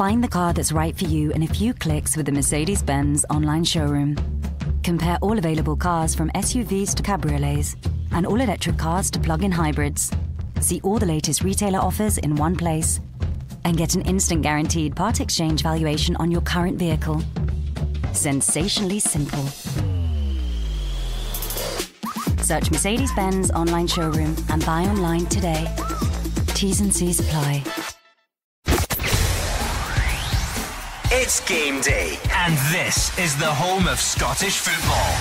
Find the car that's right for you in a few clicks with the Mercedes Benz online showroom. Compare all available cars from SUVs to cabriolets and all electric cars to plug in hybrids. See all the latest retailer offers in one place and get an instant guaranteed part exchange valuation on your current vehicle. Sensationally simple. Search Mercedes Benz online showroom and buy online today. T's and C's apply. It's game day, and this is the home of Scottish football.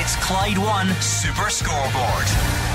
It's Clyde One Super Scoreboard.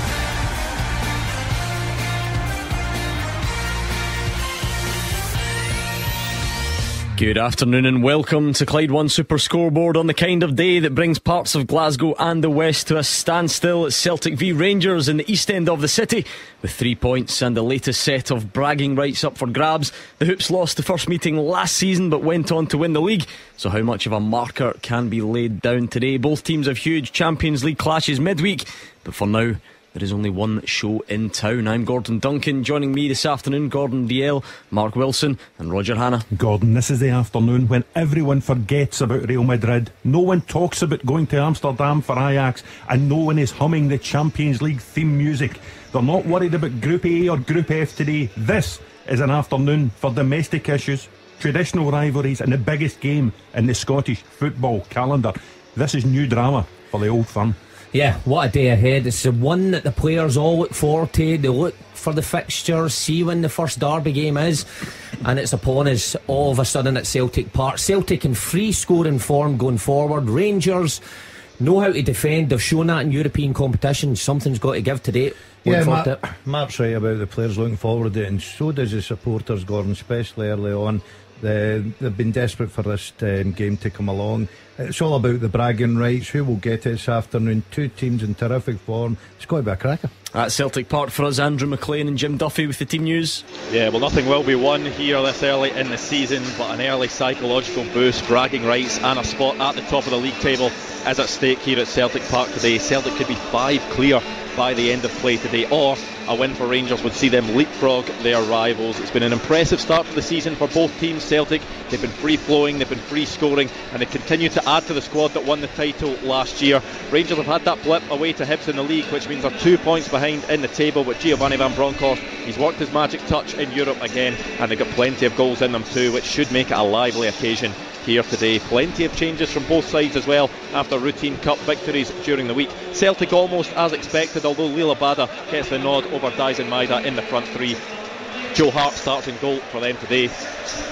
Good afternoon and welcome to Clyde One Super Scoreboard on the kind of day that brings parts of Glasgow and the West to a standstill. It's Celtic v Rangers in the east end of the city with three points and the latest set of bragging rights up for grabs. The Hoops lost the first meeting last season but went on to win the league. So, how much of a marker can be laid down today? Both teams have huge Champions League clashes midweek, but for now, there is only one show in town. I'm Gordon Duncan. Joining me this afternoon, Gordon Dalziel, Mark Wilson, and Roger Hannah. Gordon, this is the afternoon when everyone forgets about Real Madrid. No one talks about going to Amsterdam for Ajax, and no one is humming the Champions League theme music. They're not worried about Group A or Group F today. This is an afternoon for domestic issues, traditional rivalries, and the biggest game in the Scottish football calendar. This is new drama for the old firm. Yeah, what a day ahead. It's the one that the players all look forward to. They look for the fixtures, see when the first derby game is, and it's upon us all of a sudden at Celtic Park. Celtic in free scoring form going forward. Rangers know how to defend. They've shown that in European competition. Something's got to give today. Yeah, Mark, Mark's right about the players looking forward to it, and so does the supporters, Gordon, especially early on. They, they've been desperate for this um, game to come along. It's all about the bragging rights. Who will get it this afternoon? Two teams in terrific form. It's going to be a cracker. At Celtic Park for us, Andrew McLean and Jim Duffy with the team news. Yeah, well, nothing will be won here this early in the season, but an early psychological boost, bragging rights, and a spot at the top of the league table is at stake here at Celtic Park today. Celtic could be five clear by the end of play today, or a win for Rangers would see them leapfrog their rivals. It's been an impressive start to the season for both teams. Celtic, they've been free flowing, they've been free scoring, and they continue to add to the squad that won the title last year. Rangers have had that blip away to Hibs in the league, which means they're two points behind in the table. But Giovanni Van Bronckhorst, he's worked his magic touch in Europe again, and they've got plenty of goals in them too, which should make it a lively occasion here today. Plenty of changes from both sides as well after routine cup victories during the week. Celtic almost as expected, although Liel Abada gets the nod over Daizen Maeda in the front three. Joe Hart starts in goal for them today.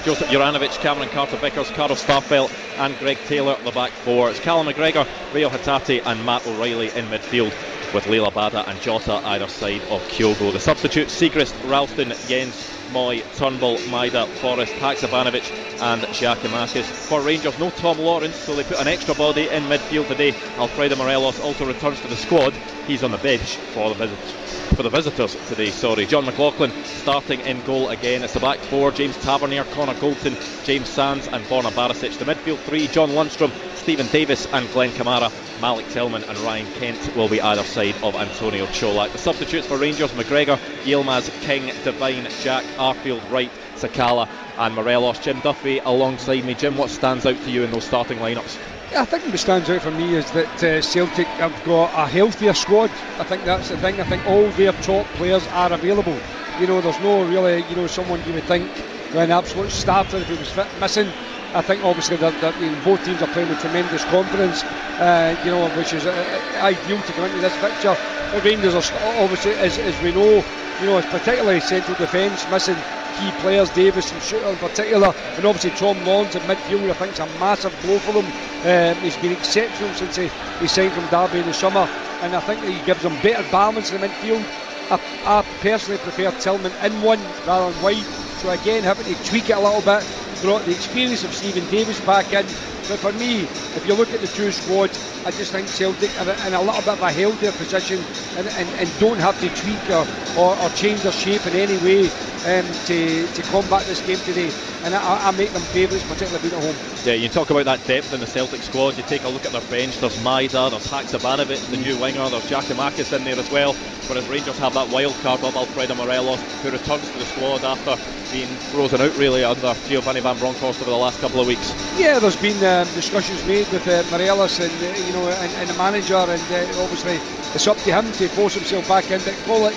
Joseph Juranovic, Cameron Carter Vickers, Carl Starfelt, and Greg Taylor the back four. It's Callum McGregor, Reo Hatate, and Matt O'Riley in midfield with Liel Abada and Jota either side of Kyogo. The substitutes Siegrist, Ralston, Jenz, Mooy, Turnbull, Maeda, Forrest, Haksabanovic, and Giakoumakis. For Rangers, no Tom Lawrence, so they put an extra body in midfield today. Alfredo Morelos also returns to the squad. He's on the bench for the visitors. For the visitors today, sorry. Jon McLaughlin starting in goal again. It's the back four James Tavernier, Connor Goldson, James Sands, and Borna Barisic. The midfield three John Lundstram, Steven Davis, and Glenn Kamara. Malik Tillman and Ryan Kent will be either side of Antonio Colak. The substitutes for Rangers McGregor, Yilmaz, King, Devine, Jack, Arfield, Wright, Sakala, and Morelos. Jim Duffy alongside me. Jim, what stands out to you in those starting lineups? Yeah, I think what stands out for me is that uh, Celtic have got a healthier squad. I think that's the thing. I think all their top players are available. You know, there's no really, you know, someone you would think an absolute starter if he was fit, missing. I think obviously that, that you know, both teams are playing with tremendous confidence, uh, you know, which is uh, uh ideal to come into this picture. The Rangers are obviously, as, as we know, you know, particularly central defence missing key players, Davis and Souttar in particular, and obviously Tom Lawrence in midfield, I think it's a massive blow for them. Um, he's been exceptional since he, he signed from Derby in the summer, and I think he gives them better balance in the midfield. I, I personally prefer Tillman in one rather than wide, so again having to tweak it a little bit. Brought the experience of Steven Davis back in, but for me, if you look at the two squads, I just think Celtic are in a little bit of a healthier position and, and, and don't have to tweak or, or, or change their shape in any way um, to, to combat this game today. And I, I make them favourites, particularly being at home. Yeah, you talk about that depth in the Celtic squad. You take a look at their bench. There's Maeda, there's Haksabanovic, the new winger. There's Giakoumakis in there as well. Whereas Rangers have that wild card of Alfredo Morelos, who returns to the squad after being frozen out really under Giovanni Van Bronckhorst over the last couple of weeks. Yeah, there's been um, discussions made with uh, Morelos and uh, you know and, and, the manager, and uh, obviously it's up to him to force himself back in. But Colak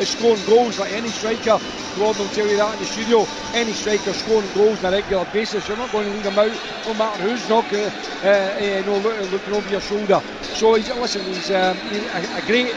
is scoring goals like any striker. Will tell you that in the studio. Any striker scoring goals on a regular basis, you're not going to leave them out, no matter who's knocking, uh, uh, you know, looking over your shoulder. So he's listen, he's, um, he's a, a, great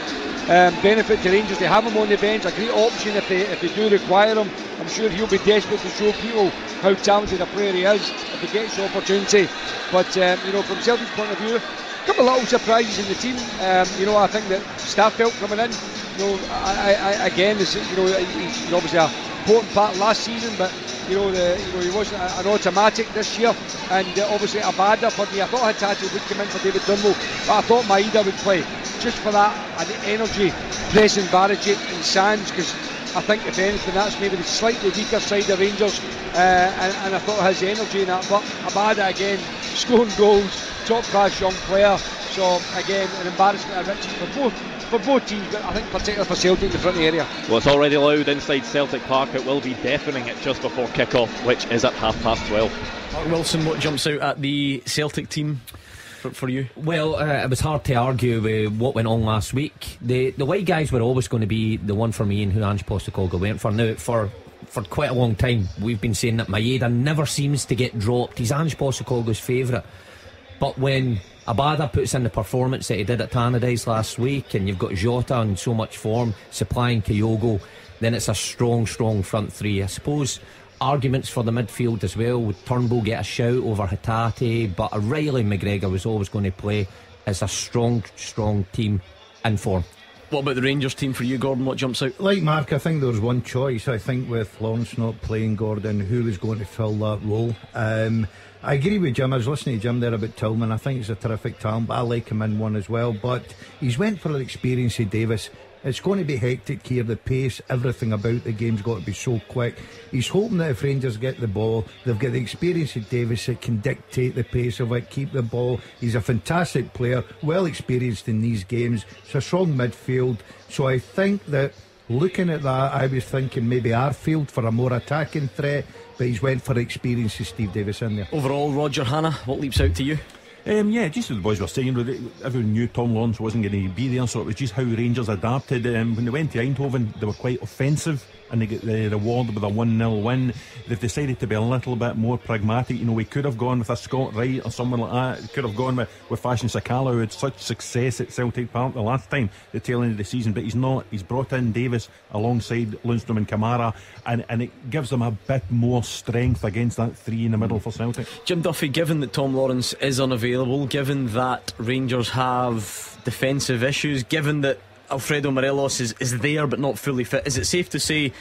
um, benefit to Rangers to have him on the bench. A great option if they if they do require him. I'm sure he'll be desperate to show people how talented a player he is if he gets the opportunity. But um, you know, from Celtic's point of view, a couple of little surprises in the team. Um, you know, I think that Starfelt coming in, know, I, I, again, you know, he's obviously a important part last season, but you know, the, you know he wasn't an automatic this year. And uh, obviously Abada for me, I thought Hatate would come in for David Turnbull, but I thought Maeda would play just for that and the energy, pressing Barisic and Sands because I think if anything that's maybe the slightly weaker side of Rangers uh, and, and, I thought his energy in that but Abada again scoring goals top class young player so again an embarrassment of riches for both for both teams but I think particularly for Celtic in the front of the area well it's already loud inside Celtic Park it will be deafening it just before kick-off which is at half past 12 Mark Wilson what jumps out at the Celtic team for, for you? Well, uh, it was hard to argue with what went on last week. The the white guys were always going to be the one for me and who Ange Postecoglou went for. Now, for for quite a long time, we've been saying that Maeda never seems to get dropped. He's Ange Postecoglou's favourite. But when Abada puts in the performance that he did at Tannadice last week, and you've got Jota on so much form, supplying Kyogo, then it's a strong, strong front three. I suppose arguments for the midfield as well. Would Turnbull get a shout over Hatate? But Riley McGregor was always going to play as a strong, strong team in form. What about the Rangers team for you, Gordon? What jumps out? Like Mark, I think there was one choice. I think with Lawrence not playing Gordon, who was going to fill that role. Um, I agree with Jim. I was listening to Jim there about Tillman. I think he's a terrific talent, but I like him in one as well. But he's went for an experience Davis. It's going to be hectic here. The pace, everything about the game's got to be so quick. He's hoping that if Rangers get the ball, they've got the experience of Davis that can dictate the pace of it, keep the ball. He's a fantastic player, well experienced in these games. It's a strong midfield. So I think that looking at that, I was thinking maybe Arfield for a more attacking threat, but he's went for experience of Steve Davis in there. Overall, Roger Hannah, what leaps out to you? Um, yeah, just as the boys were saying, everyone knew Tom Lawrence wasn't going to be there, so it was just how Rangers adapted. Um, when they went to Eindhoven, they were quite offensive and they get the reward with a 1 0 win. They've decided to be a little bit more pragmatic. You know, we could have gone with a Scott Wright or someone like that. Could have gone with, with Fashion Sakala, who had such success at Celtic Park the last time, the tail end of the season, but he's not. He's brought in Davis alongside Lundstram and Kamara, and, and it gives them a bit more strength against that three in the middle for Celtic. Jim Duffy, given that Tom Lawrence is unavailable, given that Rangers have defensive issues, given that Alfredo Morelos is, is there but not fully fit. Is it safe to say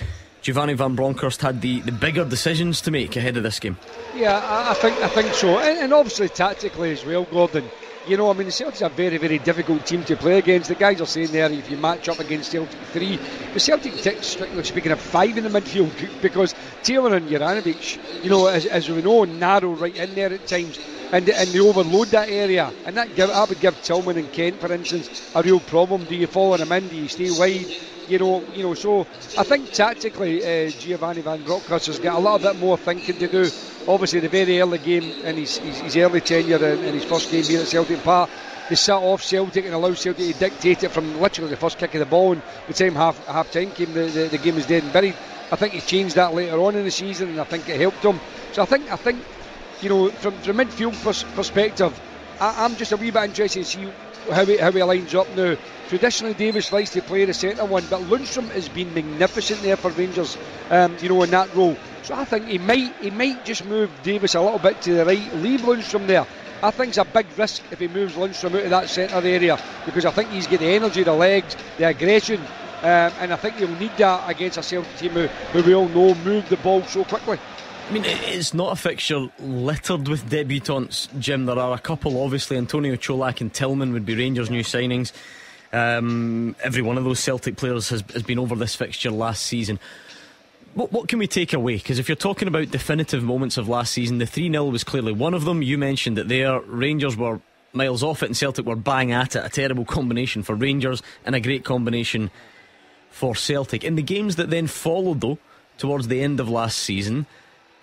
Giovanni Van Bronckhorst had the, the bigger decisions to make ahead of this game? Yeah, I, I think I think so, and, and, obviously tactically as well, Gordon. You know, I mean, the Celtics are a very, very difficult team to play against. The guys are saying there, if you match up against Celtic three, the Celtic take, strictly speaking, of five in the midfield because Taylor and Juranovic, you know, as, as we know, narrow right in there at times and, and they overload that area. And that, give, that would give Tillman and Kent, for instance, a real problem. Do you follow them in? Do you stay wide? You know, you know. So I think tactically, uh, Giovanni Van Bronckhorst has got a little bit more thinking to do. Obviously, the very early game in his, his, his early tenure in, in, his first game here at Celtic Park, they sat off Celtic and allowed Celtic to dictate it from literally the first kick of the ball. And the time half half time came, the, the, the game was dead and buried. I think he changed that later on in the season, and I think it helped him. So I think I think you know, from, from midfield pers- perspective, I, am just a wee bit interested to see how he, how he lines up now. Traditionally, Davis likes to play the centre one, but Lundstram has been magnificent there for Rangers, um, you know, in that role. So I think he might he might just move Davis a little bit to the right, leave Lundstram there. I think it's a big risk if he moves Lundstram out of that centre area because I think he's got the energy, the legs, the aggression, um, and I think he'll need that against a Celtic team who, who we all know move the ball so quickly. I mean, it's not a fixture littered with debutants, Jim. There are a couple, obviously. Antonio Colak and Tillman would be Rangers' new signings. Um, every one of those Celtic players has, has been over this fixture last season. What, what can we take away? Because if you're talking about definitive moments of last season, the 3 0 was clearly one of them. You mentioned that there, Rangers were miles off it and Celtic were bang at it. A terrible combination for Rangers and a great combination for Celtic. In the games that then followed, though, towards the end of last season,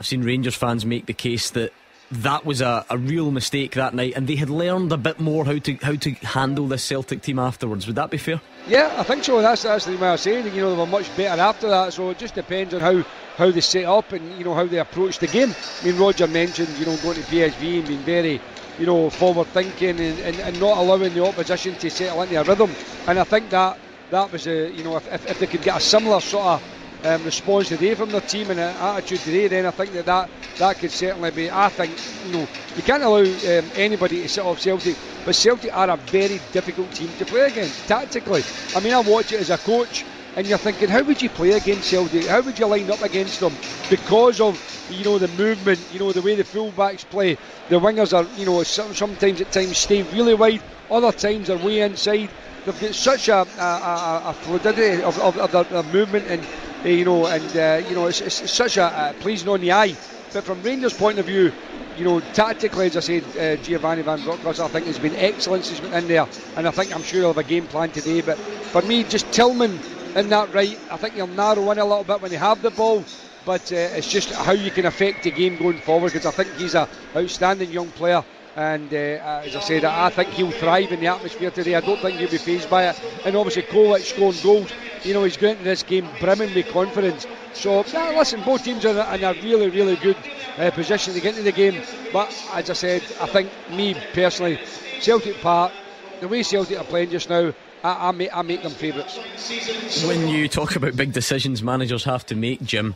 I've seen Rangers fans make the case that that was a, a real mistake that night, and they had learned a bit more how to how to handle this Celtic team afterwards. Would that be fair? Yeah, I think so. That's that's the way I was saying. You know, they were much better after that. So it just depends on how how they set up and you know how they approach the game. I mean, Roger mentioned you know going to PSV and being very you know forward thinking and, and, and not allowing the opposition to settle into a rhythm. And I think that that was a you know if, if, if they could get a similar sort of um, response today from their team and attitude today, then I think that, that that could certainly be. I think you know you can't allow um, anybody to sit off Celtic, but Celtic are a very difficult team to play against tactically. I mean, I watch it as a coach, and you're thinking, how would you play against Celtic? How would you line up against them? Because of you know the movement, you know the way the fullbacks play. The wingers are you know sometimes at times stay really wide, other times are way inside. They've got such a, a, a, a fluidity of, of, of their, movement and you know, and uh, you know, it's, it's, such a pleasing on the eye. But from Rangers' point of view, you know, tactically, as I said, uh, Giovanni Van Bronckhorst, I think has been excellent he's been in there, and I think I'm sure he'll have a game plan today. But for me, just Tillman in that right, I think he'll narrow in a little bit when they have the ball. But uh, it's just how you can affect the game going forward because I think he's an outstanding young player. And uh, as I said, I think he'll thrive in the atmosphere today. I don't think he'll be phased by it. And obviously, Kovacic scoring goals you know, he's going into this game brimming with confidence. So, yeah, listen, both teams are in a really, really good uh, position to get into the game. But as I said, I think me personally, Celtic Park, the way Celtic are playing just now, I, I, make, I make them favourites. When you talk about big decisions managers have to make, Jim,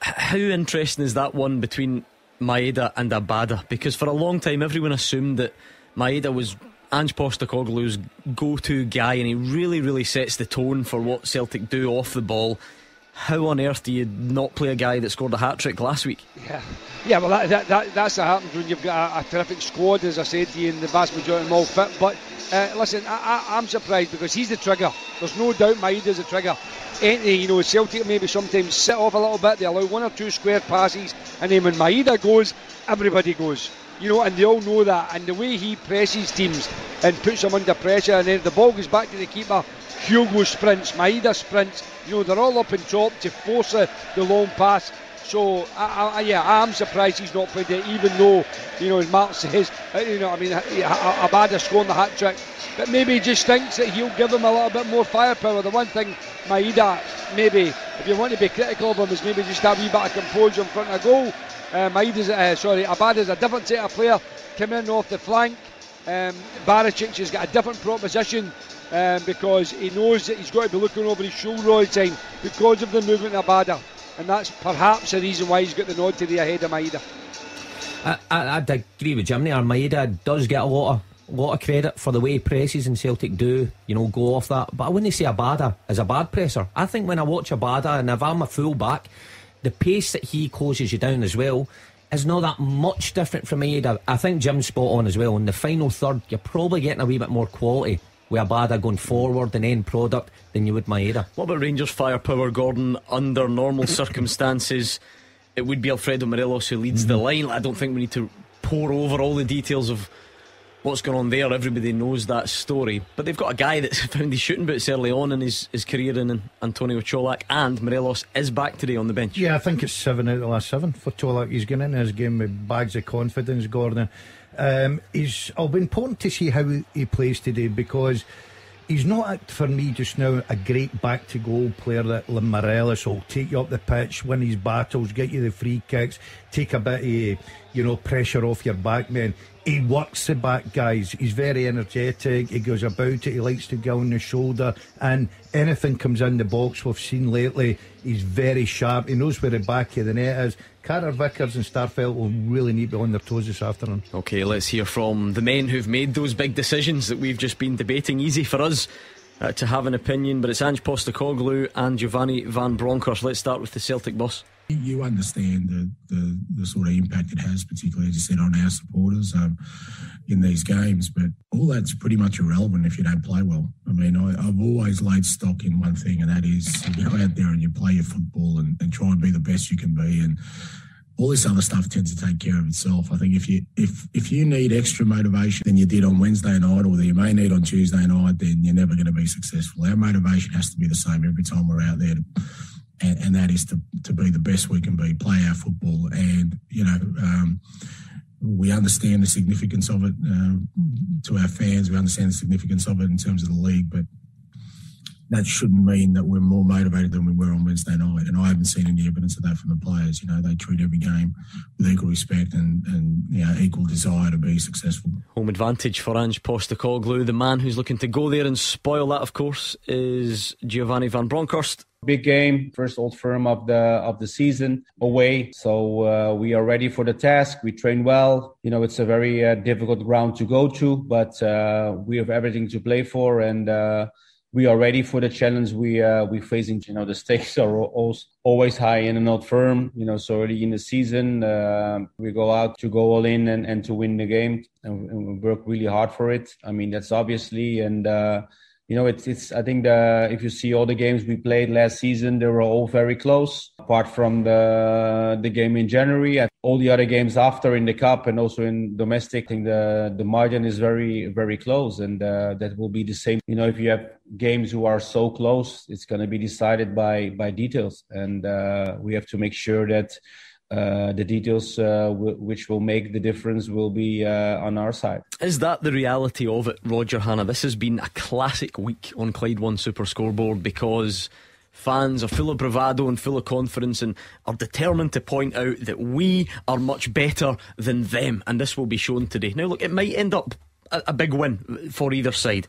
how interesting is that one between Maeda and Abada? Because for a long time, everyone assumed that Maeda was Ange Postecoglou's go-to guy, and he really, really sets the tone for what Celtic do off the ball. How on earth do you not play a guy that scored a hat trick last week? Yeah, yeah. Well, that, that, that that's what happens when you've got a, a, terrific squad, as I said to you, and the vast majority of them all fit. But uh, listen, I, am surprised because he's the trigger. There's no doubt Maeda's the trigger. Ain't You know, Celtic maybe sometimes sit off a little bit. They allow one or two square passes, and then when Maeda goes, everybody goes you know, and they all know that. And the way he presses teams and puts them under pressure, and then the ball goes back to the keeper. Kyogo sprints, Maeda sprints. You know, they're all up in top to force the, long pass. So, I, I, yeah, I'm surprised he's not played it, even though, you know, as Mark says, uh, you know, I mean, Abada scoring the hat trick. But maybe he just thinks that he'll give him a little bit more firepower. The one thing Maeda, maybe, if you want to be critical of him, is maybe just that wee bit of composure in front of goal. Uh, Maeda's, uh, sorry, Abad is a different set of player coming in off the flank. Um, Barisic has got a different proposition um, because he knows that he's got to be looking over his shoulder all the time because of the movement of Abada. And that's perhaps the reason why he's got the nod to today ahead of Maeda. I, I, would agree with Jim. Jimmy. Maeda does get a lot of lot of credit for the way presses and Celtic do, you know, go off that. But I wouldn't say Abada is a bad presser. I think when I watch Abada and if I'm a full back, the pace that he closes you down as well is not that much different from Maeda. I think Jim's spot on as well. In the final third, you're probably getting a wee bit more quality with Abada going forward and end product than you would Maeda. What about Rangers firepower, Gordon? Under normal circumstances, it would be Alfredo Morelos who leads mm-hmm. the line. I don't think we need to pour over all the details of what's going on there. Everybody knows that story. But they've got a guy that's found his shooting boots early on in his, his career in Antonio Colak, and Morelos is back today on the bench. Yeah, I think it's seven out of the last seven for Colak. He's getting into his game with bags of confidence, Gordon. Um, he's, it'll be important to see how he plays today because he's not for me just now a great back to goal player that Morelos will take you up the pitch, win his battles, get you the free kicks, take a bit of you know pressure off your back men he works the back guys. He's very energetic. He goes about it. He likes to go on the shoulder. And anything comes in the box we've seen lately, he's very sharp. He knows where the back of the net is. Carter Vickers and Starfelt will really need to be on their toes this afternoon. Okay, let's hear from the men who've made those big decisions that we've just been debating. Easy for us. Uh, to have an opinion, but it's Ange Postecoglou and Giovanni Van Bronckhorst. Let's start with the Celtic boss. You understand the, the, the sort of impact it has, particularly as you said, on our supporters um, in these games. But all that's pretty much irrelevant if you don't play well. I mean, I, have always laid stock in one thing, and that is you go out there and you play your football and, and try and be the best you can be. And all this other stuff tends to take care of itself. I think if you if if you need extra motivation than you did on Wednesday night or that you may need on Tuesday night, then you're never going to be successful. Our motivation has to be the same every time we're out there. To, and, and, that is to, to be the best we can be, play our football, and you know um, we understand the significance of it uh, to our fans. We understand the significance of it in terms of the league, but that shouldn't mean that we're more motivated than we were on Wednesday night. And I haven't seen any evidence of that from the players. You know, they treat every game with equal respect and, and you know, equal desire to be successful. Home advantage for Ange Postecoglou. The man who's looking to go there and spoil that, of course, is Giovanni Van Bronckhorst. Big game, first old firm of the of the season away. So uh, we are ready for the task. We train well. You know, it's a very uh, difficult ground to go to, but uh, we have everything to play for, and uh, we are ready for the challenge we uh, we facing. You know, the stakes are always high in an old firm. You know, so early in the season, uh, we go out to go all in and, and to win the game, and, and, we work really hard for it. I mean, that's obviously and. Uh, you know, it's it's. I think the if you see all the games we played last season, they were all very close. Apart from the the game in January, and all the other games after in the cup and also in domestic, I think the the margin is very very close, and uh, that will be the same. You know, if you have games who are so close, it's going to be decided by by details, and uh, we have to make sure that uh, the details uh, w- which will make the difference will be uh, on our side. Is that the reality of it, Roger Hannah? This has been a classic week on Clyde One Super Scoreboard because fans are full of bravado and full of confidence and are determined to point out that we are much better than them, and this will be shown today. Now, look, it might end up a, a big win for either side.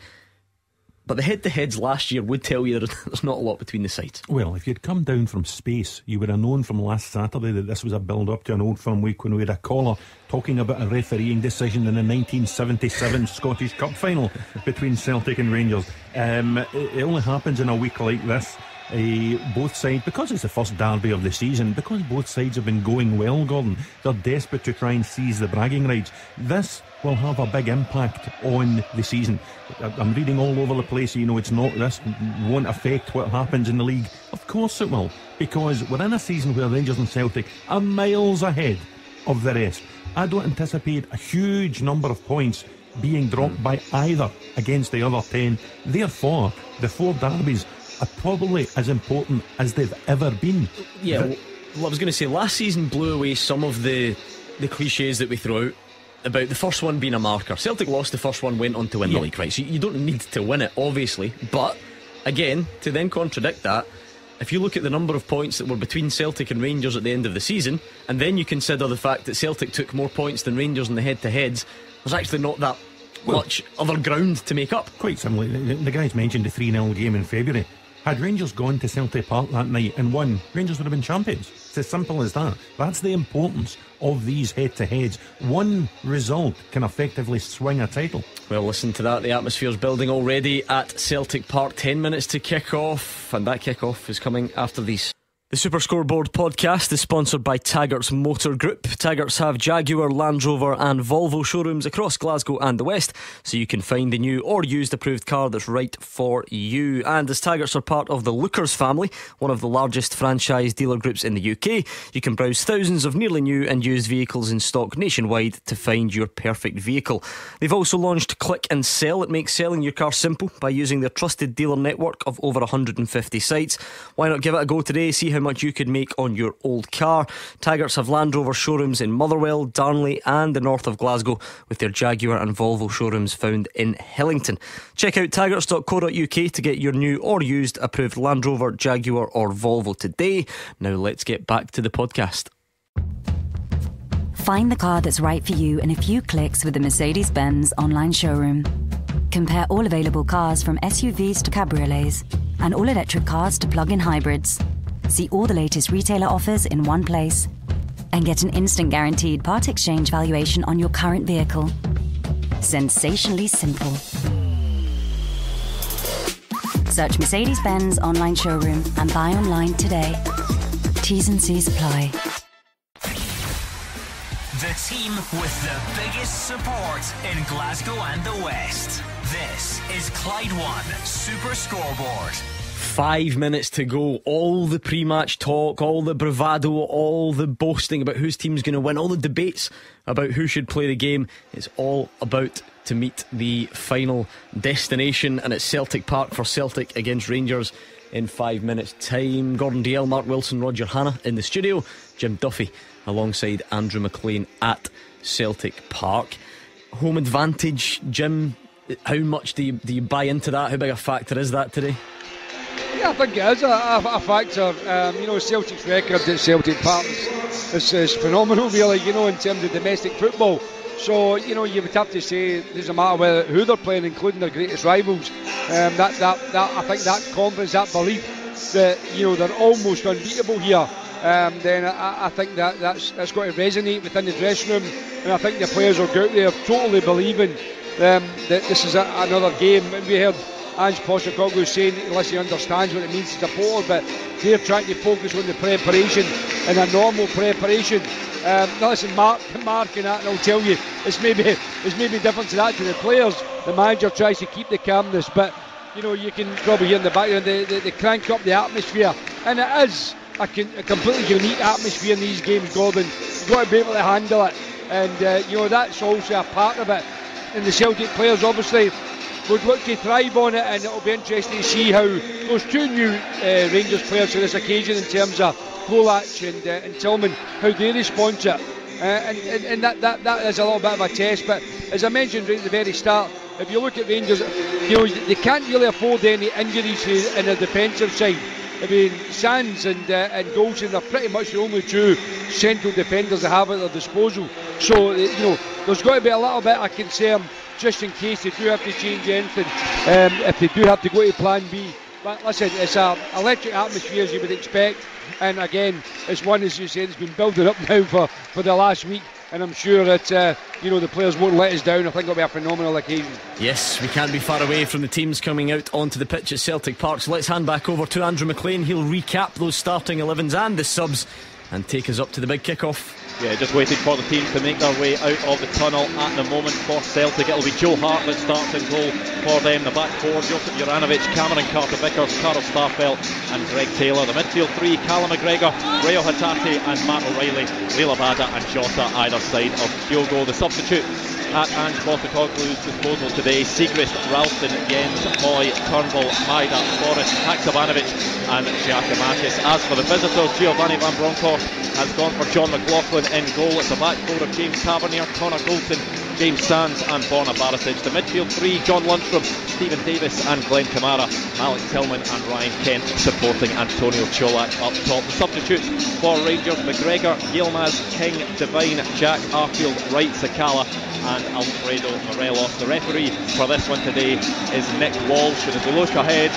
But the head to heads last year would tell you there's not a lot between the sides. Well, if you'd come down from space, you would have known from last Saturday that this was a build up to an old firm week when we had a caller talking about a refereeing decision in the 1977 Scottish Cup final between Celtic and Rangers. Um, it, it only happens in a week like this. Uh, both sides, because it's the first derby of the season, because both sides have been going well, Gordon, they're desperate to try and seize the bragging rights. This will have a big impact on the season. I'm reading all over the place, you know, it's not, this won't affect what happens in the league. Of course it will, because we're in a season where Rangers and Celtic are miles ahead of the rest. I don't anticipate a huge number of points being dropped by either against the other 10. Therefore, the four derbies are probably as important as they've ever been. Yeah, well, I was going to say, last season blew away some of the the cliches that we throw out about the first one being a marker. Celtic lost the first one, went on to win yeah. the league, right? So you don't need to win it, obviously. But again, to then contradict that, if you look at the number of points that were between Celtic and Rangers at the end of the season, and then you consider the fact that Celtic took more points than Rangers in the head to heads, there's actually not that well, much other ground to make up. Quite similarly, the, the guys mentioned the 3 0 game in February. Had Rangers gone to Celtic Park that night and won, Rangers would have been champions. It's as simple as that. That's the importance of these head to heads. One result can effectively swing a title. Well, listen to that. The atmosphere's building already at Celtic Park. 10 minutes to kick off, and that kick off is coming after these. The Super Scoreboard podcast is sponsored by Taggart's Motor Group. Taggart's have Jaguar, Land Rover, and Volvo showrooms across Glasgow and the West, so you can find the new or used approved car that's right for you. And as Taggart's are part of the Lookers family, one of the largest franchise dealer groups in the UK, you can browse thousands of nearly new and used vehicles in stock nationwide to find your perfect vehicle. They've also launched Click and Sell. It makes selling your car simple by using their trusted dealer network of over 150 sites. Why not give it a go today? See how much you could make on your old car. Taggart's have Land Rover showrooms in Motherwell, Darnley, and the north of Glasgow, with their Jaguar and Volvo showrooms found in Hillington. Check out taggarts.co.uk to get your new or used approved Land Rover, Jaguar, or Volvo today. Now let's get back to the podcast. Find the car that's right for you in a few clicks with the Mercedes Benz online showroom. Compare all available cars from SUVs to cabriolets and all electric cars to plug in hybrids. See all the latest retailer offers in one place and get an instant guaranteed part exchange valuation on your current vehicle. Sensationally simple. Search Mercedes Benz online showroom and buy online today. T's and C's apply. The team with the biggest support in Glasgow and the West. This is Clyde One Super Scoreboard. Five minutes to go. All the pre match talk, all the bravado, all the boasting about whose team's going to win, all the debates about who should play the game. It's all about to meet the final destination, and it's Celtic Park for Celtic against Rangers in five minutes' time. Gordon Dalziel, Mark Wilson, Roger Hannah in the studio, Jim Duffy alongside Andrew McLean at Celtic Park. Home advantage, Jim. How much do you do you buy into that? How big a factor is that today? Yeah, I think it is a, a, a factor. Um, you know, Celtic's record at Celtic Park is, is, phenomenal, really. You know, in terms of domestic football. So you know, you would have to say it doesn't matter whether, who they're playing, including their greatest rivals. Um, that, that, that I think that confidence, that belief that you know they're almost unbeatable here. Um, then I, I, think that that's, that's got to resonate within the dressing room, and I think the players go out there totally believing um, that this is a, another game. And we heard Ange Postecoglou saying unless he understands what it means to support, but they're trying to focus on the preparation and a normal preparation. Um, listen, Mark, Mark and that, and I'll tell you, it's maybe it's maybe different to that to the players. The manager tries to keep the calmness, but you know you can probably hear in the background they, they, they crank up the atmosphere, and it is a, a, completely unique atmosphere in these games, Gordon. You've got to be able to handle it, and uh, you know that's also a part of it. And the Celtic players obviously would look to thrive on it, and it'll be interesting to see how those two new uh, Rangers players for this occasion, in terms of Colak and, uh, and Tillman, how they respond to it. Uh, and, and, and that, that, that is a little bit of a test, but as I mentioned right at the very start, if you look at Rangers, you know they can't really afford any injuries in the defensive side. I mean, Sands and uh, and Goldson are pretty much the only two central defenders they have at their disposal. So uh, you know, there's got to be a little bit of concern just in case they do have to change anything, um, if they do have to go to plan B. But listen, it's an electric atmosphere as you would expect, and again, it's one as you said, it's been building up now for, for the last week. And I'm sure that uh, you know the players won't let us down. I think it'll be a phenomenal occasion. Yes, we can't be far away from the teams coming out onto the pitch at Celtic Park. So let's hand back over to Andrew McLean. He'll recap those starting 11s and the subs and take us up to the big kick-off. Yeah, just waiting for the team to make their way out of the tunnel at the moment for Celtic. It'll be Joe Hart that starts in goal for them. The back four, Joseph Juranovic, Cameron Carter-Vickers, Carl Starfelt and Greg Taylor. The midfield three, Callum McGregor, Reo Hatate and Matt O'Riley, Liel Abada and Jota either side of Kyogo. The substitute at Ange Postecoglou's disposal today. Siegrist, Ralston, Jenz, Mooy, Turnbull, Maeda, Forrest, Haksabanovic and Giakoumakis. As for the visitors, Giovanni Van Bronckhorst has gone for Jon McLaughlin in goal. It's a back four of James Tavernier, Connor Goldson, James Sands and Borna Barisic. The midfield three, John Lundstram, Steven Davis and Glenn Kamara, Malik Tillman and Ryan Kent supporting Antonio Colak up top. The substitutes for Rangers, McGregor, Yilmaz, King, Devine, Jack Arfield, Wright, Sakala and Alfredo Morelos. The referee for this one today is Nick Walsh. And as we look ahead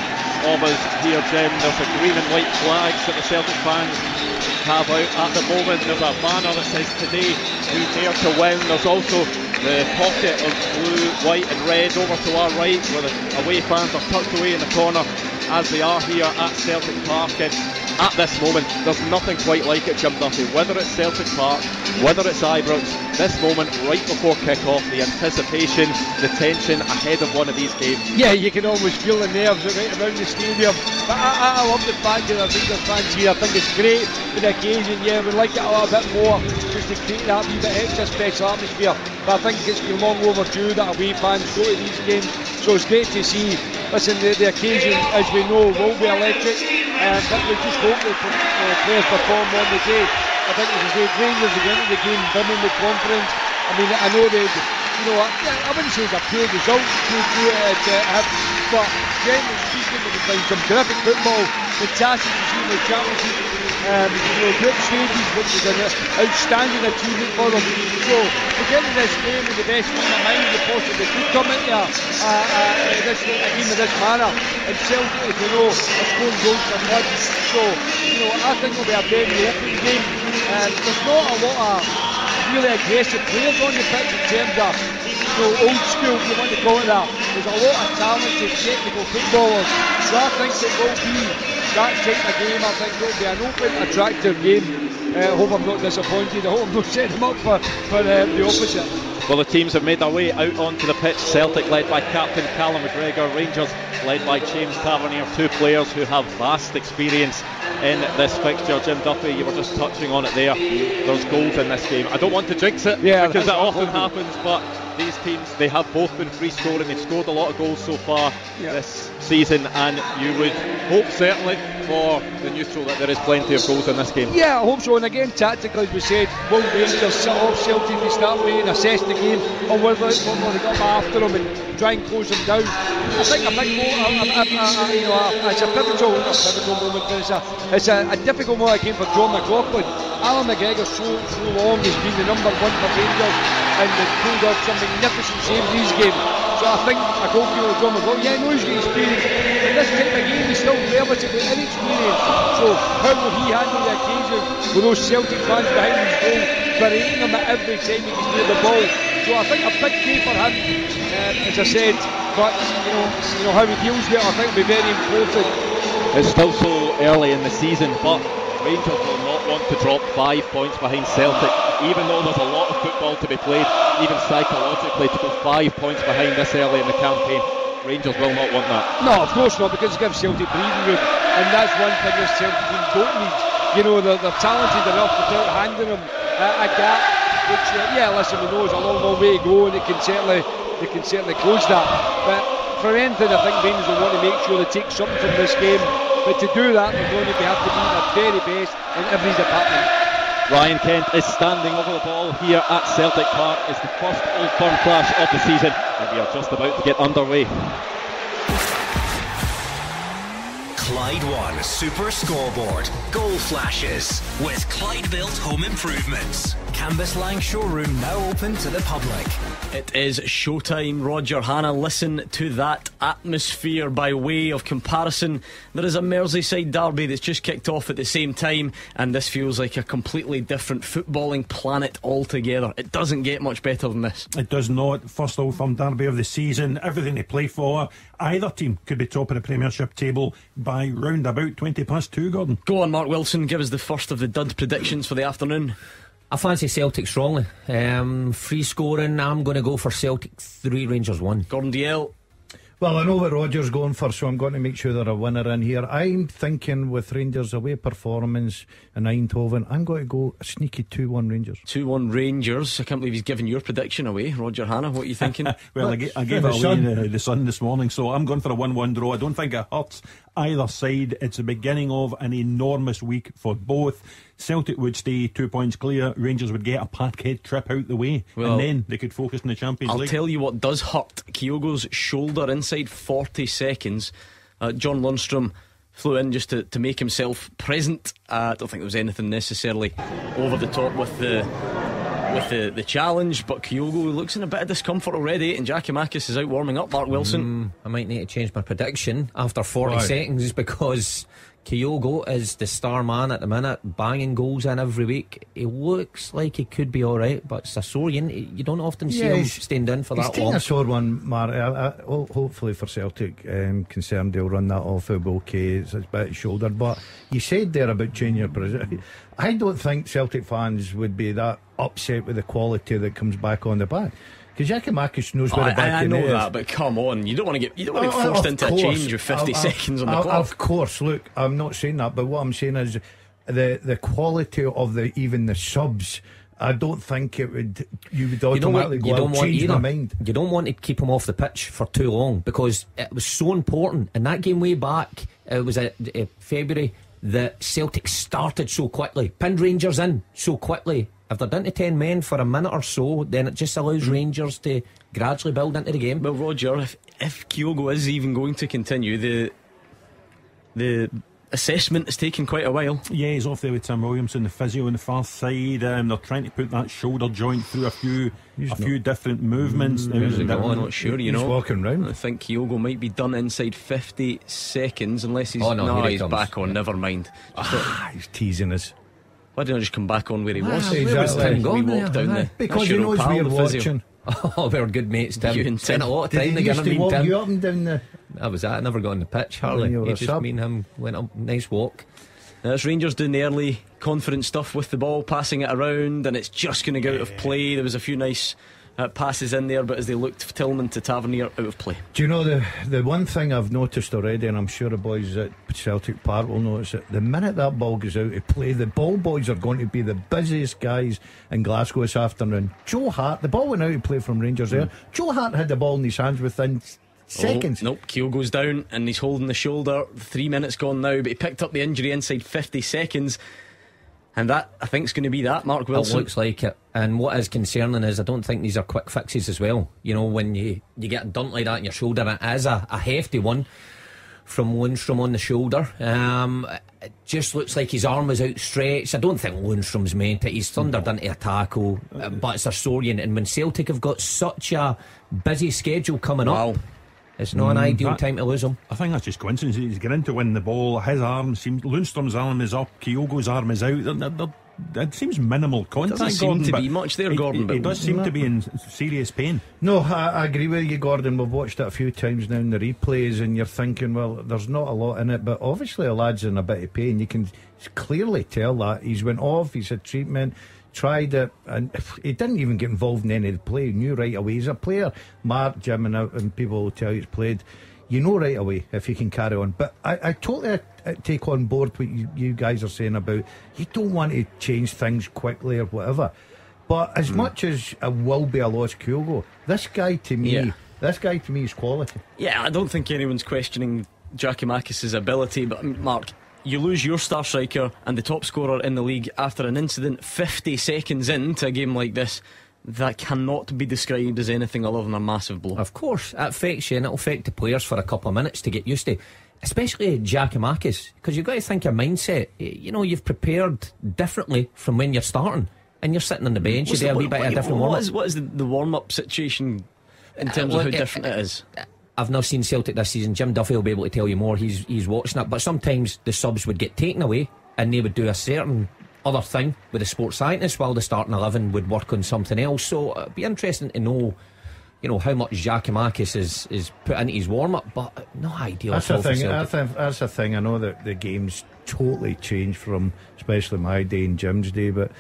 of us here, Jim, there's a green and white flags that the Celtic fans have out at the moment. There's a banner that says today we dare to win. There's also the pocket of blue, white and red over to our right where the away fans are tucked away in the corner as they are here at Celtic Park. And at this moment, there's nothing quite like it, Jim Duffy. Whether it's Celtic Park, whether it's Ibrox, this moment right before kick-off, the anticipation, the tension ahead of one of these games. Yeah, you can almost feel the nerves right around the stadium. But I, I, love the fact that I think the fans here. I think it's great for the occasion. Yeah, we'd like it a little bit more just to create that wee bit extra special atmosphere. But I think it's been long overdue that away fans go to these games. So it's great to see. Listen, the, the occasion, as we know, will be electric. Um, but we just hope the uh, players perform on the day. I think as I say, Rangers going to the game brimming with confidence. I mean, I know they, you know, I, I wouldn't say it's a poor result to do it, uh, but generally speaking, they've playing some terrific football. Fantastic to see in the championship. Um, you know, group stages, which is an outstanding achievement for them. So, to get to this game with the best team in mind they possibly could come into uh, uh, this a game of this manner. And Celtic, as you know, are scoring goals from one. So, you know, I think it'll be a very open game. Um, there's not a lot of really aggressive players on the pitch in terms of you know, old school, if you want to call it that. There's a lot of talented, technical footballers. So I think it will be that type of game, I think it'll be an open, attractive game. I uh, hope I'm not disappointed. I hope I'm not setting them up for, for uh, the opposite. Well, the teams have made their way out onto the pitch. Celtic led by captain Callum McGregor, Rangers led by James Tavernier, two players who have vast experience in this fixture. Jim Duffy, you were just touching on it there. There's goals in this game. I don't want to jinx it yeah, because that often happens, but these teams they have both been free scoring. They've scored a lot of goals so far yeah. this season, and you would hope certainly for the neutral that there is plenty of goals in this game. Yeah, I hope so. And again, tactically, as we said, will Rangers sit off Celtic to start and assess the game, or will they, will they come after them and try and close them down? I think a big you know, it's a pivotal, a pivotal moment, but it's a, it's a, a difficult moment again for Jon McLaughlin. Alan McGregor so so long has been the number one for Rangers and they've pulled off some magnificent saves these games. So I think a goalkeeper Jon McLaughlin, yeah, I know he's got experience, but this type of game he's still relatively inexperienced. So how will he handle the occasion with those Celtic fans behind his goal, berating him at every time he gets near the ball? So I think a big day for him, uh, as I said, but you know, you know how he deals with it, I think will be very important. It's still so early in the season, but Rangers will not want to drop five points behind Celtic, even though there's a lot of football to be played, even psychologically, to go five points behind this early in the campaign. Rangers will not want that. No, of course not, because it gives Celtic breathing room, and that's one thing that Celtic team don't need. You know, they're, they're talented enough without handing them a, a gap, which, uh, yeah, listen, we know there's a long, long way to go, and it can certainly, they can certainly close that. But for anything, I think Rangers will want to make sure they take something from this game but to do that, they're going to have to be their very best in every department. Ryan Kent is standing over the ball here at Celtic Park. It's the first Old Firm clash of the season, and we are just about to get underway. Clyde One Super Scoreboard. Goal flashes with Clyde Built Home Improvements. Cambuslang showroom now open to the public. It is showtime, Roger Hannah. Listen to that atmosphere by way of comparison. There is a Merseyside derby that's just kicked off at the same time, and this feels like a completely different footballing planet altogether. It doesn't get much better than this. It does not. First Old Firm derby of the season, everything they play for. Either team could be top of the Premiership table by round about 20 past 2, Gordon. Go on, Mark Wilson. Give us the first of the dud predictions for the afternoon. I fancy Celtic strongly. Um, free scoring, I'm going to go for Celtic 3, Rangers 1. Gordon Dalziel. Well, I know what Roger's going for, so I'm going to make sure they're a winner in here. I'm thinking with Rangers' away performance in Eindhoven, I'm going to go a sneaky 2 1 Rangers. 2 1 Rangers. I can't believe he's given your prediction away. Roger Hannah, what are you thinking? well, I, I gave it away sun. The, the sun this morning, so I'm going for a 1 1 draw. I don't think it hurts either side. It's the beginning of an enormous week for both. Celtic would stay two points clear. Rangers would get a Parkhead trip out the way, well, and then they could focus on the Champions I'll League. I'll tell you what does hurt: Kyogo's shoulder inside 40 seconds. Uh, John Lundstram flew in just to, to make himself present. Uh, I don't think there was anything necessarily over the top with the with the, the challenge, but Kyogo looks in a bit of discomfort already, and Giakoumakis is out warming up. Mark Wilson. Mm, I might need to change my prediction after 40 seconds because Kyogo is the star man at the minute, banging goals in every week. He looks like he could be all right, but sore you, don't often see yeah, him staying in for that long. He's a sore one, Mark. I, I, hopefully for Celtic, um, concerned they'll run that off. It'll be okay. It's a bit shouldered, but you said there about changing your position. I don't think Celtic fans would be that upset with the quality that comes back on the back. Because Giakoumakis knows where oh, the back I, I know is. that, but come on, you don't want to get you don't want to oh, get forced into course, a change with 50 seconds on the clock. Of course, look, I'm not saying that, but what I'm saying is the the quality of the even the subs. I don't think it would. You would automatically you don't, go you don't want my mind. You don't want to keep him off the pitch for too long because it was so important in that game way back. It was a, a February that Celtic started so quickly, pinned Rangers in so quickly, if they're down to 10 men for a minute or so, then it just allows mm. Rangers to gradually build into the game. Well, Roger, if, if Kyogo is even going to continue, the the assessment is taking quite a while. Yeah, he's off there with Tim Williamson, the physio on the far side. Um, they're trying to put that shoulder joint through a few he's a not, few different movements. Mm, I'm not sure, you he's know. walking round. I think Kyogo might be done inside 50 seconds unless he's, oh, no, no he's back on, yeah. never mind. Ah, he's teasing us. Why didn't I just come back on where he was? Exactly. Where was Tim gone? We walked down there. Because he knows we're watching. Oh, we're good mates, Tim. You and Tim. Spent a lot of time Did together. Used to walk Tim. you up and down the that was that. I never got on the pitch, hardly. you He just sub. me and him went up, nice walk. Now, it's Rangers doing the early confident stuff with the ball, passing it around, and it's just going to go out of play. There was a few nice uh, passes in there, but as they looked, Tillman to Tavernier out of play. Do you know the the one thing I've noticed already, and I'm sure the boys at Celtic Park will notice it. The minute that ball goes out of play, the ball boys are going to be the busiest guys in Glasgow this afternoon. Joe Hart, the ball went out of play from Rangers there. Joe Hart had the ball in his hands within seconds. Oh, nope, Keel goes down and he's holding the shoulder. Three minutes gone now, but he picked up the injury inside 50 seconds. And that, I think, is going to be that, Mark Wilson. It looks like it. And what is concerning is I don't think these are quick fixes as well. You know, when you, you get a dunt like that in your shoulder, and it is a, a hefty one from Lundstram on the shoulder. Um, it just looks like his arm is outstretched. I don't think Lundstram's meant it. He's thundered into a tackle, uh, but it's a sore unit. And when Celtic have got such a busy schedule coming Wow. up, it's not an mm, ideal that- time to lose him. I think that's just coincidence. He's getting to win the ball. His arm seems. Lundstram's arm is up. Kyogo's arm is out. They're- they're- they're- it seems minimal contact. Doesn't seem Gordon, to be much there, he- Gordon, He, but- he does seem to be in serious pain. No, I, I agree with you, Gordon. We've watched it a few times now in the replays, and you're thinking, well, there's not a lot in it, but obviously a lad's in a bit of pain. You can clearly tell that he's went off. He's had treatment, tried it, and he didn't even get involved in any of the play. He knew right away. He's a player. Mark, Jim, and, and people will tell you he's played. You know right away if you can carry on. But I, I totally uh, take on board what you, you guys are saying about you don't want to change things quickly or whatever. But as much as it will be a lost Kyogo, this guy to me, Yeah. this guy to me is quality. Yeah, I don't think anyone's questioning Giakoumakis' ability, but Mark, you lose your star striker and the top scorer in the league after an incident 50 seconds into a game like this. That cannot be described as anything other than a massive blow. Of course, it affects you and it'll affect the players for a couple of minutes to get used to. Especially Giakoumakis, because you've got to think your mindset. You know, you've prepared differently from when you're starting, and you're sitting on the bench. You What's do the- a wee what- bit of different what warm is, what is the, the warm up situation in terms well, of how it- different it is? I've not seen Celtic this season. Jim Duffy will be able to tell you more. He's he's watching it, but sometimes the subs would get taken away, and they would do a certain other thing with the sports scientist, while the starting eleven would work on something else. So uh, it'd be interesting to know. You know how much Giakoumakis is is put into his warm up, but no idea. That's at the thing. That's the, that's the thing. I know that the game's totally changed from, especially my day and Jim's day, but.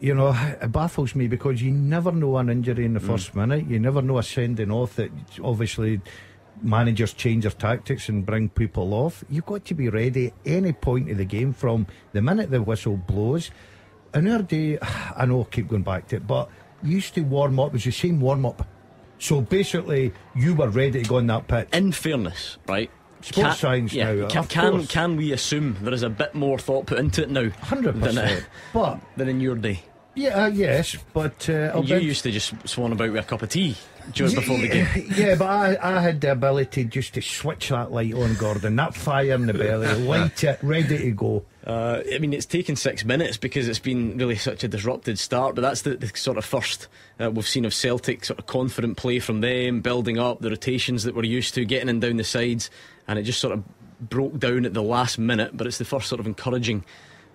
You know, it baffles me because you never know an injury in the mm. first minute. You never know a sending off that obviously managers change their tactics and bring people off. You've got to be ready at any point of the game from the minute the whistle blows. In our day, I know I keep going back to it, but used to warm up, it was the same warm up. So basically, you were ready to go on that pitch. In fairness, right? Sports science yeah, now, Can, can, can we assume there is a bit more thought put into it now? Hundred than, uh. But than in your day. yeah, uh, yes, but uh, You used to just swan about with a cup of tea during before the game. yeah, but I, I had the ability just to switch that light on, Gordon. That fire in the belly, light it, ready to go. Uh, I mean, it's taken six minutes because it's been really such a disrupted start, but that's the, the sort of first uh, we've seen of Celtic, sort of confident play from them, building up the rotations that we're used to, getting in down the sides, and it just sort of broke down at the last minute. But it's the first sort of encouraging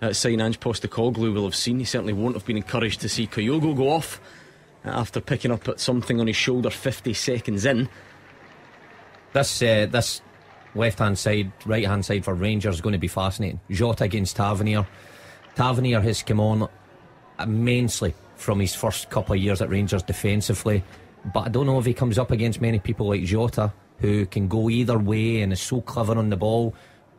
uh, sign Ange Postecoglou will have seen. He certainly won't have been encouraged to see Kyogo go off after picking up at something on his shoulder 50 seconds in. This uh, this left hand side, right hand side for Rangers is going to be fascinating. Jota against Tavernier. Tavernier has come on immensely from his first couple of years at Rangers defensively, but I don't know if he comes up against many people like Jota who can go either way and is so clever on the ball,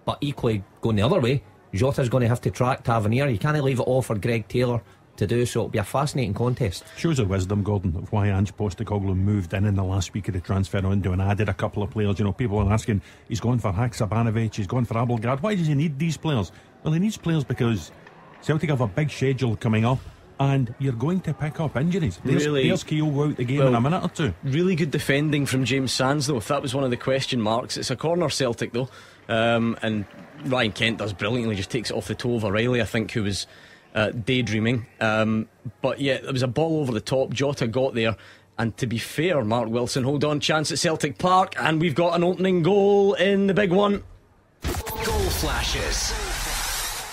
but equally going the other way. Jota's going to have to track Tavernier. You can't leave it all for Greg Taylor to do, so it'll be a fascinating contest. Shows the wisdom, Gordon, of why Ange Postecoglou moved in in the last week of the transfer window and added a couple of players. You know, people are asking, he's gone for Haksabanovic, he's gone for Abildgaard. Why does he need these players? Well, he needs players because Celtic have a big schedule coming up and you're going to pick up injuries. There's, Really? there's Kyogo out the game Well, in a minute or two. Really good defending from James Sands, though. If that was one of the question marks, it's a corner Celtic, though. Um, and Ryan Kent does brilliantly, just takes it off the toe of O'Riley, I think, who was uh, daydreaming. Um, but yeah, there was a ball over the top. Jota got there. And to be fair, Mark Wilson, hold on, chance at Celtic Park. And we've got an opening goal in the big one. Goal flashes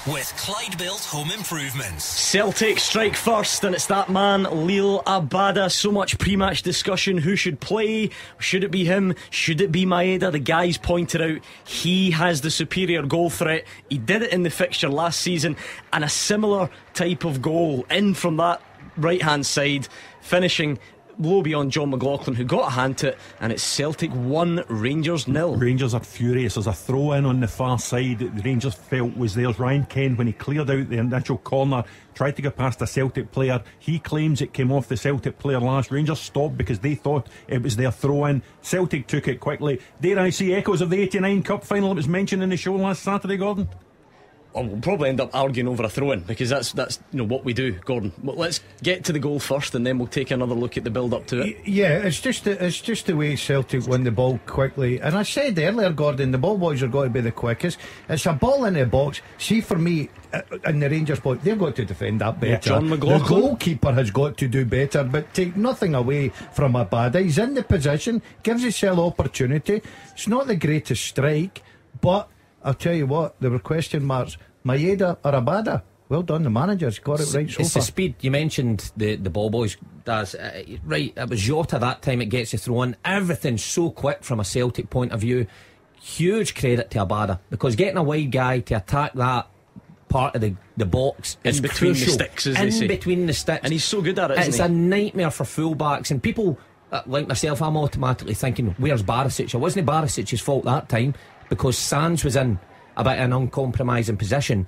with Clyde Built Home Improvements. Celtic strike first, and it's that man, Liel Abada. So much pre match discussion. Who should play? Should it be him? Should it be Maeda? The guys pointed out he has the superior goal threat. He did it in the fixture last season, and a similar type of goal in from that right hand side, finishing low beyond Jon McLaughlin, who got a hand to it, and it's Celtic 1, Rangers nil. Rangers are furious. There's a throw in on the far side that the Rangers felt was theirs. Ryan Kent, when he cleared out the initial corner, tried to get past a Celtic player. He claims it came off the Celtic player last. Rangers stopped because they thought it was their throw in. Celtic took it quickly. Dare I see echoes of the 89 Cup final that was mentioned in the show last Saturday, Gordon? We'll probably end up arguing over a throw in because that's that's you know what we do, Gordon. But let's get to the goal first, and then we'll take another look at the build up to it. Yeah, it's just the, it's just the way Celtic win the ball quickly. And I said earlier, Gordon, the ball boys are going to be the quickest. It's a ball in the box. See, for me, uh, in the Rangers point, they've got to defend that better. Yeah, Jon McLaughlin. The goalkeeper has got to do better, but take nothing away from a Abada. He's in the position, gives himself opportunity. It's not the greatest strike, but I'll tell you what, there were question marks Maeda or Abada. Well done, the manager's got it right so it's far. the speed. You mentioned the, the ball boys. Does uh, right? It was Jota that time. It gets you thrown. Everything's so quick from a Celtic point of view. Huge credit to Abada because getting a wide guy to attack that part of the, the box in is between crucial. the sticks, as in they say. between the sticks, and he's so good at it. It's a nightmare for fullbacks and people uh, like myself. I'm automatically thinking, "Where's Barisic?" It wasn't Barisic's fault that time because Sands was in about an uncompromising position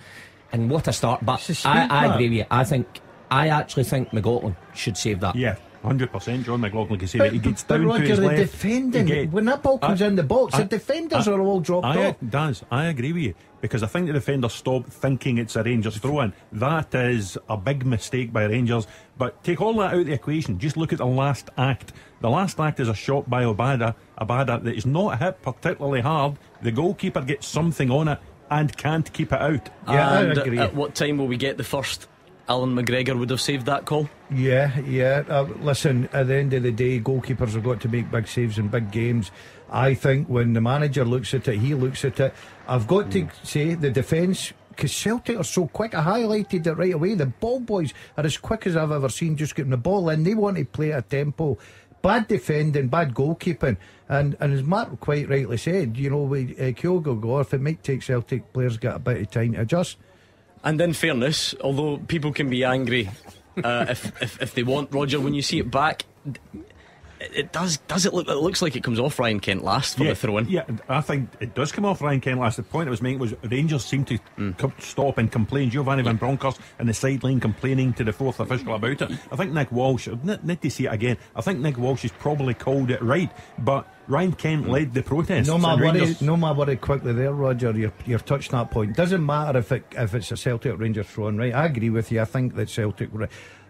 and what a start. But I, I agree with you. I think I actually think McLaughlin should save that. Yeah. Hundred percent, Jon McLaughlin can save but, it. He gets down Roger, to his the left. defending get, when that ball comes I, in the box, I, the defenders I, are all dropped I, off. Does I agree with you because I think the defenders stop thinking it's a Rangers throw in. That is a big mistake by Rangers. But take all that out of the equation. Just look at the last act. The last act is a shot by Abada, Abada that is not hit particularly hard. The goalkeeper gets something on it and can't keep it out. Yeah, and I agree. At what time will we get the first? Alan McGregor would have saved that call. Yeah, yeah. Uh, listen, at the end of the day, goalkeepers have got to make big saves in big games. I think when the manager looks at it, he looks at it. I've got to say the defence. Because Celtic are so quick, I highlighted it right away. The ball boys are as quick as I've ever seen, just getting the ball in. They want to play at a tempo. Bad defending, bad goalkeeping, and and as Mark quite rightly said, you know, with uh, Kyogo go off, it might take Celtic players get a bit of time to adjust. And in fairness, although people can be angry uh, if, if if they want Roger, when you see it back, it, it does does it look it looks like it comes off Ryan Kent last for yeah, the throw in. Yeah, I think it does come off Ryan Kent last. The point I was making was Rangers seem to mm. co- stop and complain. Giovanni Van Bronckhorst in the sideline complaining to the fourth official about it. I think Nick Walsh, need, need to see it again. I think Nick Walsh has probably called it right, but Ryan Kent mm. led the protest. No my worry, no my worry quickly there, Roger. You're, you're touching that point. Doesn't matter if it if it's a Celtic Rangers throwing right. I agree with you. I think that Celtic.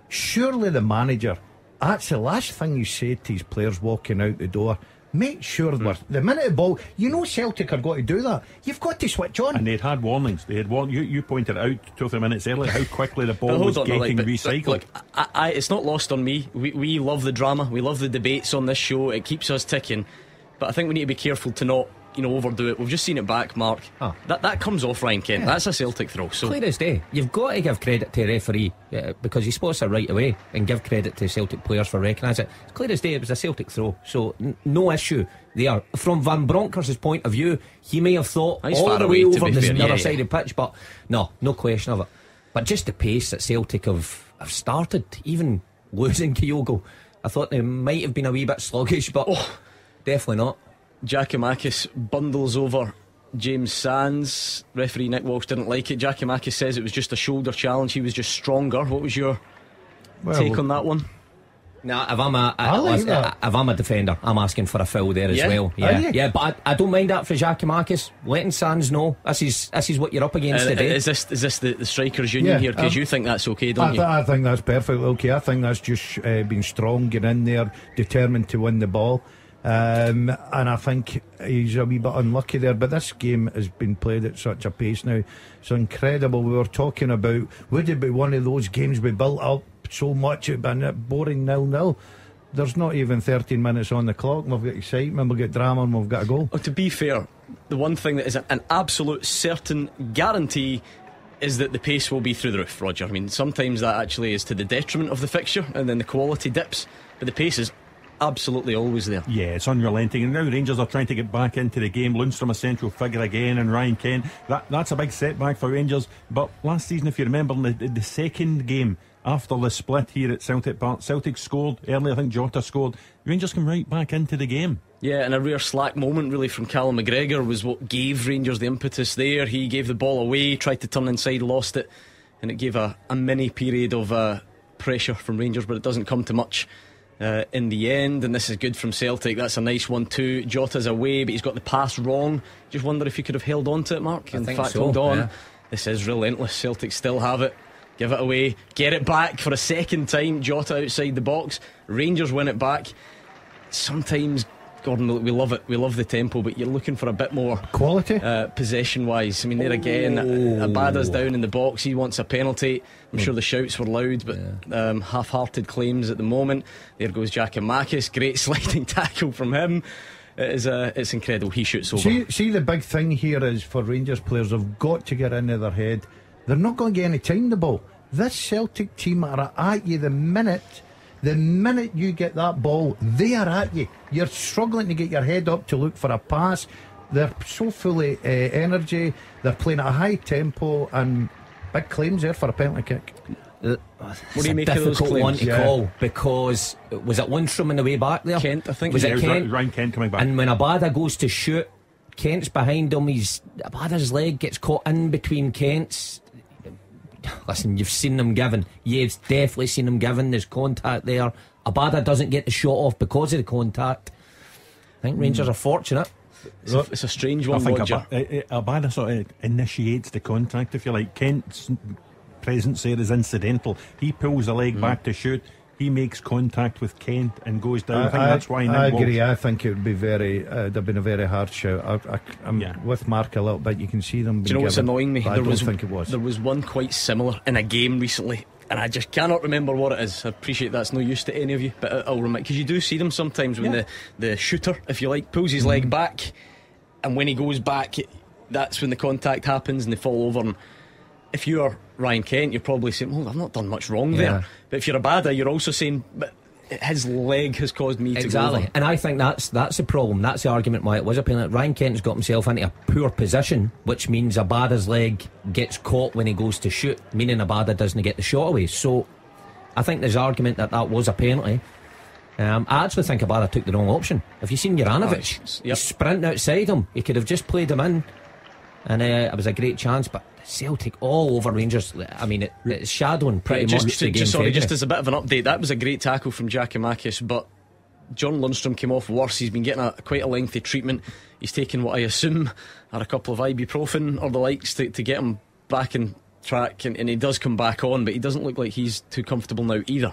Surely the manager. That's the last thing you say to his players walking out the door. Make sure mm. the minute the ball, you know Celtic are going to do that. You've got to switch on. And they'd had warnings. They had warned you. You pointed out two or three minutes earlier how quickly the ball was on, getting like, recycled. Look, I, I, it's not lost on me. We, we love the drama. We love the debates on this show. It keeps us ticking. But I think we need to be careful to not you know, overdo it. We've just seen it back, Mark. Oh. That that comes off Ryan Kent. Yeah. That's a Celtic throw. So clear as day. You've got to give credit to the referee uh, because he spots it right away, and give credit to Celtic players for recognising it. It's clear as day. It was a Celtic throw, so n- no issue there. From Van Bronckhorst's point of view, he may have thought He's all the way over the fair. other yeah, side of the pitch, but no, no question of it. But just the pace that Celtic have have started, even losing Kyogo, I thought they might have been a wee bit sluggish, but oh. definitely not. Giakoumakis bundles over James Sands. Referee Nick Walsh didn't like it. Giakoumakis says it was just a shoulder challenge. He was just stronger. What was your well, take on that one? No, if I'm a, I like if I'm a defender, I'm asking for a foul there as yeah. well. Yeah, yeah, but I, I, don't mind that for Giakoumakis. Letting Sands know this is this is what you're up against uh, today. Is this is this the, the strikers' union yeah, here? Because um, you think that's okay, don't I, you? I think that's perfectly okay. I think that's just uh, being strong, getting in there, determined to win the ball. Um, and I think he's a wee bit unlucky there. But this game has been played at such a pace now. It's incredible. We were talking about would it be one of those games we built up so much it been boring nil nil. There's not even 13 minutes on the clock. We've got excitement, we've got drama, and we've got a goal. Oh, to be fair, the one thing that is an absolute certain guarantee is that the pace will be through the roof, Roger. I mean, sometimes that actually is to the detriment of the fixture, and then the quality dips, but the pace is absolutely always there. Yeah, it's unrelenting. And now Rangers are trying to get back into the game. Lundstram a central figure again, and Ryan Kent. That that's a big setback for Rangers. But last season, if you remember, in the, the second game after the split here at Celtic Park, Celtic scored early. I think Jota scored. Rangers come right back into the game. Yeah, and a rare slack moment really from Callum McGregor was what gave Rangers the impetus there. He gave the ball away, tried to turn inside, lost it, and it gave a, a mini period of uh, pressure from Rangers, but it doesn't come to much uh, in the end. And this is good from Celtic. That's a nice one too. Jota's away, but he's got the pass wrong. Just wonder if he could have held on to it, Mark. I In think fact, so, hold on. yeah. This is relentless. Celtic still have it. Give it away. Get it back for a second time. Jota outside the box. Rangers win it back. Sometimes, Gordon, we love it. We love the tempo, but you're looking for a bit more Quality? uh, possession wise. I mean, there again, Abada's down in the box. He wants a penalty. I'm sure the shouts were loud, but um, half hearted claims at the moment. There goes Giakoumakis. Great sliding tackle from him. It is, uh, it's incredible. He shoots over. See, see, the big thing here is for Rangers players they've got to get into their head. They're not going to get any time the ball. This Celtic team are at you the minute, the minute you get that ball, they are at you. You're struggling to get your head up to look for a pass. They're so full of uh, energy. They're playing at a high tempo and big claims there for a penalty kick. What do you a make of those difficult one to Yeah. call because was it Lundstram in the way back there? Kent, I think. Was Yeah, it it Kent? Ryan Kent coming back. And when Abada goes to shoot, Kent's behind him. He's Abada's leg gets caught in between Kent's. Listen, you've seen them given. You've definitely seen them given. There's contact there. Abada doesn't get the shot off because of the contact. I think Rangers Hmm. are fortunate. It's a, it's a strange I one, think Roger. Ab- uh, uh, Abada sort of initiates the contact, if you like. Kent's presence there is incidental. He pulls the leg back to shoot. He makes contact with Kent and goes down. I, think that's why. I Nick Walsh- agree. I think it would be very. Uh, there'd been a very hard shout. I, I, I'm Yeah. with Mark a little bit. You can see them. Do you know being what's given, annoying me? but I don't think it was. There was one quite similar in a game recently, and I just cannot remember what it is. I appreciate that's no use to any of you, but I'll remind because you do see them sometimes when Yeah. the the shooter, if you like, pulls his Mm-hmm. leg back, and when he goes back, that's when the contact happens and they fall over. And if you're Ryan Kent, you're probably saying, "Well, I've not done much wrong Yeah. there." But if you're a bada, you're also saying, "But his leg has caused me to go Exactly, and I think that's that's the problem. That's the argument why it was a penalty. Ryan Kent's got himself into a poor position, which means Abada's leg gets caught when he goes to shoot, meaning Abada doesn't get the shot away. So, I think there's argument that that was a penalty. Um, I actually think Abada took the wrong option. Have you seen Juranovic? Oh, yep. He's sprinting outside him. He could have just played him in, and uh, it was a great chance. But Celtic all over Rangers. I mean, it, it's shadowing pretty Yeah, much just, the game. just, sorry, February. just as a bit of an update, that was a great tackle from Giakoumakis, but John Lundstram came off worse. He's been getting a quite a lengthy treatment. He's taken what I assume are a couple of ibuprofen or the likes to, to get him back in track, and, and he does come back on, but he doesn't look like he's too comfortable now either.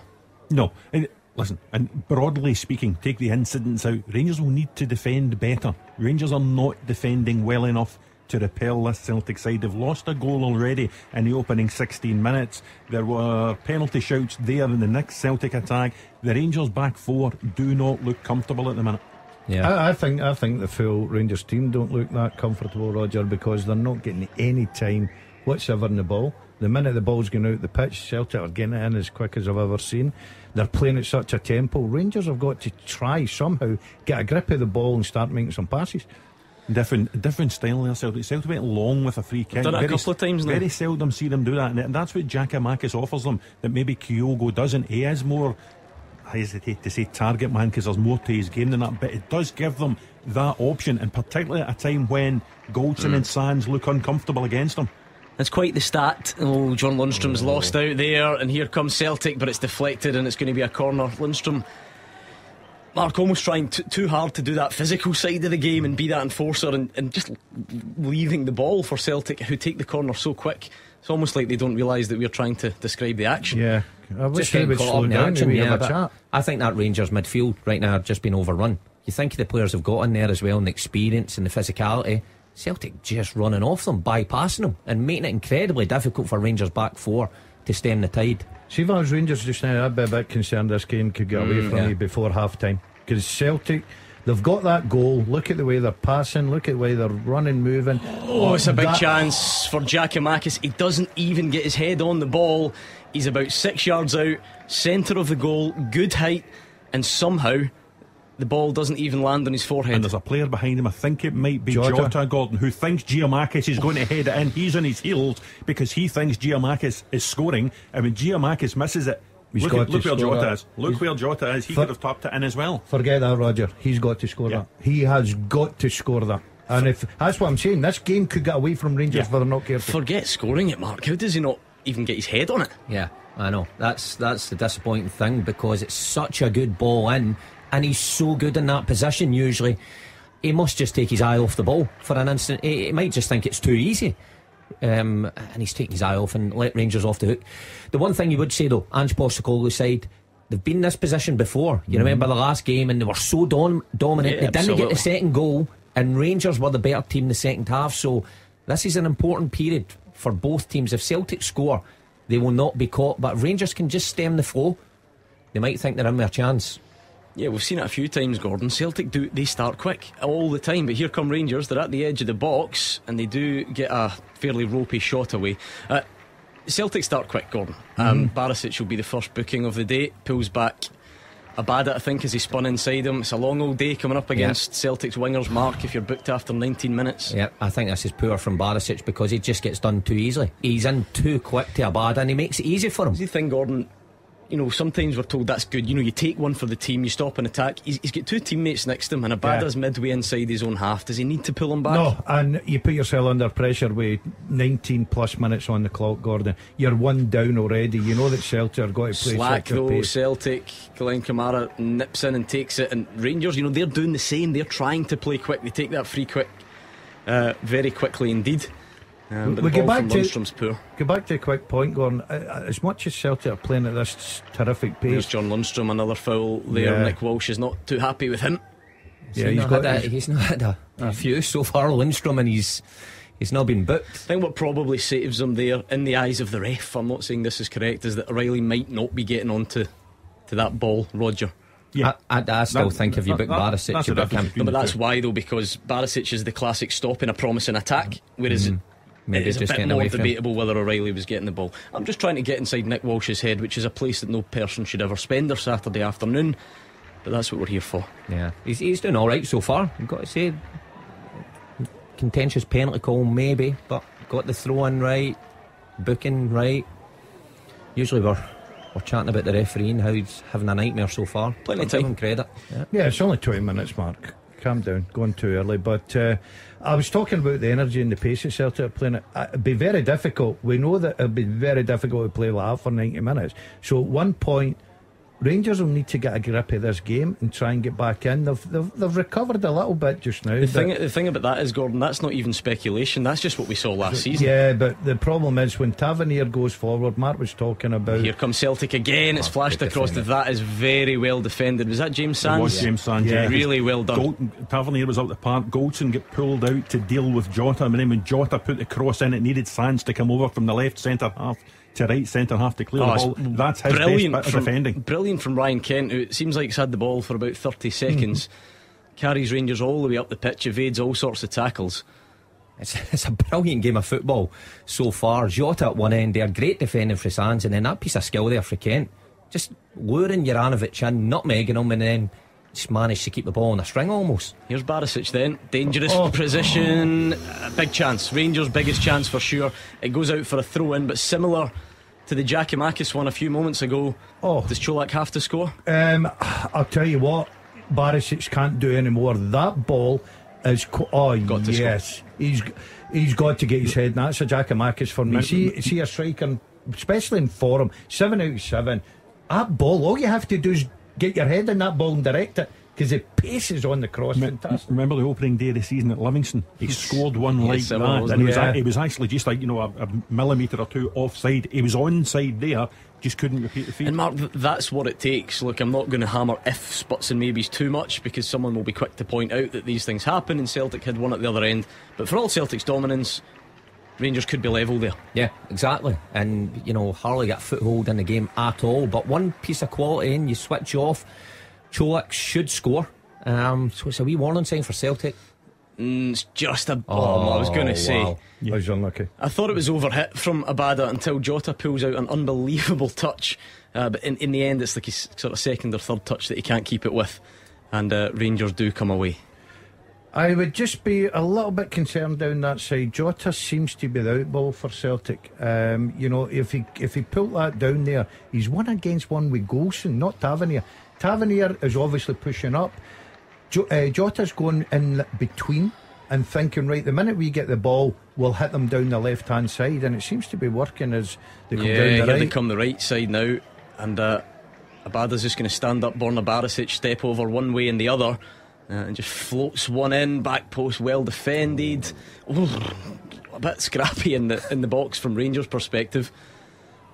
No. And listen, and broadly speaking, take the incidents out. Rangers will need to defend better. Rangers are not defending well enough to repel this Celtic side. They've lost a goal already in the opening 16 minutes. There were penalty shouts there in the next Celtic attack. The Rangers back four do not look comfortable at the minute. yeah. I, I think I think the full Rangers team don't look that comfortable, Roger, because they're not getting any time whatsoever in the ball. The minute the ball's going out the pitch, Celtic are getting it in as quick as I've ever seen. They're playing at such a tempo. Rangers have got to try somehow get a grip of the ball and start making some passes. Different, different style there. Celtic. Celtic went long with a free kick. done it a couple of times now. Very seldom see them do that, and that's what Giakoumakis offers them. That maybe Kyogo doesn't. He is more. I hesitate to say target man because there's more to his game than that, but it does give them that option, and particularly at a time when Goldson and hmm. Sands look uncomfortable against them. It's quite the stat. Oh, John Lundstram's oh. lost out there, and here comes Celtic, but it's deflected, and it's going to be a corner. Lundstram, Mark, almost trying t- too hard to do that physical side of the game and be that enforcer, and, and just leaving the ball for Celtic, who take the corner so quick. It's almost like they don't realise that we're trying to describe the action. Yeah, I wish just they getting would slow the down action. we Yeah, have a chat. I think that Rangers midfield right now have just been overrun. You think the players have got in there as well, and the experience and the physicality. Celtic just running off them, bypassing them, and making it incredibly difficult for Rangers back four to stem the tide. See if I was Rangers just now, I'd be a bit concerned this game could get away mm, from yeah. me before half time. Because Celtic, They've got that goal. Look at the way they're passing. Look at the way they're running, moving. Oh, it's a big That- chance for Giakoumakis. He doesn't even get his head on the ball. He's about six yards out, centre of the goal, good height, and somehow the ball doesn't even land on his forehead. And there's a player behind him. I think it might be Jota. Jota, Gordon, who thinks Giamakis is going to head it in. He's on his heels because he thinks Giamakis is scoring. And when Giamakis misses it, He's look, got at, look to where score Jota that. is. Look where Jota is. He For- could have topped it in as well. Forget that, Roger. He's got to score Yeah. that. He has got to score that. And if that's what I'm saying, this game could get away from Rangers Yeah. if they're not careful. Forget scoring it, Mark. How does he not even get his head on it? Yeah, I know. That's that's the disappointing thing because it's such a good ball in, and he's so good in that position. Usually, he must just take his eye off the ball for an instant. He, he might just think it's too easy, um, and he's taking his eye off and let Rangers off the hook. The one thing you would say though, Ange Postecoglou's side. They've been in this position before. You remember the last game, and they were so dom- dominant. Yeah, they didn't get the second goal, and Rangers were the better team in the second half. So this is an important period for both teams. If Celtic score, they will not be caught. But if Rangers can just stem the flow, they might think they're in with a chance. Yeah, we've seen it a few times, Gordon. Celtic do they start quick all the time, but here come Rangers. They're at the edge of the box and they do get a fairly ropey shot away. Uh, Celtic start quick, Gordon. Um, Barisic will be the first booking of the day. Pulls back a bad I think, as he spun inside him. It's a long old day coming up against Celtic's wingers. Mark, if you're booked after 19 minutes. Yeah, I think this is poor from Barisic because he just gets done too easily. He's in too quick to a bad and he makes it easy for him. The thing, Gordon, you know, sometimes we're told that's good. You know, you take one for the team, you stop an attack. He's, he's got two teammates next to him, and a Abada's midway inside his own half. Does he need to pull him back? No, and you put yourself under pressure with 19 plus minutes on the clock, Gordon. You're one down already. You know that Celtic are going to play Slack though, pace. Celtic, Glenn Kamara nips in and takes it, and Rangers, you know, they're doing the same. They're trying to play quick. They take that free quick uh, very quickly indeed. Um, but We the get back to- Lundstram's poor. Go back to a quick point, Gordon. As much as Celtic are playing at this terrific pace, There's pace, John Lundstram, another foul there. Yeah. Nick Walsh is not too happy with him. yeah, he's, he's not got. had a, he's not had a, a few so far, Lundstram, and he's he's not been booked. I think what probably saves him there, in the eyes of the ref, I'm not saying this is correct, is that O'Riley might not be getting onto to that ball, Roger. Yeah. I, I, I still That- think if you that- book that- Barisic, you the book him. No, but that's why though, because Barisic is the classic stop in a promising attack, whereas Maybe it's just a bit getting more away from him. debatable whether O'Riley was getting the ball. I'm just trying to get inside Nick Walsh's head, which is a place that no person should ever spend their Saturday afternoon. But that's what we're here for. Yeah, he's, he's doing all right so far. You've got to say, contentious penalty call maybe, but got the throw in right, booking right. Usually we're we're chatting about the referee and how he's having a nightmare so far. Plenty of Give time. him credit. Yeah. Yeah, it's only 20 minutes, Mark. Calm down, going too early. But uh, I was talking about the energy and the pace that Celtic playing. It'd be very difficult. We know that it'll be very difficult to play that for 90 minutes. So at one point, Rangers will need to get a grip of this game and try and get back in. They've, they've, they've recovered a little bit just now. The thing, the thing about that is, Gordon, that's not even speculation. That's just what we saw last season. Yeah, but the problem is when Tavernier goes forward, Mark was talking about. Here comes Celtic again. It's flashed across. defender. That is very well defended. Was that James It Sands? was James Sands. Yeah. yeah. Really well done. Gold, Tavernier was out the park. Goldson get pulled out to deal with Jota. And then when Jota put the cross in, it needed Sands to come over from the left centre half to right centre half to clear Oh, the ball. That's his brilliant best bit from, of defending. Brilliant from Ryan Kent, who it seems like he's had the ball for about 30 seconds. Mm-hmm. Carries Rangers all the way up the pitch, evades all sorts of tackles. It's, it's a brilliant game of football so far. Jota at one end there, great defending for Sands, and then that piece of skill there for Kent. Just luring Juranovic in, nutmegging him, and then just managed to keep the ball on a string almost. Here's Barisic then. Dangerous Oh. position. A big chance. Rangers' biggest chance for sure. It goes out for a throw in, but similar to the Giakoumakis one a few moments ago. Oh. Does Colak have to score? Um, I'll tell you what, Barisic can't do any more. That ball is. Co- oh, Got to yes. He's he's got to get his head. And that's a Giakoumakis for me. See, see a striker, especially in form, seven out of seven. That ball, all you have to do is get your head in that ball and direct it because the pace is on the cross. Me- Fantastic. Remember the opening day of the season at Livingston? He scored one Yes, like similar, that, wasn't and he was, he? a- Yeah. he was actually just like you know a, a millimetre or two offside. He was onside there, just couldn't repeat the feat. And Mark, that's what it takes. Look, I'm not going to hammer ifs, buts, and maybes too much because someone will be quick to point out that these things happen, and Celtic had one at the other end. But for all Celtic's dominance, Rangers could be level there. Yeah, exactly. And, you know, hardly got foothold in the game at all. But one piece of quality, and you switch off, Colak should score. Um, so it's a wee warning sign for Celtic. Mm, it's just a bomb. I was going to Oh, say. wow. Yeah. Was unlucky. I thought it was overhit from Abada until Jota pulls out an unbelievable touch. Uh, but in, in the end, it's like his sort of second or third touch that he can't keep it with. And uh, Rangers do come away. I would just be a little bit concerned down that side. Jota seems to be the out ball for Celtic. Um, you know, if he if he pulled that down there, he's one against one with Goldson, not Tavernier. Tavernier is obviously pushing up. Jo- uh, Jota's going in between and thinking, right, the minute we get the ball, we'll hit them down the left hand side, and it seems to be working as they come yeah, down the here right. they come the right side now. And uh, Abada's just going to stand up. Borna Barisic step over one way and the other. Uh, and just floats one in, back post well defended. Ooh, a bit scrappy in the in the box from Rangers' perspective.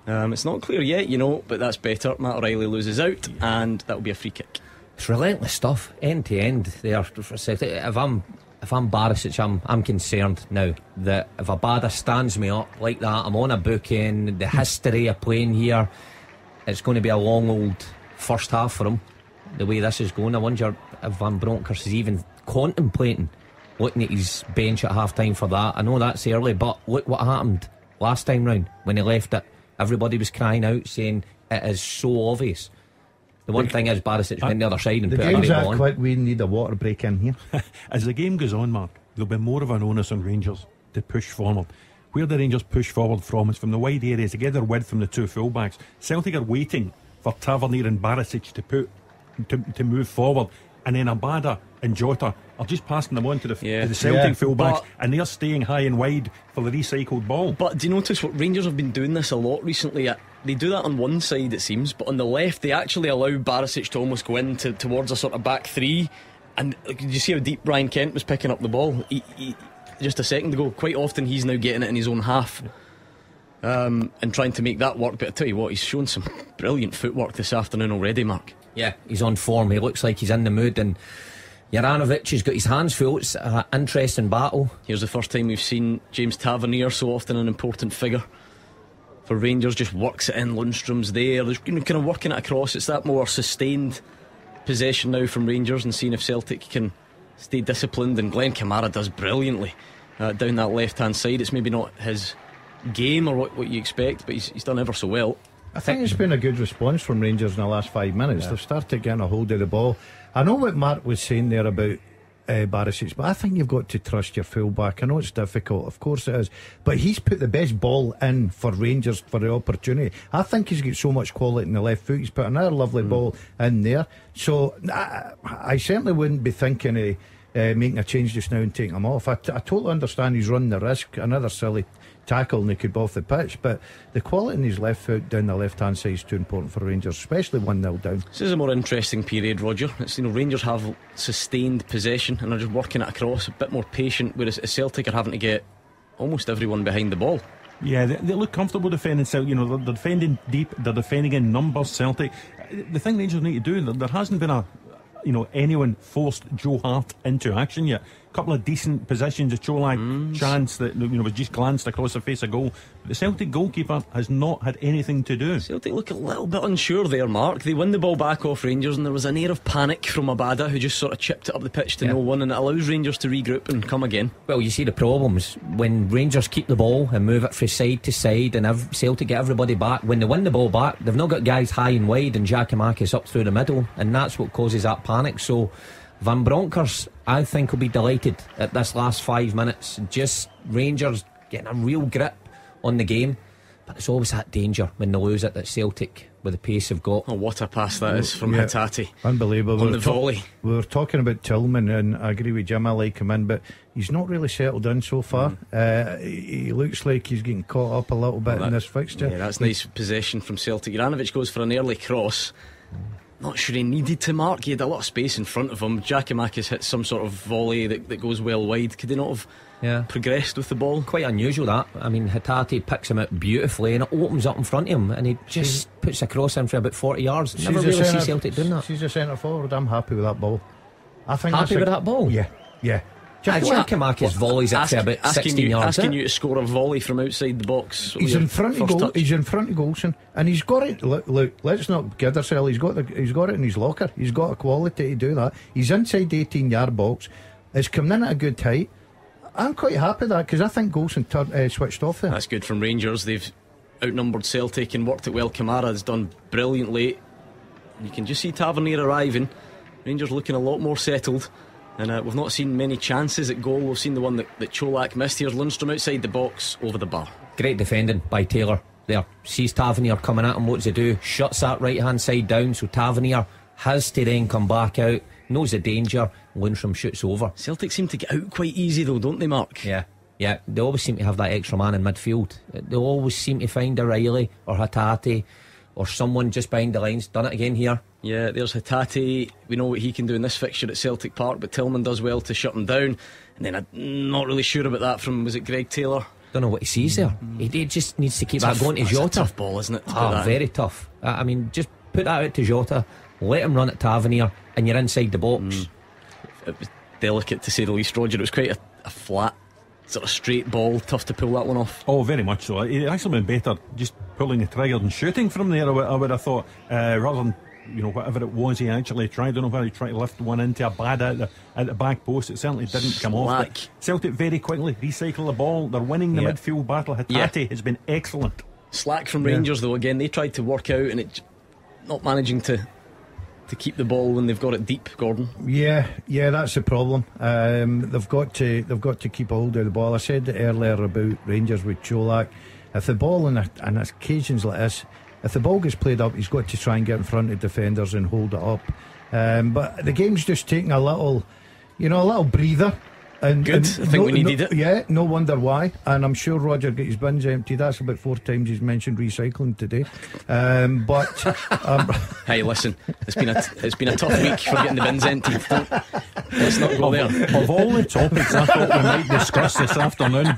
Um, it's not clear yet, you know, but that's better. Matt O'Riley loses out, and that will be a free kick. It's relentless stuff, end to end. There, for Celtic. If I'm if I'm Barisic, I'm I'm concerned now that if a Abada stands me up like that, I'm on a booking. The history of playing here, it's going to be a long old first half for him. The way this is going, I wonder if Van Bronckhorst is even contemplating looking at his bench at half time for that. I know that's early, but look what happened last time round when he left it. Everybody was crying out saying it is so obvious. The one thing is Barisic went uh, the other side and the put a game's great that on. quick, we need a water break in here. As the game goes on, Mark, there'll be more of an onus on Rangers to push forward. Where the Rangers push forward from is from the wide areas to get their width from the two fullbacks. Celtic are waiting for Tavernier and Barisic to put to, to move forward, and then Abada and Jota are just passing them on to the, Yeah. to the Celtic Yeah. fullbacks, But- and they're staying high and wide for the recycled ball. But do you notice what Rangers have been doing this a lot recently? Uh, They do that on one side, it seems, but on the left, they actually allow Barisic to almost go in to, towards a sort of back three. And did you see how deep Brian Kent was picking up the ball? He, he, just a second ago, quite often he's now getting it in his own half um, and trying to make that work. But I tell you what, he's shown some brilliant footwork this afternoon already, Mark. Yeah, he's on form. He looks like he's in the mood, and Juranovic has got his hands full. It's an interesting battle. Here's the first time we've seen James Tavernier, so often an important figure for Rangers, just works it in. Lundstram's there. There's you kind of working it across. It's that more sustained possession now from Rangers and seeing if Celtic can stay disciplined. And Glenn Kamara does brilliantly uh, down that left hand side. It's maybe not his game or what, what you expect, but he's, he's done ever so well. I think it's been a good response from Rangers in the last five minutes. They've started getting a hold of the ball. I know what Mark was saying there about uh, Barisic, but I think you've got to trust your fullback. I know it's difficult, of course it is, but he's put the best ball in for Rangers for the opportunity. I think he's got so much quality in the left foot. He's put another lovely ball in there. So I, I certainly wouldn't be thinking of. Uh, making a change just now and taking him off. I, t- I totally understand he's running the risk. Another silly tackle and he could be off the pitch. But the quality in his left foot down the left hand side is too important for Rangers, especially 1 0 down. This is a more interesting period, Roger. It's, you know, Rangers have sustained possession and are just working it across, a bit more patient, whereas Celtic are having to get almost everyone behind the ball. Yeah, they, they look comfortable defending Celtic. You know, they're, they're defending deep. They're defending in numbers. Celtic. The thing Rangers need to do, there, there hasn't been a, you know, anyone forced Joe Hart into action yet. A couple of decent positions, a Colak mm. chance that you know was just glanced across the face of goal. The Celtic goalkeeper has not had anything to do. Celtic look a little bit unsure there, Mark. They win the ball back off Rangers, and there was an air of panic from Abada, who just sort of chipped it up the pitch to Yeah. no one, and it allows Rangers to regroup and come again. Well, you see the problems when Rangers keep the ball and move it from side to side, and ev- Celtic get everybody back. When they win the ball back, they've not got guys high and wide and Giakoumakis up through the middle, and that's what causes that panic. So, Van Bronckhorst, I think, will be delighted at this last five minutes. Just Rangers getting a real grip on the game, but it's always that danger when they lose it that Celtic, with the pace they've got. Oh, what a pass that is from Yeah. Hatate. Unbelievable. On We the were volley. we were talking about Tillman, and I agree with Jim. I like him in, but he's not really settled in so far. Uh, he, he looks like he's getting caught up a little bit Well, in this fixture. Yeah, that's nice possession from Celtic. Juranovic goes for an early cross. Not sure he needed to mark. He had a lot of space in front of him. Giakoumakis hit some sort of volley that, that goes well wide. Could he not have Yeah. progressed with the ball? Quite unusual that. I mean, Hatate picks him out beautifully and it opens up in front of him and he just puts a cross in for about 40 yards. Never She's a really see centre- Celtic doing that. She's a centre forward. I'm happy with that ball. I think Happy that's with a- that ball? Yeah, yeah. Giakoumakis volleys it to about asking 16 you, yards. asking out. you to score a volley from outside the box. He's in front of goal. touch. He's in front of Goldson, and he's got it. Look, look, let's not kid ourselves. He's got the, he's got it in his locker. He's got a quality to do that. He's inside the 18 yard box. It's coming in at a good height. I'm quite happy with that because I think Goldson turned, uh, switched off there. That's good from Rangers. They've outnumbered Celtic and worked it well. Kamara has done brilliantly. You can just see Tavernier arriving. Rangers looking a lot more settled. And uh, we've not seen many chances at goal. We've seen the one that, that Colak missed. Here's Lundstram outside the box, over the bar. Great defending by Taylor there. Sees Tavernier coming at him. What does he do? Shuts that right hand side down. So Tavernier has to then come back out. Knows the danger. Lundstram shoots over. Celtic seem to get out quite easy, though, don't they, Mark? Yeah. Yeah, they always seem to have that extra man in midfield. They always seem to find a Riley or Hatate or someone just behind the lines. Done it again here. Yeah, there's Hatate. We know what he can do in this fixture at Celtic Park, but Tillman does well to shut him down. And then I'm not really sure about that from, was it Greg Taylor? Don't know what he sees there. He, he just needs to keep Tough- that going to that's a Jota. tough ball, isn't it? to put Ah, in? very tough. Uh, I mean, just put that out to Jota, let him run at Tavernier, and you're inside the box. Mm. It was delicate to say the least, Roger. It was quite a, a flat, sort of straight ball. Tough to pull that one off. Oh, very much so. It actually been better just pulling the trigger and shooting from there. I would, I would have thought, uh, rather than you know whatever it was he actually tried. I don't know whether he tried to lift one into a bad at the at the back post. It certainly didn't come off. Slack. But Celtic very quickly recycle the ball. They're winning the Yeah. midfield battle. Yeah. Hatate has been excellent. Slack from Yeah. Rangers, though. Again, they tried to work out and it not managing to to keep the ball when they've got it deep. Gordon. Yeah, yeah, that's the problem. Um, they've got to they've got to keep a hold of the ball. I said earlier about Rangers with Colak. If the ball in, a, in occasions like this, if the ball gets played up, he's got to try and get in front of defenders and hold it up. Um, but the game's just taking a little, you know, a little breather. And, Good. and I think we needed no- it. Yeah, no wonder why. And I'm sure Roger got his bins empty. That's about four times he's mentioned recycling today. Um, but um, Hey, listen, it's been a it's been a tough week for getting the bins emptied. Don't, let's not go there. Of all the topics I thought we might discuss this afternoon,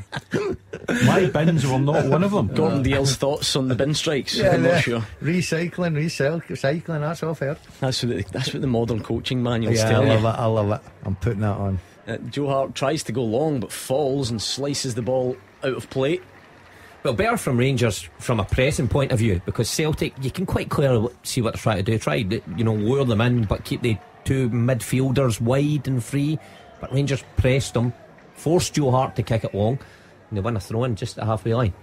my bins were not one of them. Gordon Dalziel's thoughts on the bin strikes. yeah, I'm not sure. recycling, recycling, recycling. That's all fair. That's what the, that's what the modern coaching manuals Yeah, I tell you. love it. I love it. I'm putting that on. Uh, Joe Hart tries to go long but falls and slices the ball out of play. Well, better from Rangers from a pressing point of view because Celtic, you can quite clearly see what they're trying to do. Try, to, you know, lure them in, but keep the two midfielders wide and free. But Rangers pressed them, forced Joe Hart to kick it long, and they win a throw in just at halfway line.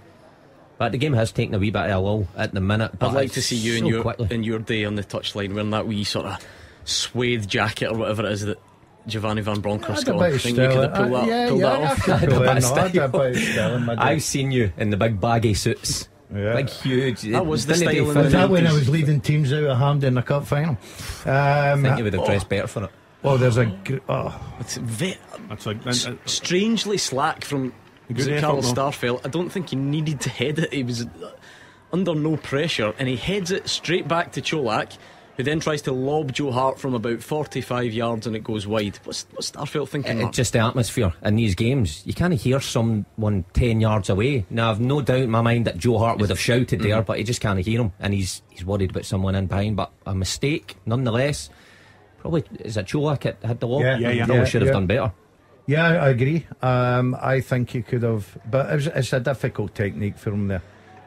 But the game has taken a wee bit of a lull at the minute. But I'd like to see you in your quickly. in your day on the touchline wearing that wee sort of suede jacket or whatever it is that Giovanni Van Bronckhorst Had a got. bit I of think you could have style. pulled Uh, that, yeah, pulled yeah, that I off. could Had pull in, no, I had a style. bit of style in my day. I've seen you in the big baggy suits. Yeah. Big, huge. That was the Didn't style in the Was that when I was leading teams out of Hampden in the cup final? I Um, think you would have dressed better for it. oh, there's a. gr- Oh, It's ve- That's a, s- uh, strangely slack from Good was it effort, Carl though. Starfelt. I don't think he needed to head it. He was uh, under no pressure and he heads it straight back to Colak, who then tries to lob Joe Hart from about 45 yards and it goes wide. What's, what's Starfelt thinking? It's Mark? just the atmosphere in these games. You can't hear someone 10 yards away. Now, I've no doubt in my mind that Joe Hart would have shouted there, but he just can't hear him. And he's he's worried about someone in behind. But a mistake, nonetheless. Probably, is it Colak that had the lob? Yeah, yeah, yeah. Probably Yeah, should have yeah. done better. yeah, I agree. Um, I think he could have, but it was, it's a difficult technique for him there.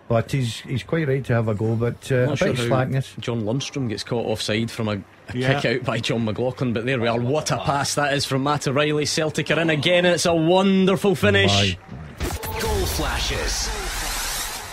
But he's he's quite right to have a go. But uh, a not bit of slackness. John Lundstram gets caught offside from a, a Yeah. kick out by Jon McLaughlin, but there we are. What a pass that is from Matt O'Riley. Celtic are in again, and it's a wonderful finish. My. Goal flashes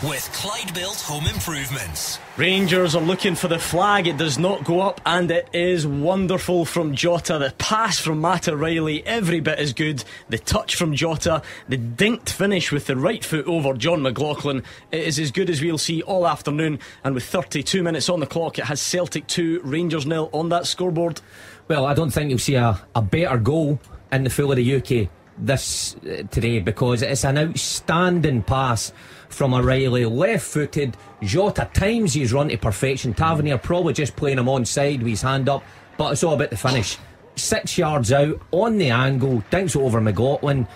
with Clyde Built Home Improvements. Rangers are looking for the flag. It does not go up, and it is wonderful from Jota. The pass from Matt O'Riley, every bit as good. The touch from Jota, the dinked finish with the right foot over Jon McLaughlin. It is as good as we'll see all afternoon. And with 32 minutes on the clock, it has Celtic 2, Rangers nil on that scoreboard. Well, I don't think you'll see a, a better goal in the full of the UK this uh, today because it's an outstanding pass from a O'Riley, left footed. Jota times he's run to perfection. Tavernier probably just playing him on side with his hand up, but it's all about the finish. Six yards out on the angle, dinks over McLaughlin.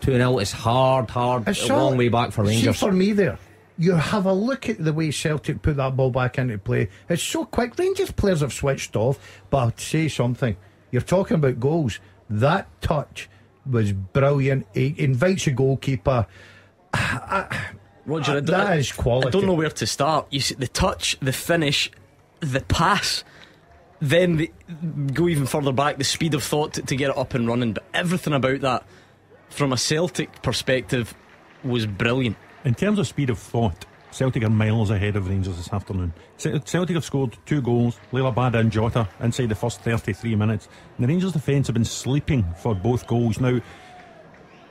2 0 is hard, hard, It's a long way back for See, Rangers. for me there, you have a look at the way Celtic put that ball back into play. It's so quick. Rangers players have switched off, but I'll say something. You're talking about goals. That touch was brilliant. It invites a goalkeeper. Ah, Roger, Uh, I, that I- is quality. I don't know where to start. You see, the touch, the finish, the pass, then the, go even further back, the speed of thought to, to get it up and running. But everything about that, from a Celtic perspective, was brilliant. In terms of speed of thought, Celtic are miles ahead of Rangers this afternoon. Celtic have scored two goals, Liel Abada and Jota, inside the first 33 minutes. And the Rangers defence have been sleeping for both goals. Now,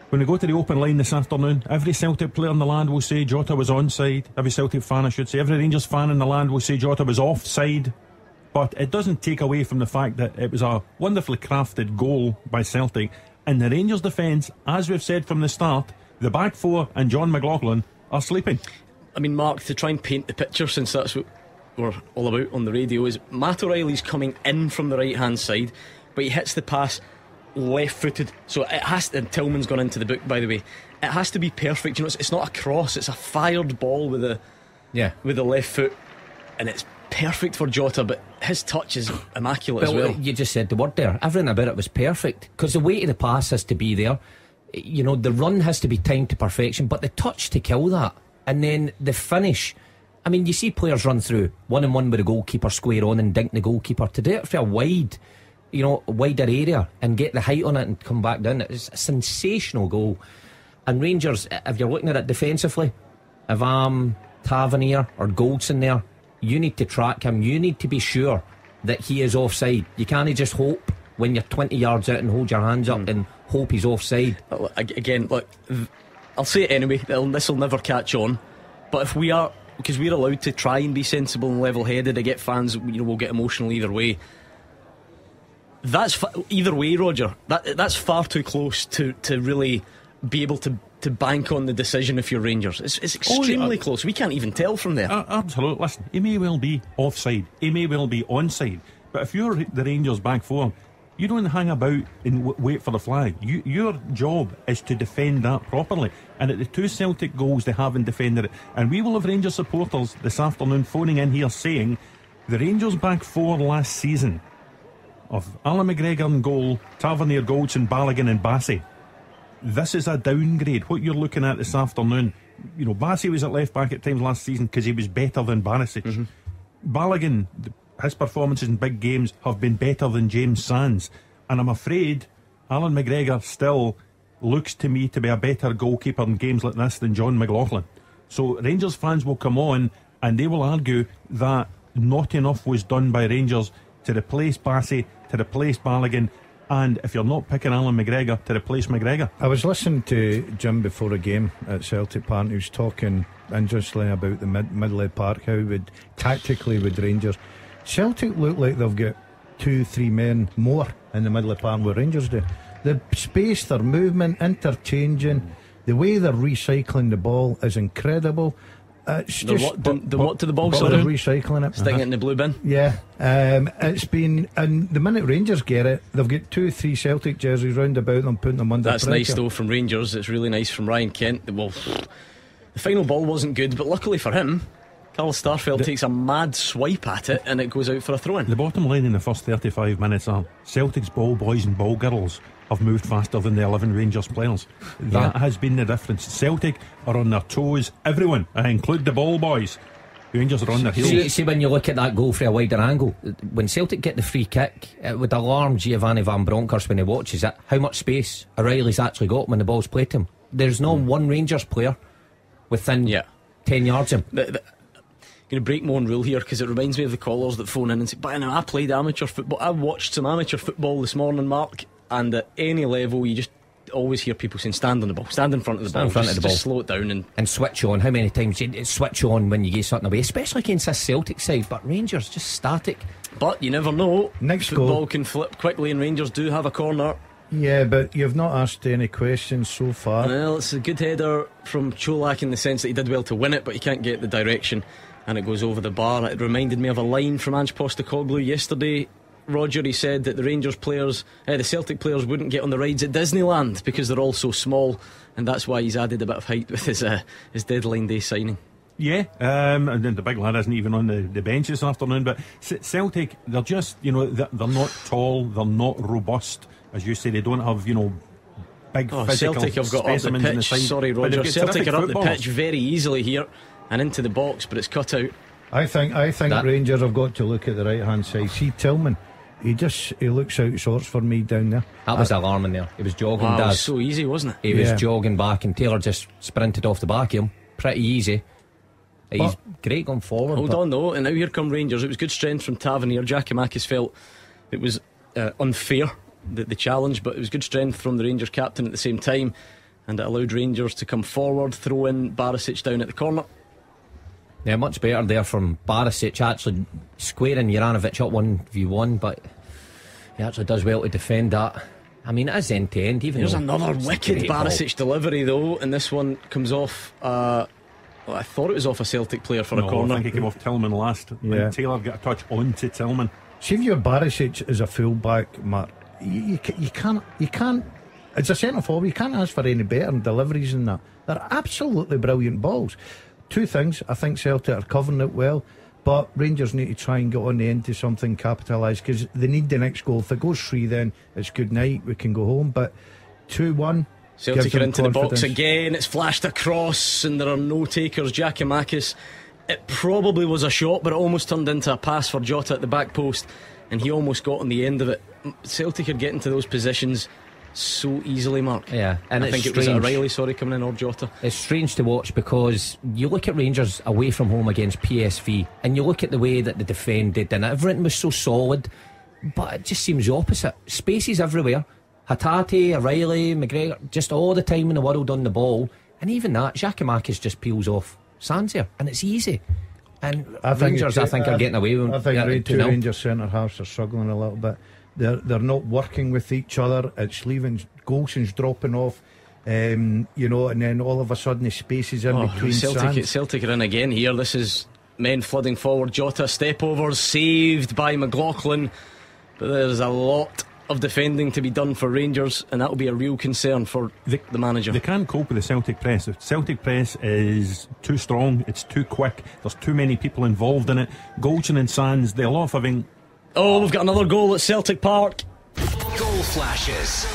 when we go to the open line this afternoon, every Celtic player in the land will say Jota was onside. Every Celtic fan, I should say, every Rangers fan in the land will say Jota was offside. But it doesn't take away from the fact that it was a wonderfully crafted goal by Celtic. And the Rangers defence, as we've said from the start, the back four and John McLaughlin are sleeping. I mean, Mark, to try and paint the picture, since that's what we're all about on the radio, is Matt O'Riley's coming in from the right hand side, but he hits the pass left footed. So it has to, and Tillman's gone into the book, by the way. It has to be perfect. You know, it's, it's not a cross, it's a fired ball with a Yeah. with the left foot, and it's perfect for Jota, but his touch is immaculate Well, as well. you just said the word there. Everything about it was perfect because the weight of the pass has to be there. You know, the run has to be timed to perfection, but the touch to kill that, and then the finish. I mean, you see players run through one and one with the goalkeeper square on and dink the goalkeeper to do it for a wide, you know, wider area and get the height on it and come back down. It's a sensational goal. And Rangers, if you're looking at it defensively, if I'm Tavernier or Goldson there, you need to track him. You need to be sure that he is offside. You can't just hope when you're 20 yards out and hold your hands up hmm. and hope he's offside. Again, look, I'll say it anyway. This will never catch on. But if we are, because we're allowed to try and be sensible and level-headed, I get fans, you know, will get emotional either way. That's either way, Roger. That that's far too close to to really be able to to bank on the decision if you're Rangers. It's, it's Oh, extremely close. We can't even tell from there. Uh, absolutely. Listen, he may well be offside. He may well be onside. But if you're the Rangers back four, you don't hang about and w- wait for the flag. You, your job is to defend that properly. And at the two Celtic goals, they haven't defended it. And we will have Rangers supporters this afternoon phoning in here saying the Rangers back four last season of Allan McGregor in goal, Tavernier, Goldson, Balogun, and Bassey this is a downgrade. What you're looking at this afternoon, you know, Bassey was at left back at times last season because he was better than Barisic. Mm-hmm. Balogun, th- his performances in big games have been better than James Sands, and I'm afraid Allan McGregor still looks to me to be a better goalkeeper in games like this than Jon McLaughlin. So Rangers fans will come on and they will argue that not enough was done by Rangers to replace Bassey, to replace Balogun, and if you're not picking Allan McGregor, to replace McGregor. I was listening to Jim before a game at Celtic Park. He was talking interestingly about the mid- Midley Park, how would tactically with Rangers. Celtic look like they've got two, three men more in the middle Midley Park what Rangers do. The space, their movement, interchanging, the way they're recycling the ball is incredible. Uh, it's The just what- the- the what to the ball, but sorry? they're recycling it. Sticking it in the blue bin. Yeah, um, it's been, and the minute Rangers get it, they've got two, three Celtic jerseys round about them, putting them under That's pressure. nice though from Rangers. It's really nice from Ryan Kent. Well, the final ball wasn't good, but luckily for him, Carl Starfelt takes a mad swipe at it and it goes out for a throw in. The bottom line in the first 35 minutes are Celtic's ball boys and ball girls have moved faster than the 11 Rangers players. That Yeah. has been the difference. Celtic are on their toes. Everyone, I include the ball boys. Rangers are on their heels. See, see, when you look at that goal for a wider angle, when Celtic get the free kick, uh, it would alarm Giovanni Van Bronckhorst when he watches it how much space O'Riley's actually got when the ball's played to him. There's no hmm. one Rangers player within Yeah. 10 yards of him. The, the, going to break my own rule here because it reminds me of the callers that phone in and say, "But now I played amateur football. I watched some amateur football this morning, Mark, and at any level, you just always hear people saying, "Stand on the ball, stand in front of the Stand ball, in front just, of the just ball." slow it down." And And switch on. How many times you you switch on when you get something away, especially against a Celtic side. But Rangers just static. but you never know. Next football goal. can flip quickly, and Rangers do have a corner. Yeah, but you've not asked any questions so far. Well, it's a good header from Colak in the sense that he did well to win it, but he can't get the direction, and it goes over the bar. It reminded me of a line from Ange Postecoglou yesterday. Roger, he said that the Rangers players, uh, the Celtic players, wouldn't get on the rides at Disneyland because they're all so small, and that's why he's added a bit of height with his uh, his deadline day signing. Yeah, um, and then the big lad isn't even on the, the bench this afternoon. But C- Celtic, they're just, you know, they're, they're not tall, they're not robust. As you say, they don't have, you know, big Oh, physical Celtic have got up the specimens in pitch. side. Sorry, But Roger. Celtic terrific are up the pitch very easily here and into the box, but it's cut out. I think I think That- Rangers have got to look at the right hand side. See Tillman, he just he looks out of sorts for me down there. That was alarming there. He was jogging, Wow, it was so easy, wasn't it? He was jogging back, and Taylor just sprinted off the back of him. Pretty easy. He's great going forward. Hold on though, and now here come Rangers. It was good strength from Tavernier. Giakoumakis felt it was uh, unfair the, the challenge, but it was good strength from the Rangers captain at the same time, and it allowed Rangers to come forward, throw in Barisic down at the corner. Yeah, much better there from Barisic actually squaring Juranovic up 1v1, but he actually does well to defend that. I mean, it is end to end, even There's another wicked great ball. Barisic delivery though, and this one comes off. Uh, well, I thought it was off a Celtic player for No, a corner. I think he came off Tillman last. Yeah. And Taylor got a touch onto Tillman. See if you're Barisic as a fullback, Mark, you, you, you can't you can't as a centre forward you can't ask for any better in deliveries than that. They're absolutely brilliant balls. Two things, I think Celtic are covering it well, but Rangers need to try and get on the end to something capitalise because they need the next goal. If it goes three, then it's good night. We can go home. But two one. Celtic are into the box again. It's flashed across, and there are no takers. Giakoumakis. It probably was a shot, but it almost turned into a pass for Jota at the back post, and he almost got on the end of it. Celtic are getting to those positions so easily, Mark. Yeah, and I it's think it was strange. O'Riley, sorry, coming in or Jota. It's strange to watch because you look at Rangers away from home against PSV and you look at the way that they defended and everything was so solid, but it just seems the opposite. Spaces everywhere. Hatate, O'Riley, McGregor, just all the time in the world on the ball. And even that, Giakoumakis just peels off Sanzia and it's easy. And Rangers, I think, are getting away with I think yeah, 2-0. two Rangers centre halves are struggling a little bit. They're they're not working with each other. It's leaving Goldson's dropping off. Um, you know, and then all of a sudden the spaces in Oh, between Celtic, Sands. Celtic are in again here. This is men flooding forward. Jota step overs saved by McLaughlin, but there's a lot of defending to be done for Rangers, and that will be a real concern for the, the manager. They can't cope with the Celtic press. The Celtic press is too strong, it's too quick, there's too many people involved in it. Goldson and Sands, they'll off having. Oh, we've got another goal at Celtic Park. Goal flashes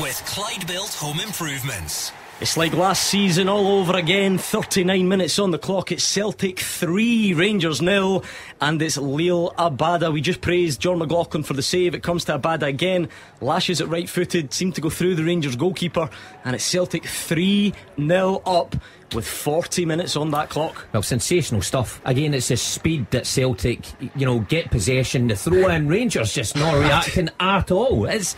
with Clyde Built Home Improvements. It's like last season all over again. 39 minutes on the clock. It's Celtic 3, Rangers nil, and it's Liel Abada. We just praised Jon McLaughlin for the save. It comes to Abada again. Lashes it right footed, seemed to go through the Rangers goalkeeper, and it's Celtic 3 0 up with 40 minutes on that clock. Well, sensational stuff. Again, it's the speed that Celtic, you know, get possession, the throw in. Rangers just not reacting at all. It's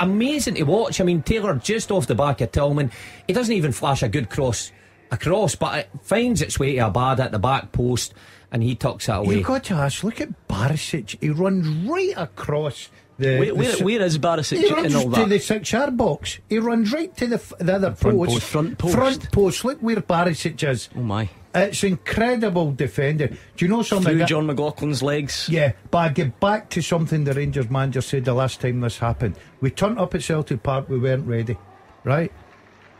amazing to watch. I mean, Taylor just off the back of Tillman. He doesn't even flash a good cross across, but it finds its way to Abada at the back post and he tucks it away. You've got to ask. Look at Barisic. He runs right across the. Where, the where, si- where is Barisic He in runs all to that? the six-yard box. He runs right to the, the other front post. post. Front post. Front post. Look where Barisic is. oh my. It's incredible defending. Do you know something? Through Jon McLaughlin's legs. Yeah, but I get back to something the Rangers manager said the last time this happened. We turned up at Celtic Park, we weren't ready. Right?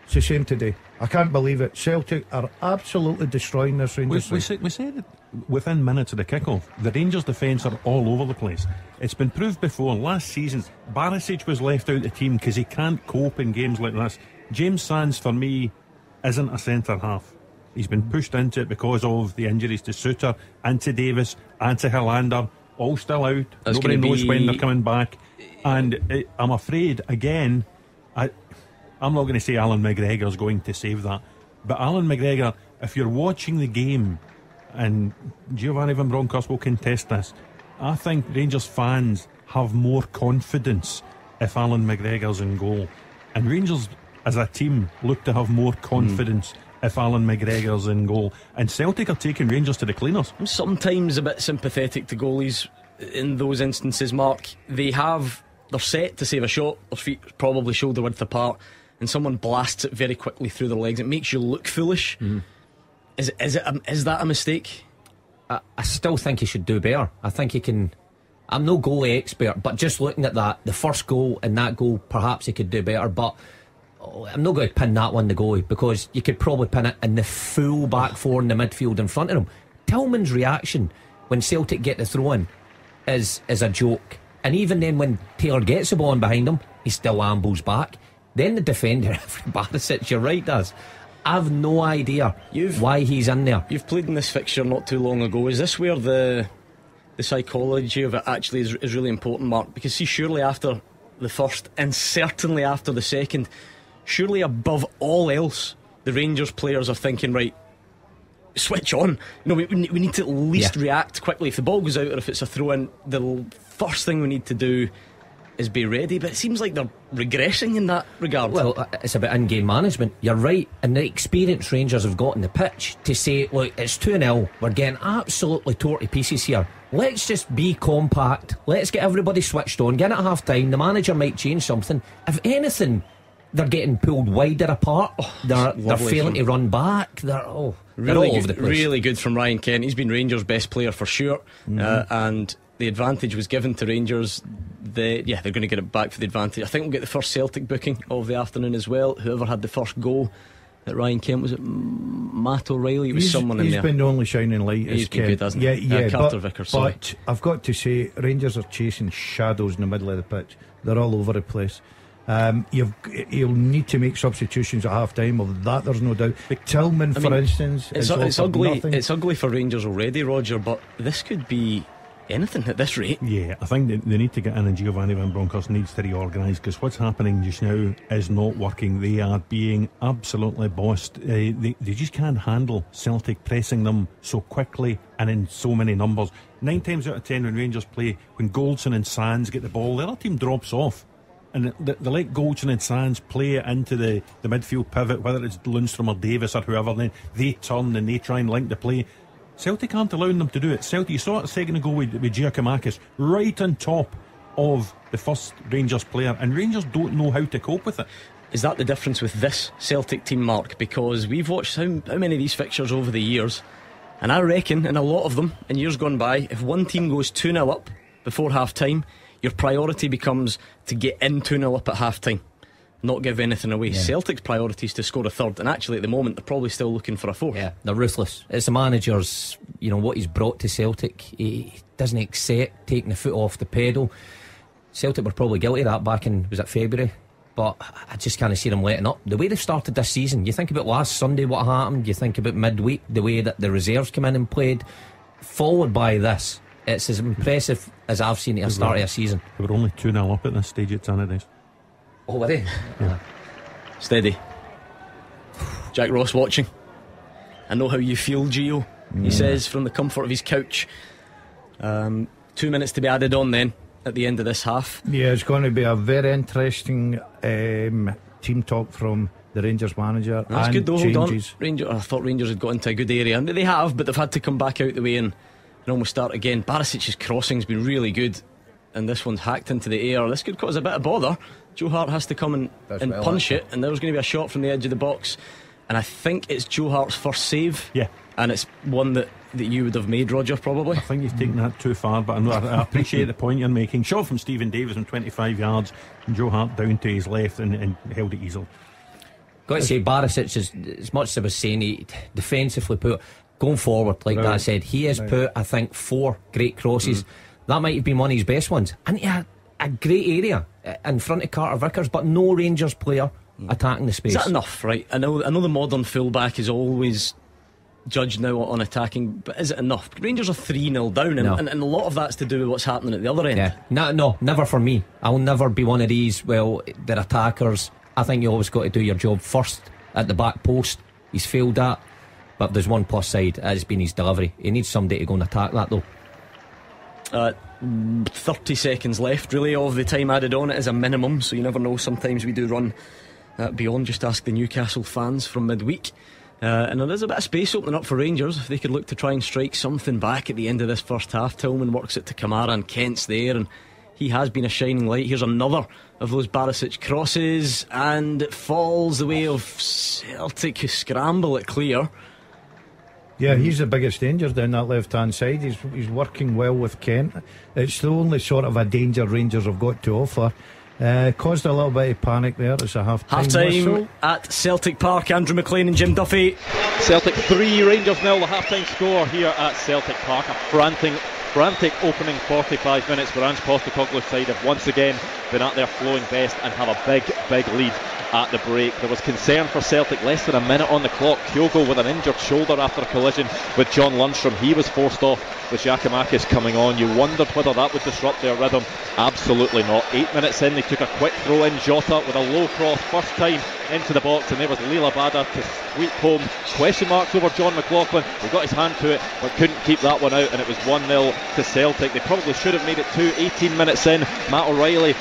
It's the same today. I can't believe it. Celtic are absolutely destroying this We, Rangers. we, side. said, we said it within minutes of the kickoff. The Rangers' defence are all over the place. It's been proved before. Last season, Barisic was left out of the team because he can't cope in games like this. James Sands, for me, isn't a centre half. He's been pushed into it because of the injuries to Souttar and to Davis and to Helander, all still out. That's Nobody knows when they're coming back. And it, I'm afraid, again, I, I'm not going to say Allan McGregor's going to save that. But Allan McGregor, if you're watching the game, and Giovanni Van Bronckhorst will contest this, I think Rangers fans have more confidence if Allan McGregor's in goal. And Rangers as a team look to have more hmm. confidence if Allan McGregor's in goal. And Celtic are taking Rangers to the cleaners. I'm sometimes a bit sympathetic to goalies in those instances, Mark. They have, they're set to save a shot, their feet probably shoulder width apart, and someone blasts it very quickly through their legs. It makes you look foolish. Hmm. Is, is, it, a- is that a mistake? I, I still think he should do better. I think he can. I'm no goalie expert, but just looking at that, the first goal and that goal, perhaps he could do better. But oh, I'm not going to pin that one the goalie because you could probably pin it in the full back four in the midfield in front of him. Tillman's reaction when Celtic get the throw in is is a joke, and even then when Taylor gets the ball in behind him, he still ambles back. Then the defender, Barisic, you're right, does. I've no idea you've, why he's in there. You've played in this fixture not too long ago. Is this where the the psychology of it actually is, is really important, Mark? Because see, surely after the first and certainly after the second, surely above all else, the Rangers players are thinking, right, switch on. You know, we, we need to at least yeah. react quickly. If the ball goes out or if it's a throw in, the first thing we need to do is be ready. But it seems like they're regressing in that regard. Well, uh, it's about in game management. You're right. And the experience Rangers have got in the pitch to say, look, it's 2 0. We're getting absolutely tore to pieces here. Let's just be compact. Let's get everybody switched on. Get at half time. The manager might change something. If anything, they're getting pulled wider apart. Oh, they're they're failing to run back. They're oh, really they're good, really good from Ryan Kent. He's been Rangers' best player for sure, mm-hmm. uh, and the advantage was given to Rangers. The, yeah, they're going to get it back for the advantage. I think we'll get the first Celtic booking of the afternoon as well. Whoever had the first goal at Ryan Kent was it Matt O'Riley? It was he's, someone in he's there. He's been the only shining light. He's been good, hasn't yeah, he? Yeah, uh, Carter but, Vickers. Sorry. But I've got to say, Rangers are chasing shadows in the middle of the pitch. They're all over the place. Um, you've you'll need to make substitutions at half time. Of that, there's no doubt. Tillman, I for instance, it's, it's ugly. Nothing. It's ugly for Rangers already, Roger. But this could be anything at this rate. Yeah, I think they, need to get in, and Giovanni Van Bronckhorst needs to reorganise because what's happening just now is not working. They are being absolutely bossed. Uh, they, they just can't handle Celtic pressing them so quickly and in so many numbers. Nine times out of ten, when Rangers play, when Goldson and Sands get the ball, the other team drops off and they, they let Goldson and Sands play it into the, the midfield pivot, whether it's Lundstram or Davis or whoever, then they turn and they try and link the play. Celtic aren't allowing them to do it. Celtic, you saw it a second ago with, with Giakoumakis, right on top of the first Rangers player, and Rangers don't know how to cope with it. Is that the difference with this Celtic team, Mark? Because we've watched how, how many of these fixtures over the years, and I reckon in a lot of them, in years gone by, if one team goes 2 0 up before half time, your priority becomes to get in 2 0 up at half time, not give anything away. Yeah. Celtic's priority is to score a third, and actually at the moment they're probably still looking for a fourth. Yeah, they're ruthless. It's the manager's, you know, what he's brought to Celtic. He doesn't accept taking the foot off the pedal. Celtic were probably guilty of that back in, was it February? But I just kind of see them letting up. The way they've started this season, you think about last Sunday, what happened, you think about midweek, the way that the reserves come in and played, followed by this it's as impressive as I've seen at the start of a season. They were only 2 0 up at this stage at Tannadice. Oh, were they? Yeah. Steady. Jack Ross watching. I know how you feel, Gio. He says from the comfort of his couch. Um, two minutes to be added on then at the end of this half. Yeah, it's going to be a very interesting um, team talk from the Rangers manager. That's good though. Hold on. Ranger, I thought Rangers had got into a good area, and they have, but they've had to come back out the way and and almost start again. Barisic's crossing's been really good, and this one's hacked into the air. This could cause a bit of bother. Joe Hart has to come and, and well, punch it, and there was going to be a shot from the edge of the box. And I think it's Joe Hart's first save. Yeah. And it's one that, that you would have made, Roger, probably. I think you've taken that too far, but I, I appreciate the point you're making. Shot from Stephen Davis from 25 yards, and Joe Hart down to his left and, and held it easily. Got to say, Barisic is as much as I was saying, he defensively put going forward, like right. that said, he has right. put, I think, four great crosses. Mm. That might have been one of his best ones. And he had a great area in front of Carter Vickers, but no Rangers player attacking the space. Is that enough, right? I know, I know the modern fullback is always judged now on attacking, but is it enough? Rangers are 3 0 down, and, no. and, and, a lot of that's to do with what's happening at the other end. Yeah. No, no, never for me. I'll never be one of these, well, they're attackers. I think you always got to do your job first at the back post. He's failed that. But there's one plus side, it's been his delivery. He needs somebody to go and attack that though. Uh, 30 seconds left, really, of the time added on it is a minimum, so you never know. Sometimes we do run uh, beyond. Just ask the Newcastle fans from midweek. Uh, and there is a bit of space opening up for Rangers if they could look to try and strike something back at the end of this first half. Tillman works it to Kamara and Kent's there, and he has been a shining light. Here's another of those Barisic crosses, and it falls the way of Celtic scramble it clear. Yeah, he's the biggest danger down that left hand side. He's, he's working well with Kent. It's the only sort of a danger Rangers have got to offer. Uh, caused a little bit of panic there. It's a half time. Half time at Celtic Park. Andrew McLean and Jim Duffy. Celtic 3, Rangers nil. The half time score here at Celtic Park. A frantic, frantic opening 45 minutes where Ange Postecoglou's side have once again been at their flowing best and have a big, big lead at the break. There was concern for Celtic less than a minute on the clock. Kyogo with an injured shoulder after a collision with John Lundstram. He was forced off with Giakoumakis coming on. You wondered whether that would disrupt their rhythm. Absolutely not. Eight minutes in, they took a quick throw in. Jota with a low cross, first time into the box, and there was Liel Abada to sweep home. Question marks over Jon McLaughlin. He got his hand to it, but couldn't keep that one out, and it was 1 0 to Celtic. They probably should have made it 2 18 minutes in. Matt O'Riley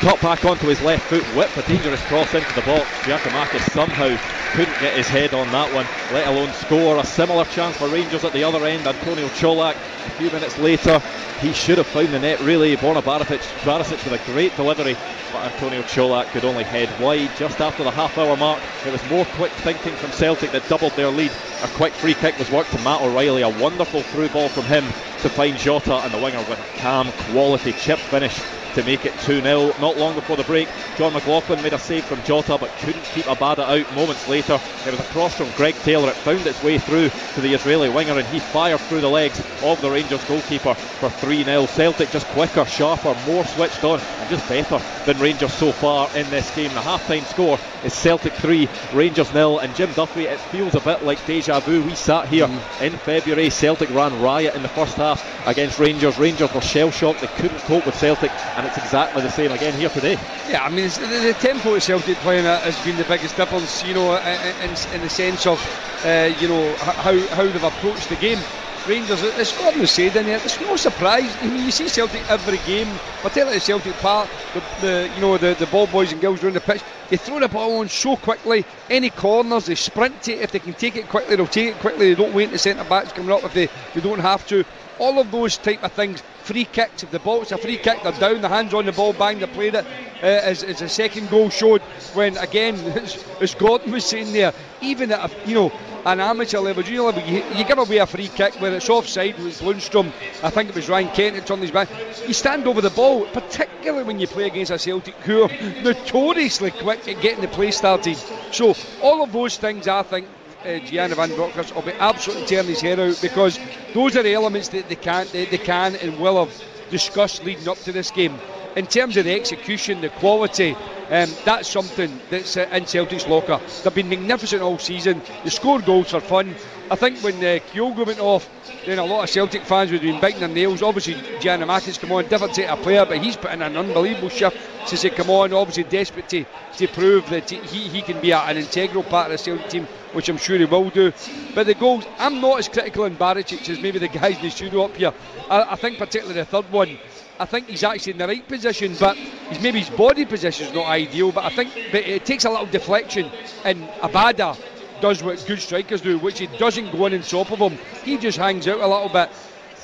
cut back onto his left foot, whipped a dangerous cross into the box. Giakoumakis somehow couldn't get his head on that one, let alone score. A similar chance for Rangers at the other end. Antonio Colak, a few minutes later, he should have found the net really. Borna Barisic, Barisic with a great delivery, but Antonio Colak could only head wide just after the half hour mark. It was more quick thinking from Celtic that doubled their lead. A quick free kick was worked to Matt O'Riley, a wonderful through ball from him to find Jota and the winger with a calm, quality chip finish to make it 2 0. Not long before the break, Jon McLaughlin made a save from Jota but couldn't keep Abada out. Moments later, there was a cross from Greg Taylor. It found its way through to the Israeli winger and he fired through the legs of the Rangers goalkeeper for 3 0. Celtic just quicker, sharper, more switched on, and just better than Rangers so far in this game. The half time score is Celtic 3, Rangers nil. And Jim Duffy, it feels a bit like deja vu. We sat here mm. in February, Celtic ran riot in the first half against Rangers. Rangers were shell shocked, they couldn't cope with Celtic and it's exactly the same again here today. Yeah, I mean, the, tempo of Celtic playing has been the biggest difference, you know, in, in the sense of, uh, you know, how, how they've approached the game. Rangers, as Gordon was said in there, it's no surprise. I mean, you see Celtic every game, particularly at Celtic Park, the, the, you know the, the ball boys and girls around the pitch, they throw the ball on so quickly. Any corners, they sprint it. If they can take it quickly, they'll take it quickly. They don't wait the centre backs coming up if they, they don't have to. All of those type of things free kicks. If the ball's a free kick, they're down, the hands on the ball, bang, they played it. Uh, as, as a second goal showed, when again, as, as Gordon was saying there, even at a, you know an amateur level, junior level, you, you give away a free kick where it's offside with Lundstram. I think it was Ryan Kent that turned his back. You stand over the ball, particularly when you play against a Celtic who are notoriously quick at getting the play started. So all of those things, I think, uh, Gianna Van Bronckhorst will be absolutely tearing his hair out because those are the elements that they can they, they can and will have discussed leading up to this game. In terms of the execution, the quality, um, that's something that's uh, in Celtic's locker. They've been magnificent all season. They score goals for fun. I think when uh, Kyogo went off, then a lot of Celtic fans would have been biting their nails. Obviously, Giakoumakis come on, different type of player, but he's put in an unbelievable shift since he come on. Obviously, desperate to, to prove that he, he can be an integral part of the Celtic team, which I'm sure he will do. But the goals, I'm not as critical in Barisic as maybe the guys in the studio up here. I, I think particularly the third one. I think he's actually in the right position, but he's maybe his body position is not ideal. But I think but it takes a little deflection, and Abada does what good strikers do, which he doesn't go in and top of him. He just hangs out a little bit.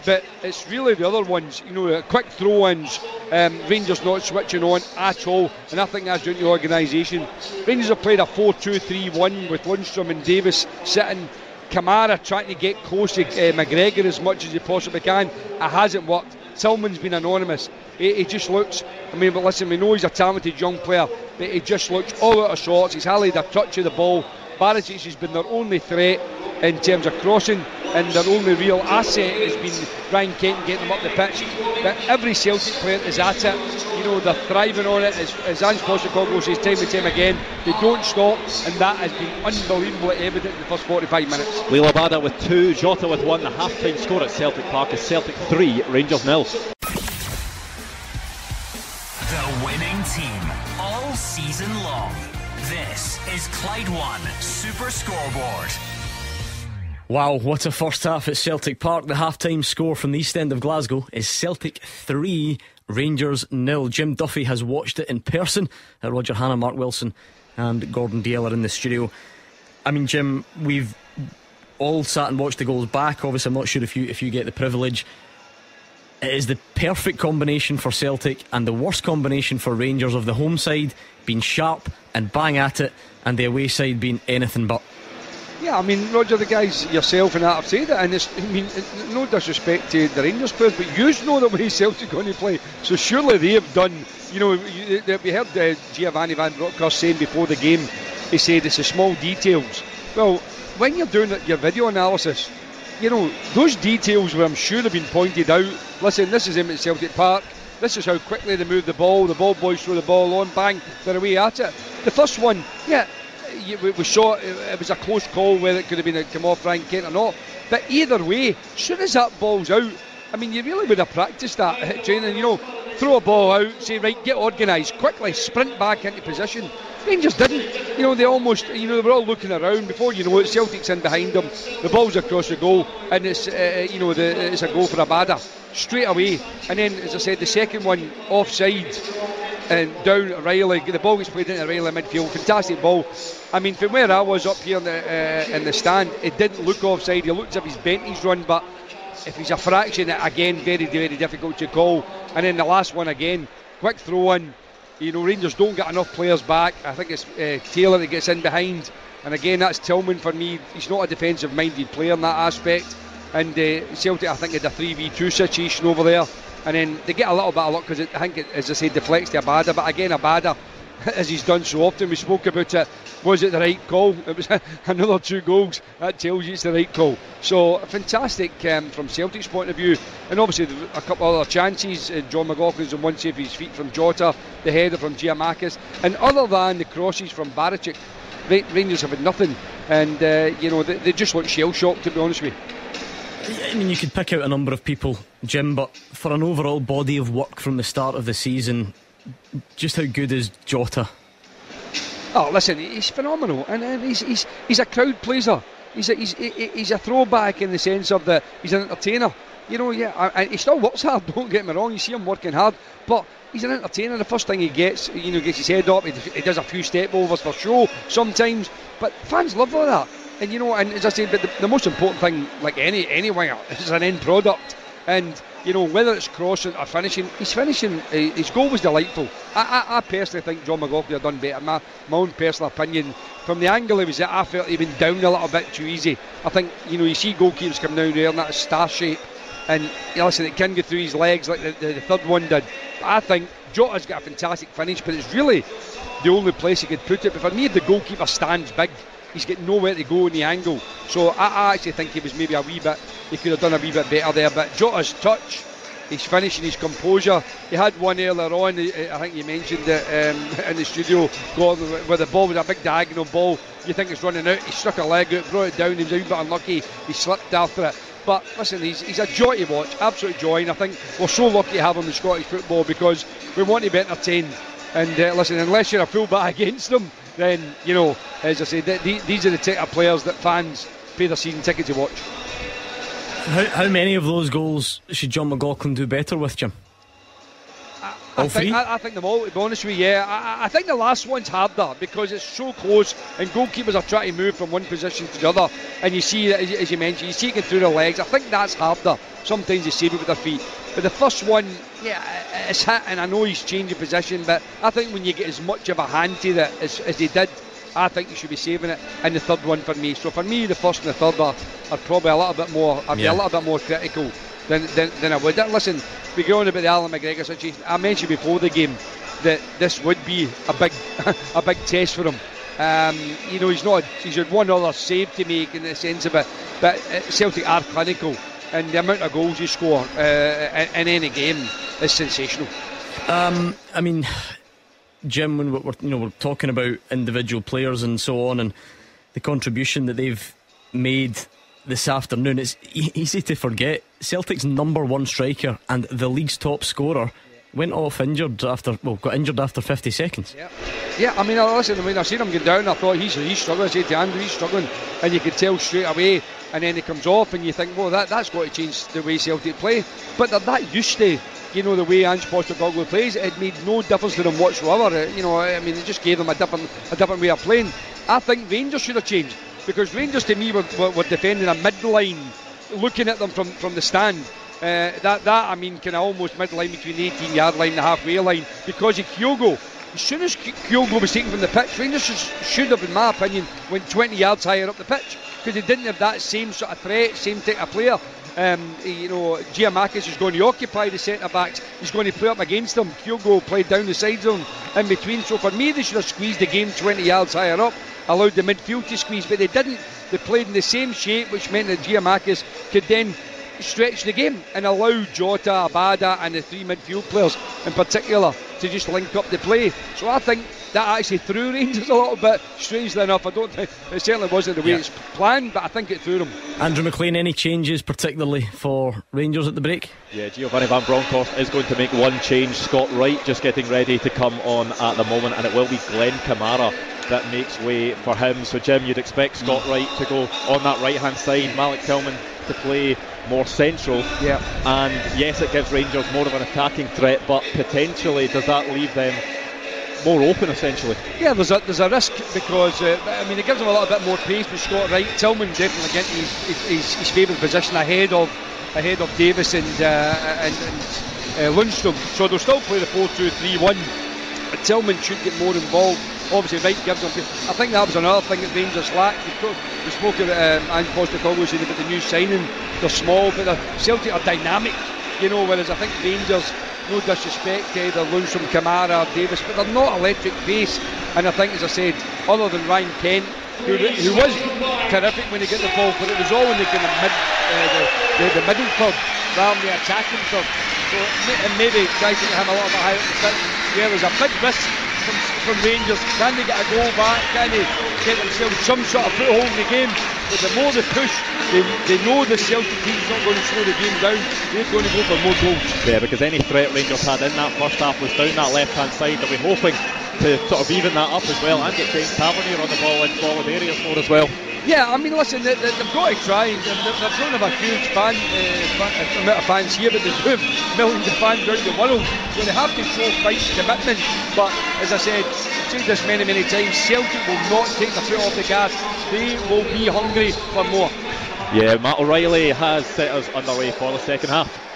But it's really the other ones, you know, quick throw-ins. Um, Rangers not switching on at all, and I think that's down to the organisation. Rangers have played a 4-2-3-1 with Lundstram and Davis sitting. Kamara trying to get close to uh, McGregor as much as he possibly can. It hasn't worked. Tillman's been anonymous. He, he, just looks. I mean, but listen, we know he's a talented young player, but he just looks all out of sorts. He's hardly a touch of the ball. Barisic has been their only threat in terms of crossing, and their only real asset has been Ryan Kent getting them up the pitch. But every Celtic player is at it. You know, they're thriving on it. As, as Ange Postecoglou says time and time again, they don't stop, and that has been unbelievably evident in the first 45 minutes. Liel Abada with two, Jota with one. The half-time score at Celtic Park is Celtic 3, Rangers nil. The winning team all season long. This is Clyde One Super Scoreboard. Wow, what a first half at Celtic Park. The half time score from the east end of Glasgow is Celtic 3, Rangers nil. Jim Duffy has watched it in person. Uh, Roger Hannah, Mark Wilson, and Gordon Dalziel are in the studio. I mean, Jim, we've all sat and watched the goals back. Obviously, I'm not sure if you if you get the privilege. It is the perfect combination for Celtic and the worst combination for Rangers of the home side being sharp and bang at it, and the away side being anything but. Yeah, I mean, Roger, the guys yourself and that have said it, and it's, I mean, no disrespect to the Rangers players, but you know the way Celtic are going to play, so surely they have done. You know, we heard uh, Giovanni Van Bronckhorst saying before the game, he said it's the small details. Well, when you're doing your video analysis, you know, those details where I'm sure have been pointed out. Listen, this is him at Celtic Park. This is how quickly they move the ball. The ball boys throw the ball on, bang, they're away at it. The first one, yeah, we saw it was a close call whether it could have been a come off Ryan Kent or not. But either way, soon as that ball's out, I mean, you really would have practiced that training. You know, throw a ball out, say right, get organised quickly, sprint back into position. Rangers didn't. You know, they almost, you know, they were all looking around. Before you know it, Celtic's in behind them. The ball's across the goal, and it's, uh, you know, the, it's a goal for Abada straight away. And then, as I said, the second one offside and down Riley. The ball gets played into Riley midfield. Fantastic ball. I mean, from where I was up here in the uh, in the stand, it didn't look offside. He looked as if he's bent his run, but if he's a fraction, again, very very difficult to call. And then the last one again, quick throw in. You know, Rangers don't get enough players back. I think it's uh, Taylor that gets in behind. And again, that's Tillman for me. He's not a defensive minded player in that aspect. And uh, Celtic, I think, had a 3v2 situation over there. And then they get a little bit of luck because I think, it, as I said, deflects to Abada. But again, Abada, as he's done so often, we spoke about it. Was it the right call? It was another two goals. That tells you it's the right call. So fantastic um, from Celtic's point of view. And obviously, a couple of other chances. Uh, Jon McLaughlin's on one save his feet from Jota, the header from Giakoumakis. And other than the crosses from Barisic, Rangers have had nothing. And, uh, you know, they, they just look shell shocked, to be honest with you. I mean, you could pick out a number of people, Jim, but for an overall body of work from the start of the season, just how good is Jota? Oh, listen, he's phenomenal, and, and he's, he's he's a crowd pleaser. He's a, he's he's a throwback in the sense of that he's an entertainer. You know, yeah, and he still works hard. Don't get me wrong. You see him working hard, but he's an entertainer. The first thing he gets, you know, gets his head up. He, does a few step overs for show sometimes, but fans love all that. And you know, and as I say, but the, the most important thing, like any any winger, is an end product. And you know, whether it's crossing or finishing, he's finishing. His goal was delightful. I, I, I personally think Jon McLaughlin had done better. My, my own personal opinion. From the angle he was at, I felt he went down a little bit too easy. I think you know you see goalkeepers come down there in that star shape, and you know, listen, it can go through his legs like the, the, the third one did. But I think Jota's got a fantastic finish, but it's really the only place he could put it. But for me, the goalkeeper stands big he's got nowhere to go in the angle. So I, I, actually think he was maybe a wee bit, he could have done a wee bit better there. But Jota's touch, his finishing, his composure. He had one earlier on, I think you mentioned it um, in the studio, where the ball was a big diagonal ball. You think it's running out, he struck a leg out, brought it down, he was a wee bit unlucky, he slipped after it. But listen, he's, he's a joy to watch, absolute joy. And I think we're so lucky to have him in Scottish football because we want to be entertained. And uh, listen, unless you're a fullback against them, then you know, as I say, th- these are the type of players that fans pay their season ticket to watch. How, how many of those goals should Jon McLaughlin do better with, Jim? I, I think, I, I, think them all, to be honest with you, yeah. I, I, think the last one's harder because it's so close and goalkeepers are trying to move from one position to the other. And you see, as, as you mentioned, he's taking through the legs. I think that's harder. Sometimes they save it with their feet. But the first one, yeah, it's hit, and I know he's changing position, but I think when you get as much of a hand to that as, as he did, I think you should be saving it. And the third one for me. So for me, the first and the third are, are probably a little bit more. I'd yeah. be a little bit more critical than, than, than I would. Listen, we go on about the Allan McGregor situation. I mentioned before the game that this would be a big a big test for him. Um, you know, he's not. He's had one other save to make in the sense of it, but Celtic are clinical and the amount of goals you score uh, in, any game is sensational. Um, I mean, Jim, when we're you know we're talking about individual players and so on, and the contribution that they've made this afternoon, it's easy to forget Celtic's number one striker and the league's top scorer went off injured after well got injured after 50 seconds. Yeah, yeah. I mean, I listen. Mean, I seen him get down. I thought he's he's struggling. I said to Andrew, he's struggling, and you could tell straight away and then he comes off, and you think, well, that, that's got to change the way Celtic play. But they're that used to, you know, the way Ange Postecoglou plays. It made no difference to them whatsoever. You know, I mean, it just gave them a different, a different way of playing. I think Rangers should have changed because Rangers, to me, were, were, were defending a midline, looking at them from, from the stand. Uh, that, that I mean, kind of almost midline between the 18 yard line and the halfway line because of Kyogo. As soon as Kyogo was taken from the pitch, Rangers should have, in my opinion, went 20 yards higher up the pitch because they didn't have that same sort of threat, same type of player. Um, you know, Giakoumakis is going to occupy the centre backs. He's going to play up against them. Kyogo played down the side zone in between. So for me, they should have squeezed the game 20 yards higher up, allowed the midfield to squeeze, but they didn't. They played in the same shape, which meant that Giakoumakis could then stretch the game and allow Jota, Abada, and the three midfield players in particular to just link up the play. So I think that actually threw Rangers a little bit. Strangely enough, I don't think it certainly wasn't the way yeah. it's planned, but I think it threw them. Andrew McLean, any changes particularly for Rangers at the break? Yeah, Giovanni Van Bronckhorst is going to make one change. Scott Wright just getting ready to come on at the moment, and it will be Glenn Kamara that makes way for him. So, Jim, you'd expect Scott mm. Wright to go on that right hand side, Malik Tillman to play more central. Yeah. And yes, it gives Rangers more of an attacking threat, but potentially does that leave them more open essentially? Yeah, there's a there's a risk because uh, I mean it gives them a little bit more pace with Scott Wright. Tillman definitely getting his, his, his favourite position ahead of ahead of Davis and uh, and, and uh, Lundstram. So they'll still play the 4-2-3-1. Tillman should get more involved obviously Wright gives them. I think that was another thing that Rangers lacked. We spoke about um, and Postecoglou said about the new signing. They're small, but the Celtic are dynamic. You know, whereas I think Rangers, no disrespect to either from Kamara, or Davis, but they're not electric pace. And I think, as I said, other than Ryan Kent, who, who was terrific when he got the ball, but it was all in the kind of mid, uh, the, the, the, middle third rather than the attacking. So and maybe guys think him a little bit higher at the pitch. Yeah, there's a big risk from, from Rangers. Can they get a goal back? Can they get themselves some sort of foothold in the game? But the more they push, they, they know the Celtic team's not going to slow the game down. They're going to go for more goals. Yeah, because any threat Rangers had in that first half was down that left hand side. They'll be hoping to sort of even that up as well and get James Tavernier on the ball in forward areas more as well. Yeah, I mean, listen, they, have got to try. They, don't have a huge fan, uh, amount of fans here, but they do have millions of fans around the world, so they have to show fight commitment. But as I said, I've said this many, many times, Celtic will not take the foot off the gas. They will be hungry for more. Yeah, Matt O'Riley has set us underway for the second half.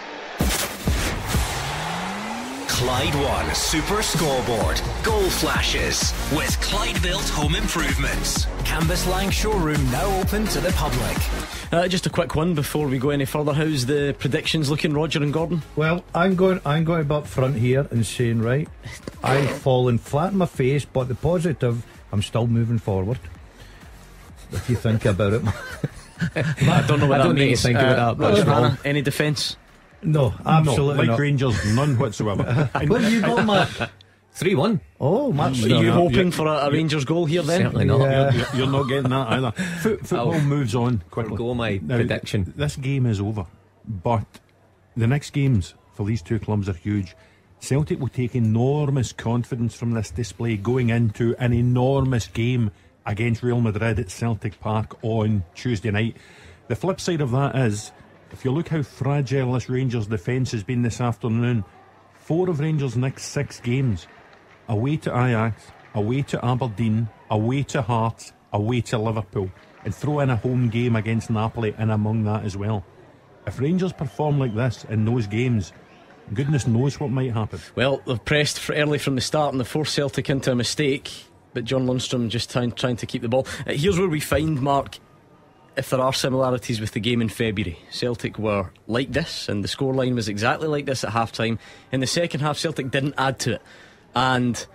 Clyde One Super Scoreboard. Goal flashes with Clyde Built Home Improvements. Cambuslang showroom now open to the public. Uh, just a quick one before we go any further. How's the predictions looking, Roger and Gordon? Well, I'm going. I'm going to up front here and saying right. I've fallen flat on my face, but the positive, I'm still moving forward. If you think about it? I don't know what I don't means. Think uh, about that. any defence? No, absolutely no, like not. Rangers, none whatsoever. what have you got, Mark? 3 1. Oh, Mark. Are you no, hoping for a, a, Rangers goal here then? Certainly not. Yeah. You're, you're, not getting that either. Foot, football I'll moves on quickly. Go my now, prediction. This game is over, but the next games for these two clubs are huge. Celtic will take enormous confidence from this display going into an enormous game against Real Madrid at Celtic Park on Tuesday night. The flip side of that is if you look how fragile this Rangers defence has been this afternoon, four of Rangers' next six games away to Ajax, away to Aberdeen, away to Hearts, away to Liverpool, and throw in a home game against Napoli and among that as well. If Rangers perform like this in those games, goodness knows what might happen. Well, they've pressed early from the start and they forced Celtic into a mistake, but John Lundstram just trying, trying to keep the ball. Uh, here's where we find, Mark, if there are similarities with the game in February. Celtic were like this, and the scoreline was exactly like this at half time. In the second half, Celtic didn't add to it. And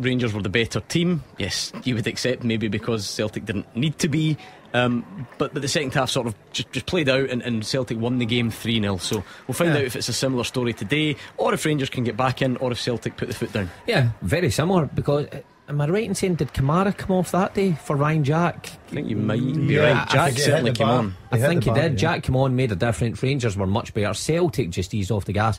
Rangers were the better team. Yes, you would accept maybe because Celtic didn't need to be. Um, but, but the second half sort of just, just played out and, and Celtic won the game 3 0. So we'll find yeah. out if it's a similar story today or if Rangers can get back in or if Celtic put the foot down. Yeah, very similar because Am I right in saying did Kamara come off that day for Ryan Jack? I think you might be yeah, right. Jack certainly came on. I think he did. Yeah. Jack came on, made a difference. Rangers were much better. Celtic just eased off the gas.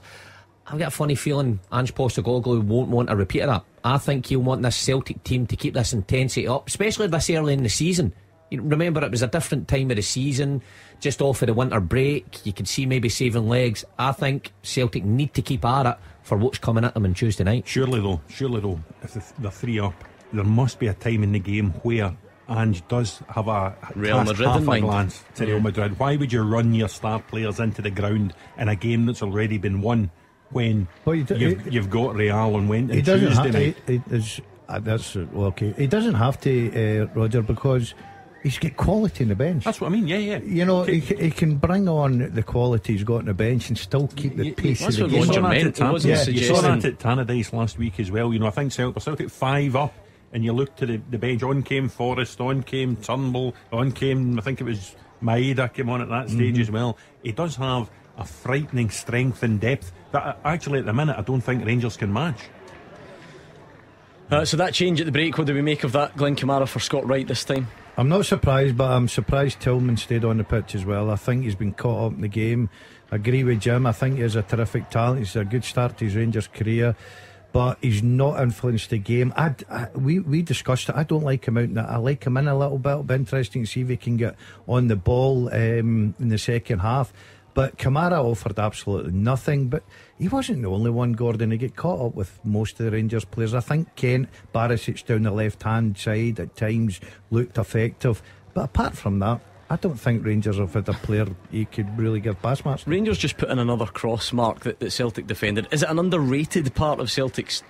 I've got a funny feeling Ange Postecoglou won't want a repeat of that. I think he'll want this Celtic team to keep this intensity up, especially this early in the season. You remember, it was a different time of the season, just off of the winter break. You could see maybe saving legs. I think Celtic need to keep at it for what's coming at them on Tuesday night. Surely, though, surely, though, if they're three up, there must be a time in the game where Ange does have a Real Madrid half a glance to yeah. Real Madrid. Why would you run your star players into the ground in a game that's already been won when well, you you've, you've, got Real on Wednesday? He doesn't Tuesday have to, night? He, he, uh, that's okay. He doesn't have to, uh, Roger, because he's got quality in the bench. That's what I mean. Yeah, yeah. You know, he, he can bring on the quality he's got in the bench and still keep the pace of the game. You saw, that at, yeah, you saw that at Tannadice last week as well. You know, I think Celtic, Celtic five up. And you look to the, the bench, on came Forrest, on came Turnbull, on came, I think it was Maeda came on at that stage Mhm. as well. He does have a frightening strength and depth that uh, actually at the minute I don't think Rangers can match. Uh, so that change at the break, what do we make of that? Glenn Kamara for Scott Wright this time? I'm not surprised, but I'm surprised Tillman stayed on the pitch as well. I think he's been caught up in the game. I agree with Jim. I think he's a terrific talent. He's a good start to his Rangers career, but he's not influenced the game. I, I- we we discussed it. I don't like him out. in it. I like him in a little bit. It'll be interesting to see if he can get on the ball um, in the second half. But Kamara offered absolutely nothing. But he wasn't the only one, Gordon. He get caught up with most of the Rangers players. I think Kent Barisic down the left hand side at times looked effective. But apart from that, I don't think Rangers have had a player you could really give pass marks. Rangers just put in another cross mark that, that Celtic defended. Is it an underrated part of Celtic's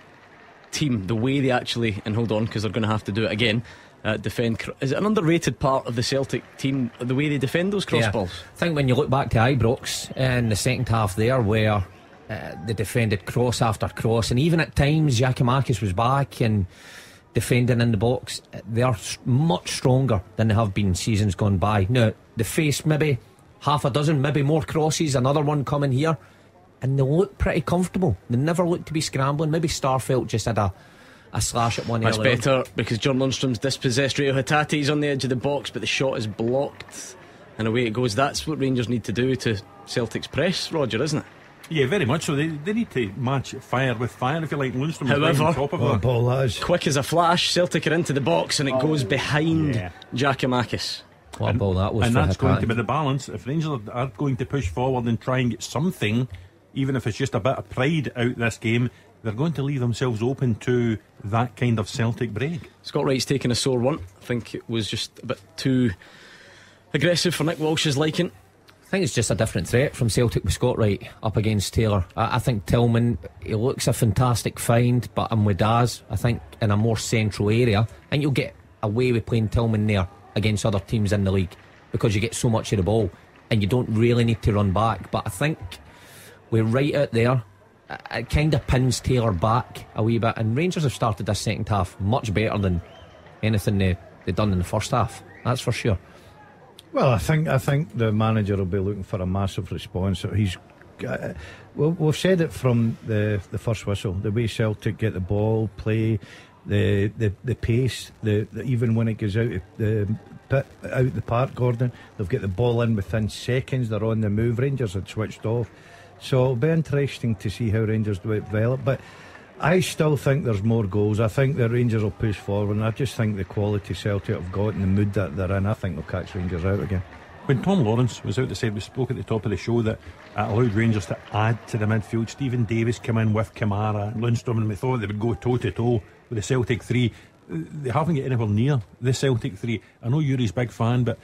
team, the way they actually, and hold on because they're going to have to do it again, uh, defend? Is it an underrated part of the Celtic team, the way they defend those crossballs? Yeah. I think when you look back to Ibrox in the second half there, where uh, they defended cross after cross, and even at times Giakoumakis was back and defending in the box, they are much stronger than they have been seasons gone by. Now, they face maybe half a dozen, maybe more crosses, another one coming here, and they look pretty comfortable. They never look to be scrambling. Maybe Starfelt just had a, a slash at one That's earlier on. better because John Lundstram's dispossessed Reo Hatate's on the edge of the box, but the shot is blocked. And away it goes. That's what Rangers need to do to Celtic's press, Roger, isn't it? Yeah, very much so. They, they need to match fire with fire, if you like. Lundstrom is right However, on top of What that. ball that is. quick as a flash, Celtic are into the box and it oh, goes behind yeah. Giakoumakis. What a ball that was and for that's going to be the balance. If Rangers are- are going to push forward and try and get something, even if it's just a bit of pride out this game, they're going to leave themselves open to that kind of Celtic break. Scott Wright's taken a sore one. I think it was just a bit too aggressive for Nick Walsh's liking. I think it's just a different threat from Celtic with Scott Wright up against Taylor. I, I think Tillman, he looks a fantastic find, but I'm with Daz. I think in a more central area, and you'll get away with playing Tillman there against other teams in the league because you get so much of the ball and you don't really need to run back. But I think we're right out there. It- kind of pins Taylor back a wee bit, and Rangers have started this second half much better than anything they, they've done in the first half. That's for sure. Well, I think I think the manager will be looking for a massive response. He's, uh, well, we've said it from the the first whistle. The way Celtic get the ball, play, the the, the pace, the, the even when it goes out the pit, out the park, Gordon, they've got the ball in within seconds. They're on the move. Rangers had switched off, so it'll be interesting to see how Rangers develop. But I still think there's more goals. I think the Rangers will push forward, and I just think the quality Celtic have got and the mood that they're in, I think they'll catch Rangers out again. When Tom Lawrence was out, they said we spoke at the top of the show that it allowed Rangers to add to the midfield. Steven Davis came in with Kamara and Lundstram, and we thought they would go toe to toe with the Celtic three. They haven't got anywhere near the Celtic three. I know Yuri's big fan, but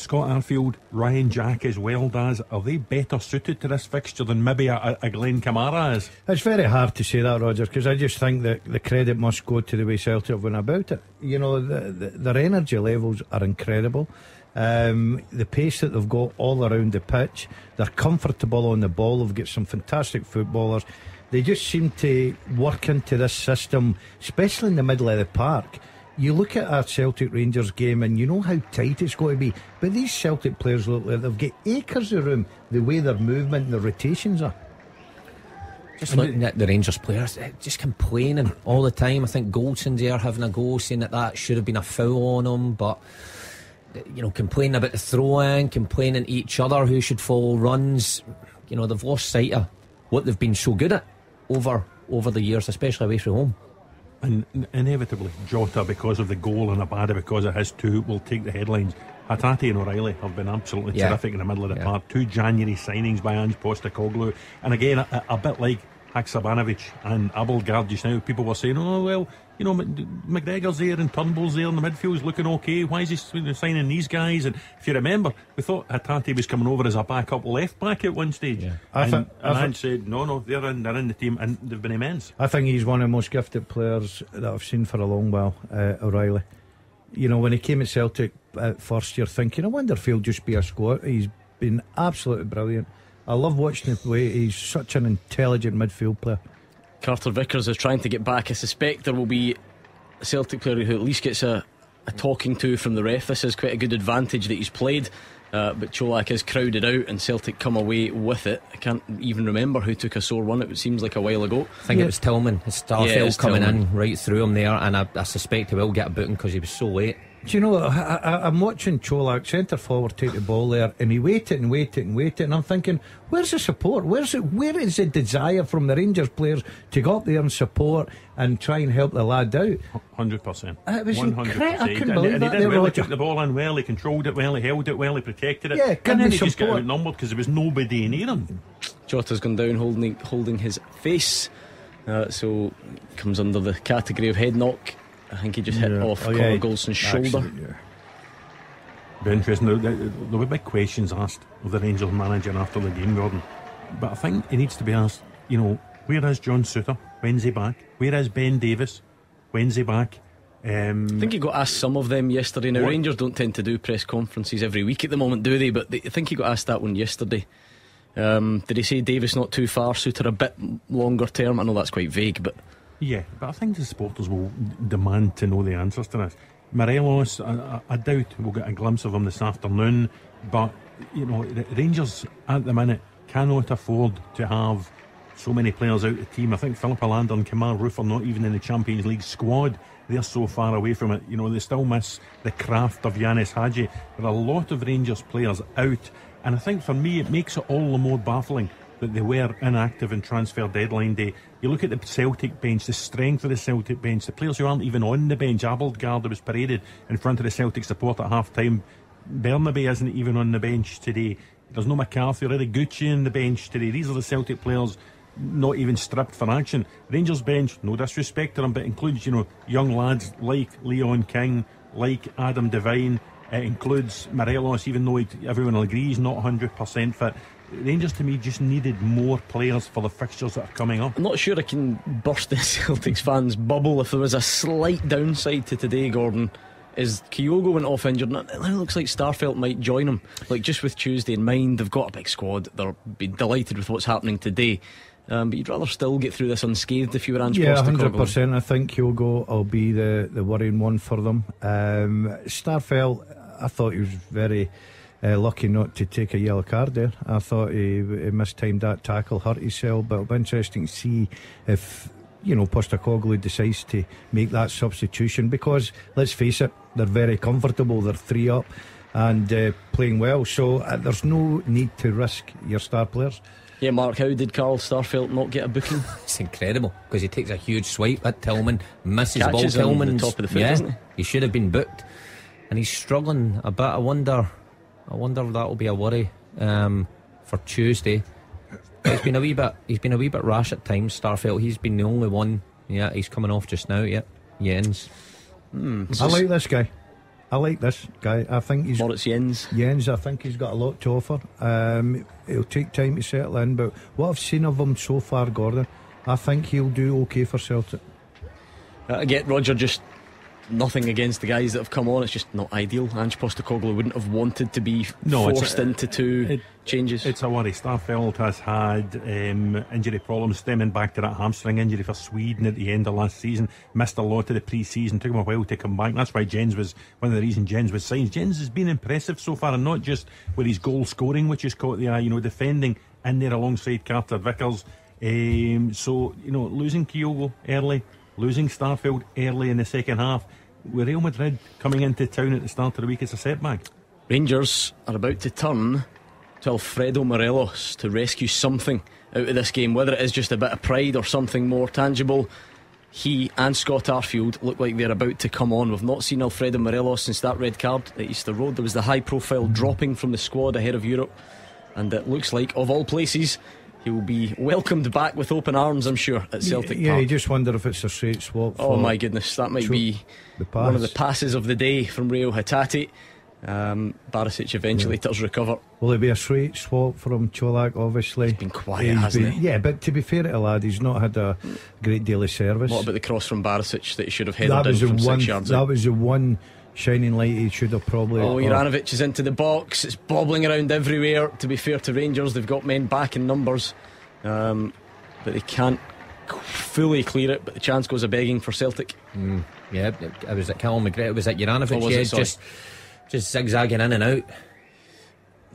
Scott Arfield, Ryan Jack as well does. Are they better suited to this fixture than maybe a, a Glenn Kamara is? It's very hard to say that, Roger, because I just think that the credit must go to the way Celtic have went about it. You know, the, the, their energy levels are incredible. Um, the pace that they've got all around the pitch, they're comfortable on the ball. They've got some fantastic footballers. They just seem to work into this system, especially in the middle of the park. You look at our Celtic Rangers game and you know how tight it's going to be. But these Celtic players look like they've got acres of room, the way their movement and their rotations are. Just looking at the Rangers players, eh, just complaining all the time. I think Goldson's there having a go, saying that that should have been a foul on him, but eh, you know, complaining about the throw in, complaining to each other who should follow runs. You know, they've lost sight of what they've been so good at over over the years, especially away from home. And inevitably, Jota, because of the goal, and Abada, because of his two, will take the headlines. Hatate and O'Riley have been absolutely Yeah. terrific in the middle of the Yeah. park. Two January signings by Ange Postecoglou. And again, a, a bit like Haksabanovic and Abildgaard just now, people were saying, oh, well, you know, McGregor's there and Turnbull's there and the midfield's looking okay. Why is he signing these guys? And if you remember, we thought Hatate was coming over as a backup left back at one stage. I And, thi- and I thi- Ange said, no, no, they're in, they're in the team and they've been immense. I think he's one of the most gifted players that I've seen for a long while, uh, O'Riley. You know, when he came at Celtic at first, you're thinking, I wonder if he'll just be a squad. He's been absolutely brilliant. I love watching the way he's such an intelligent midfield player. Carter Vickers is trying to get back. I suspect there will be a Celtic player who at least gets a, a talking to from the ref. This is quite a good advantage that he's played. Uh, but Colak is crowded out and Celtic come away with it. I can't even remember who took a sore one. It seems like a while ago. I think yeah. it was Tillman. Starfelt yeah, coming Tillman. in right through him there, and I, I suspect he will get a booking because he was so late. Do you know, I, am watching Colak centre forward take the ball there, and he waited and waited and waited, and I'm thinking, where's the support? Where's it? Where is the desire from the Rangers players to go up there and support and try and help the lad out? Hundred percent. It was 100%. incredible. I couldn't and, believe and that. He did well. He took the ball in well. He controlled it well. He held it well. He protected it. Yeah, and then he just got outnumbered because there was nobody near him. Jota's gone down, holding holding his face. Uh, so comes under the category of head knock. I think he just hit yeah. off oh, Connor yeah. Goldson's shoulder. Actually, yeah. Be interesting. There, there were big questions asked of the Rangers manager after the game, Gordon. But I think it needs to be asked, you know, where is John Souttar? When's he back? Where is Ben Davies? When's he back? Um, I think he got asked some of them yesterday. Now, what? Rangers don't tend to do press conferences every week at the moment, do they? But they, I think he got asked that one yesterday. Um, did he say Davis not too far, Souttar a bit longer term? I know that's quite vague, but. Yeah, but I think the supporters will demand to know the answers to this. Morelos, I, I, doubt we'll get a glimpse of him this afternoon. But you know, Rangers at the minute cannot afford to have so many players out of the team. I think Filip Helander and Kemar Roofe are not even in the Champions League squad. They're so far away from it. You know, they still miss the craft of Ianis Hagi. There are a lot of Rangers players out. And I think for me, it makes it all the more baffling that they were inactive in transfer deadline day. You look at the Celtic bench, the strength of the Celtic bench, the players who aren't even on the bench. Abildgaard was paraded in front of the Celtic support at half time. Bernabe isn't even on the bench today. There's no McCarthy or Gucci on the bench today. These are the Celtic players not even stripped for action. Rangers bench, no disrespect to them, but includes, you know, young lads like Leon King, like Adam Devine. It includes Morelos, even though everyone will agree he's not 100% fit. Rangers to me just needed more players for the fixtures that are coming up. I'm not sure I can burst the Celtics fans' bubble if there was a slight downside to today, Gordon. Is Kyogo went off injured? It looks like Starfelt might join him. Like just with Tuesday in mind, they've got a big squad. They'll be delighted with what's happening today. Um, but you'd rather still get through this unscathed if you were Ange Yeah, hundred percent. I think Kyogo will be the the worrying one for them. Um, Starfelt, I thought he was very uh, lucky not to take a yellow card there. I thought he, he mistimed that tackle, hurt himself, but it'll be interesting to see if you know Postecoglou decides to make that substitution because let's face it, they're very comfortable. They're three up and uh, playing well, so uh, there's no need to risk your star players. Yeah, Mark, how did Carl Starfelt not get a booking? it's incredible because he takes a huge swipe at Tillman, misses Catches ball Tillman, top of the foot, yeah, he? he should have been booked, and he's struggling a bit. I wonder I wonder if that will be a worry um, for Tuesday. He's been a wee bit. He's been a wee bit rash at times. Starfelt. He's been the only one. Yeah, he's coming off just now. Yeah, Jenz. Mm, I like this guy. I like this guy. I think he's Moritz Jenz. Jenz. I think he's got a lot to offer. Um, it'll take time to settle in, but what I've seen of him so far, Gordon, I think he'll do okay for Celtic. Uh, I get Roger just nothing against the guys that have come on. It's just not ideal. Ange Postecoglou wouldn't have wanted to be no, forced a, into two it, changes. It's a worry. Starfelt has had um, injury problems stemming back to that hamstring injury for Sweden at the end of last season. Missed a lot of the pre-season. Took him a while to come back. That's why Jenz was one of the reasons Jenz was signed. Jenz has been impressive so far, and not just with his goal scoring, which has caught the eye. You know, defending in there alongside Carter Vickers. Um, so you know, losing Kyogo early losing Starfelt early in the second half. With Real Madrid coming into town at the start of the week, it's a setback. Rangers are about to turn to Alfredo Morelos to rescue something out of this game, whether it is just a bit of pride or something more tangible. He and Scott Arfield look like they're about to come on. We've not seen Alfredo Morelos since that red card at Easter Road. There was the high profile dropping from the squad ahead of Europe, and it looks like, of all places, he will be welcomed back with open arms, I'm sure, at Celtic yeah, Park. you just wonder if it's a straight swap. Oh my goodness, that might be one of the passes of the day from Reo Hatate. Um, Barisic eventually yeah. does recover. Will it be a straight swap from Colak? Obviously, he's been quiet, he's hasn't been, he? Yeah, but to be fair to the lad, he's not had a great deal of service. What about the cross from Barisic that he should have headed that was in from one, six yards? That was the one shining light he should have probably. Oh, Juranovic is into the box. It's bobbling around everywhere. To be fair to Rangers, they've got men back in numbers, um, but they can't fully clear it, but the chance goes a begging for Celtic. Mm, yeah, it was at Callum McGregor, it was at Juranovic, Oh, was yeah, it? Just, just zigzagging in and out.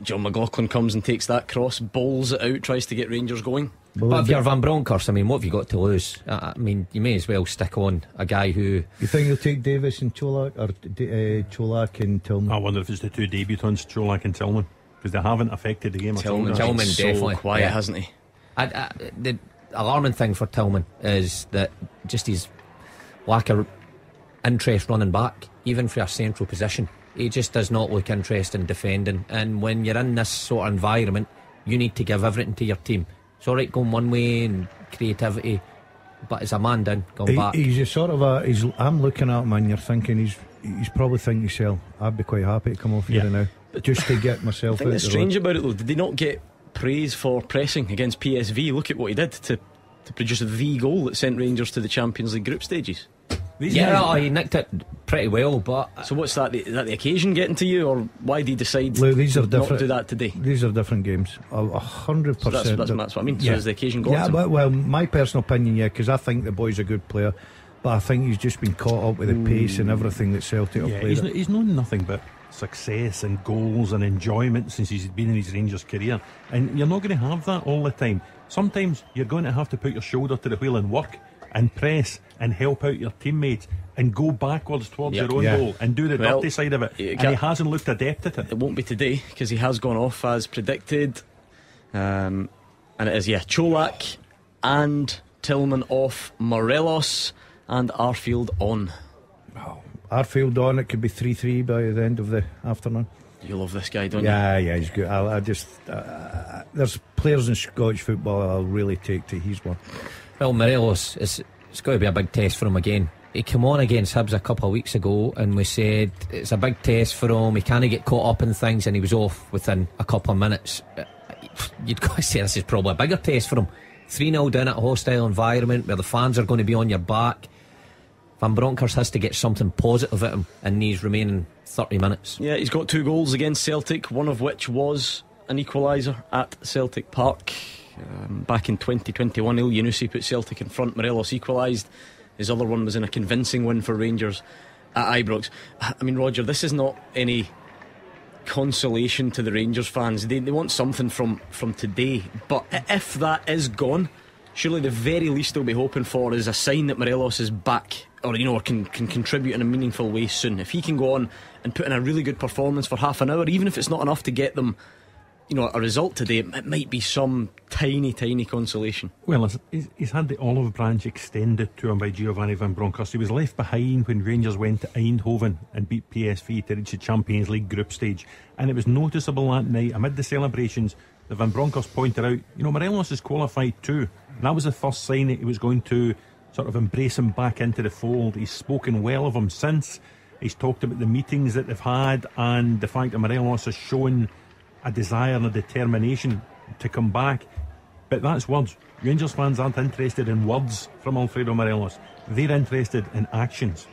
Jon McLaughlin comes and takes that cross, bowls it out, tries to get Rangers going. But if you're Van Bronckhorst, I mean, what have you got to lose? I I mean, you may as well stick on a guy who. You think you'll take Davis and Colak or uh, Colak and Tillman? I wonder if it's the two debutants, Colak and Tillman, because they haven't affected the game Tillman, at all. Tillman so definitely, quiet, yeah. hasn't he? I, I, the alarming thing for Tillman is that just his lack of interest running back, even for a central position. He just does not look interested in defending. And when you're in this sort of environment, you need to give everything to your team. It's all right going one way and creativity, but it's a man down, going He- back. he's a sort of a. He's, I'm looking at him and you're thinking he's he's probably thinking to himself, I'd be quite happy to come off here Yeah. now, just to get myself. I myself think out. that's the strange road. about it though. Did they not get praise for pressing against PSV? Look at what he did to, to produce the goal that sent Rangers to the Champions League group stages. These yeah, guys- he nicked it pretty well, but uh, So what's that? Is that the occasion getting to you, or why did he decide Lou, these are not to different. do that today? These are different games. A a hundred So that's, percent. that's, that's what I mean. So has the occasion got Yeah, to him? but, well, my personal opinion, yeah, because I think the boy's a good player, but I think he's just been caught up with the pace and mm. everything that Celtic have played. he's, at. he's known nothing but success and goals and enjoyment since he's been in his Rangers career. And you're not going to have that all the time. Sometimes you're going to have to put your shoulder to the wheel and work and press and help out your teammates and go backwards towards Yep. your own Yeah. goal and do the Well, dirty side of it. you And he hasn't looked adept at it. It won't be today because he has gone off as predicted. Um, and it is, yeah, Colak and Tillman off, Morelos and Arfield on. Arfield on, it could be 3 3 by the end of the afternoon. You love this guy, don't you? Yeah, yeah, he's good. I, I just. Uh, there's players in Scottish football I'll really take to. He's one. Well, Morelos, it's, it's got to be a big test for him again. He came on against Hibs a couple of weeks ago, and we said it's a big test for him. He can't get caught up in things, and he was off within a couple of minutes. Uh, You'd got to say this is probably a bigger test for him. 3 0 down at a hostile environment where the fans are going to be on your back. Van Bronckhorst has to get something positive at him in these remaining 30 minutes. Yeah, he's got two goals against Celtic, one of which was an equaliser at Celtic Park. Um, back in 2021, Il Yunusi put Celtic in front, Morelos equalised. His other one was in a convincing win for Rangers at Ibrox. I mean, Roger, this is not any consolation to the Rangers fans. They, they want something from, from today. But if that is gone, surely the very least they'll be hoping for is a sign that Morelos is back or, you know, can, can contribute in a meaningful way soon. If he can go on and put in a really good performance for half an hour, even if it's not enough to get them, you know, a result today, it, might be some tiny, tiny consolation. Well, he's, he's had the olive branch extended to him by Giovanni Van Bronckhorst. He was left behind when Rangers went to Eindhoven and beat PSV to reach the Champions League group stage. And it was noticeable that night, amid the celebrations, that Van Bronckhorst pointed out, you know, Morelos is qualified too. And that was the first sign that he was going to sort of embrace him back into the fold. He's spoken well of him since. He's talked about the meetings that they've had and the fact that Morelos has shown a desire and a determination to come back. But that's words. Rangers fans aren't interested in words from Alfredo Morelos. They're interested in actions.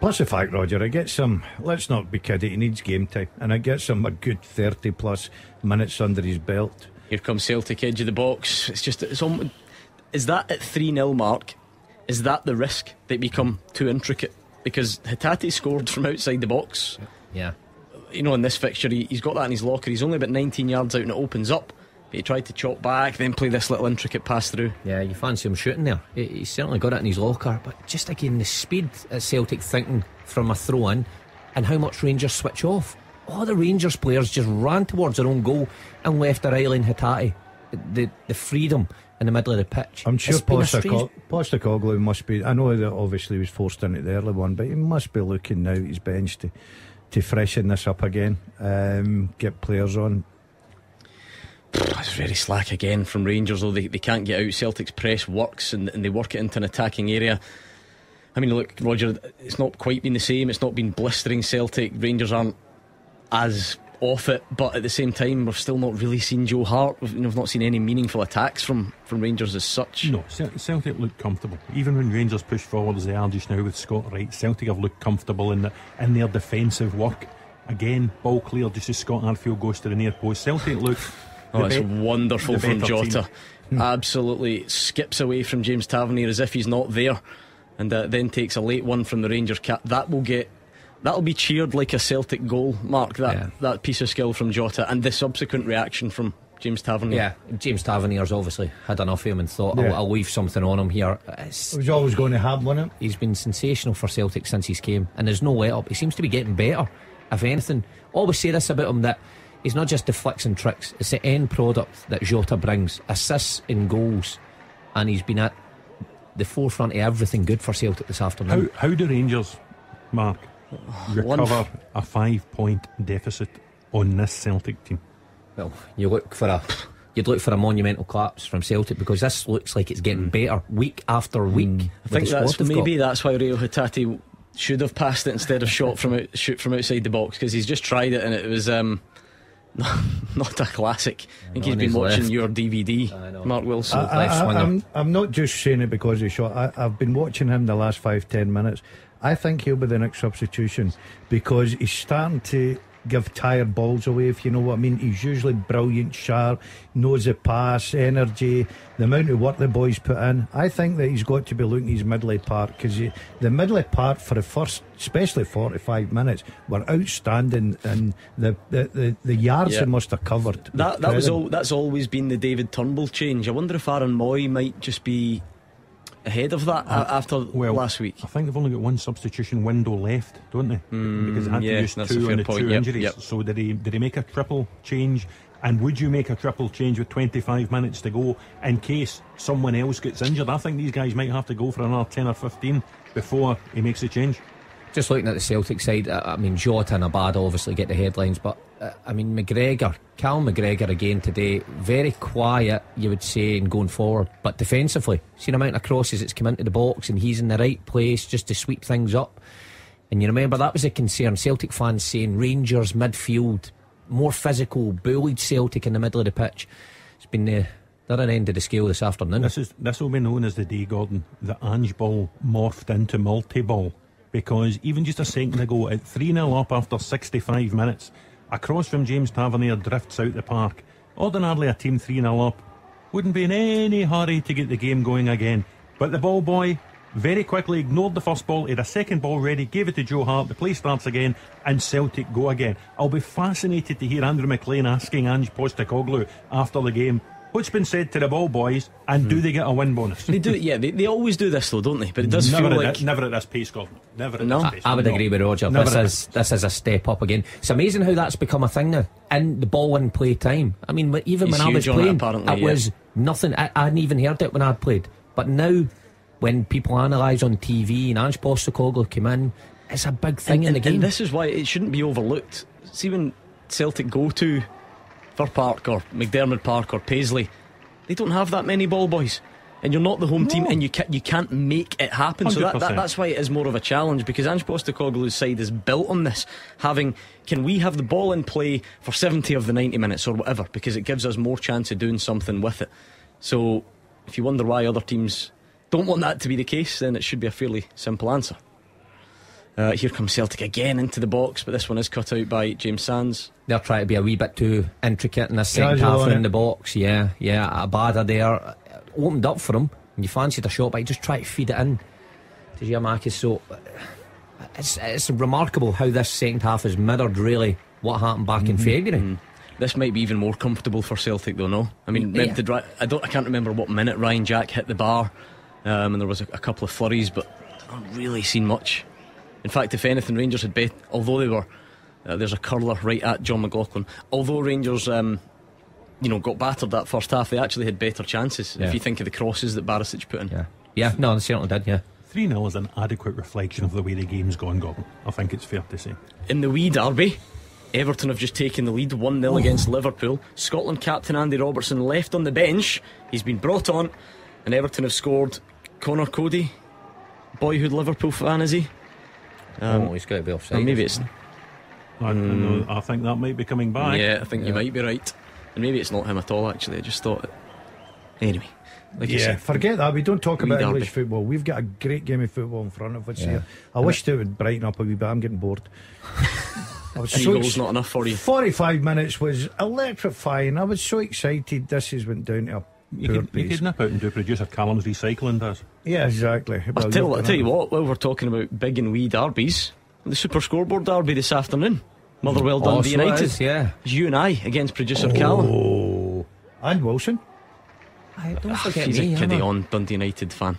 Plus the fact, Roger, I get some. Let's not be kidding. He needs game time, and I get some a good thirty plus minutes under his belt. Here comes Celtic edge of the box. It's just it's almost, is that at three 0 mark? Is that the risk they become too intricate? Because Hatate scored from outside the box. Yeah. You know, in this fixture, he, he's got that in his locker. He's only about 19 yards out and it opens up. But he tried to chop back, then play this little intricate pass through. Yeah, you fancy him shooting there. He, he's certainly got it in his locker, but just again, the speed at Celtic thinking from a throw in and how much Rangers switch off. All the Rangers players just ran towards their own goal and left their island Hatate. The, the freedom in the middle of the pitch. I'm sure It's been a Postecoglou, strange- Postecoglou must be. I know that obviously he was forced into the early one, but he must be looking now at his bench to to freshen this up again, um, get players on. It's very slack again from Rangers, though. They, they can't get out. Celtic's press works and, and they work it into an attacking area. I mean, look, Roger, it's not quite been the same. It's not been blistering Celtic. Rangers aren't as off it, but at the same time, we've still not really seen Joe Hart. We've, we've not seen any meaningful attacks from, from Rangers as such. No, Celtic looked comfortable. Even when Rangers push forward as they are just now with Scott Wright, Celtic have looked comfortable in, the, in their defensive work. Again, ball clear just as Scott Arfield goes to the near post. Celtic look. Oh, it's wonderful from Jota. team. absolutely skips away from James Tavernier as if he's not there, and uh, then takes a late one from the Rangers cap. That will get. That'll be cheered like a Celtic goal, Mark. That Yeah. that piece of skill from Jota and the subsequent reaction from James Tavernier. Yeah, James Tavernier's obviously had enough of him and thought, oh, Yeah. I'll, I'll leave something on him here. It's- It was always going to have one. It. he's been sensational for Celtic since he's came, and there's no let up. He seems to be getting better. If anything, always say this about him that he's not just the flicks and tricks; it's the end product that Jota brings, assists and goals, and he's been at the forefront of everything good for Celtic this afternoon. How, afternoon. how do Rangers, Mark, One- recover a five point deficit on this Celtic team? Well, you look for a. You'd look for a monumental collapse from Celtic because this looks like it's getting better week after week. Mm. I think that's maybe that's why Reo Hatate should have passed it instead of shot from out, shoot from outside the box because he's just tried it and it was um, not a classic. I think know, he's and been he's watching left. your DVD, Mark Wilson. I, left I, swinger. I'm, I'm not just saying it because he shot. I, I've been watching him the last five, ten minutes. I think he'll be the next substitution because he's starting to give tired balls away, if you know what I mean. He's usually brilliant, sharp, knows the pass, energy, the amount of work the boys put in. I think that he's got to be looking at his middle part because the middle part for the first, especially 45 minutes, were outstanding and the, the, the, the yards Yeah. he must have covered. that that was all. That's always been the David Turnbull change. I wonder if Aaron Mooy might just be ahead of that a- after Well, last week. I think they've only got one substitution window left, don't they? because they had Mm, to use two fair on the point. two Yep, injuries. yep. So did he? Did he make a triple change? And would you make a triple change with 25 minutes to go in case someone else gets injured? I think these guys might have to go for another 10 or 15 before he makes a change. Just looking at the Celtic side, I mean, Jota and Abad obviously get the headlines, but uh, I mean, McGregor, Cal McGregor again today, very quiet, you would say, in going forward, but defensively, seen the amount of crosses that's come into the box, and he's in the right place just to sweep things up. And you remember that was a concern. Celtic fans saying Rangers midfield, more physical, bullied Celtic in the middle of the pitch. It's been the, the other end of the scale this afternoon. This is this will be known as the day, Gordon. The Ange ball morphed into multi ball because even just a second ago, at 3 0 up after 65 minutes, across from James Tavernier drifts out the park. Ordinarily, a team 3 0 up wouldn't be in any hurry to get the game going again. But the ball boy very quickly ignored the first ball, he had a second ball ready, gave it to Joe Hart, the play starts again, and Celtic go again. I'll be fascinated to hear Andrew McLean asking Ange Postecoglou after the game. What's been said to the ball boys, and do hmm. they get a win bonus? They do, yeah. They, they always do this though, don't they? But it does never, feel at like thi- never at this pace, Gordon. Never at No. this pace. I would No. agree with Roger. Never This is this is a step up again. It's amazing how that's become a thing now in the ball in play time. I mean, even He's when I was huge on it, playing, it yeah. was nothing. I, I hadn't even heard it when I'd played. But now, when people analyse on TV and Ange Postecoglou came in, it's a big thing and, in the and- game. and this is why it shouldn't be overlooked. See when Celtic go to Fir Park or McDiarmid Park or Paisley, they don't have that many ball boys. And you're not the home team, and you can't you can't make it happen. So that, that that's why it is more of a challenge because Ange Postecoglou's side is built on this. Having can we have the ball in play for 70 of the 90 minutes or whatever because it gives us more chance of doing something with it. So if you wonder why other teams don't want that to be the case, then it should be a fairly simple answer. Uh, here comes Celtic again into the box, but this one is cut out by James Sands. They're trying to be a wee bit too intricate in the second Casual half on around it. the box. Yeah, yeah. Abada there uh, opened up for him. And you fancied a shot, but he just tried to feed it in to Giakoumakis. So uh, it's, it's remarkable how this second half has mirrored really what happened back in February. This might be even more comfortable for Celtic, though. No, I mean, Yeah. did I don't, I can't remember what minute Ryan Jack hit the bar, um, and there was a, a couple of flurries, but I've not really seen much. In fact, if anything, Rangers had bet, although they were, uh, there's a curler right at Jon McLaughlin. Although Rangers, um, you know, got battered that first half, they actually had better chances. Yeah. If you think of the crosses that Barisic put in. Yeah, yeah. No, they certainly did. Yeah. 3 0 is an adequate reflection of the way the game's gone, Gordon. I think it's fair to say. In the wee derby, Everton have just taken the lead 1 0 against Liverpool. Scotland captain Andy Robertson left on the bench. He's been brought on, and Everton have scored. Conor Coady, boyhood Liverpool fan, is he? Um, oh, he's got to be offside. or maybe it's. I, no, I think that might be coming back. Yeah, I think you might be right. And maybe it's not him at all, actually. I just thought it. Anyway, like you Yeah, said, forget that. We don't talk about derby. English football. We've got a great game of football in front of us Yeah. here. I wish it would brighten up a wee bit. I'm getting bored. I was so goals ex- not enough for you. 45 minutes was electrifying. I was so excited. This has went down to a You could, you could nip out and do producer Callum's recycling does. Yeah, exactly. I'll tell, you're I'll tell you what, while we're talking about big and wee derbies, the Super Scoreboard derby this afternoon. Motherwell Oh, Dundee so United. is, yeah. It's you and I against producer Callum. Oh, and Wilson. I don't Ah, forget he's me. a kiddie on Dundee United fan.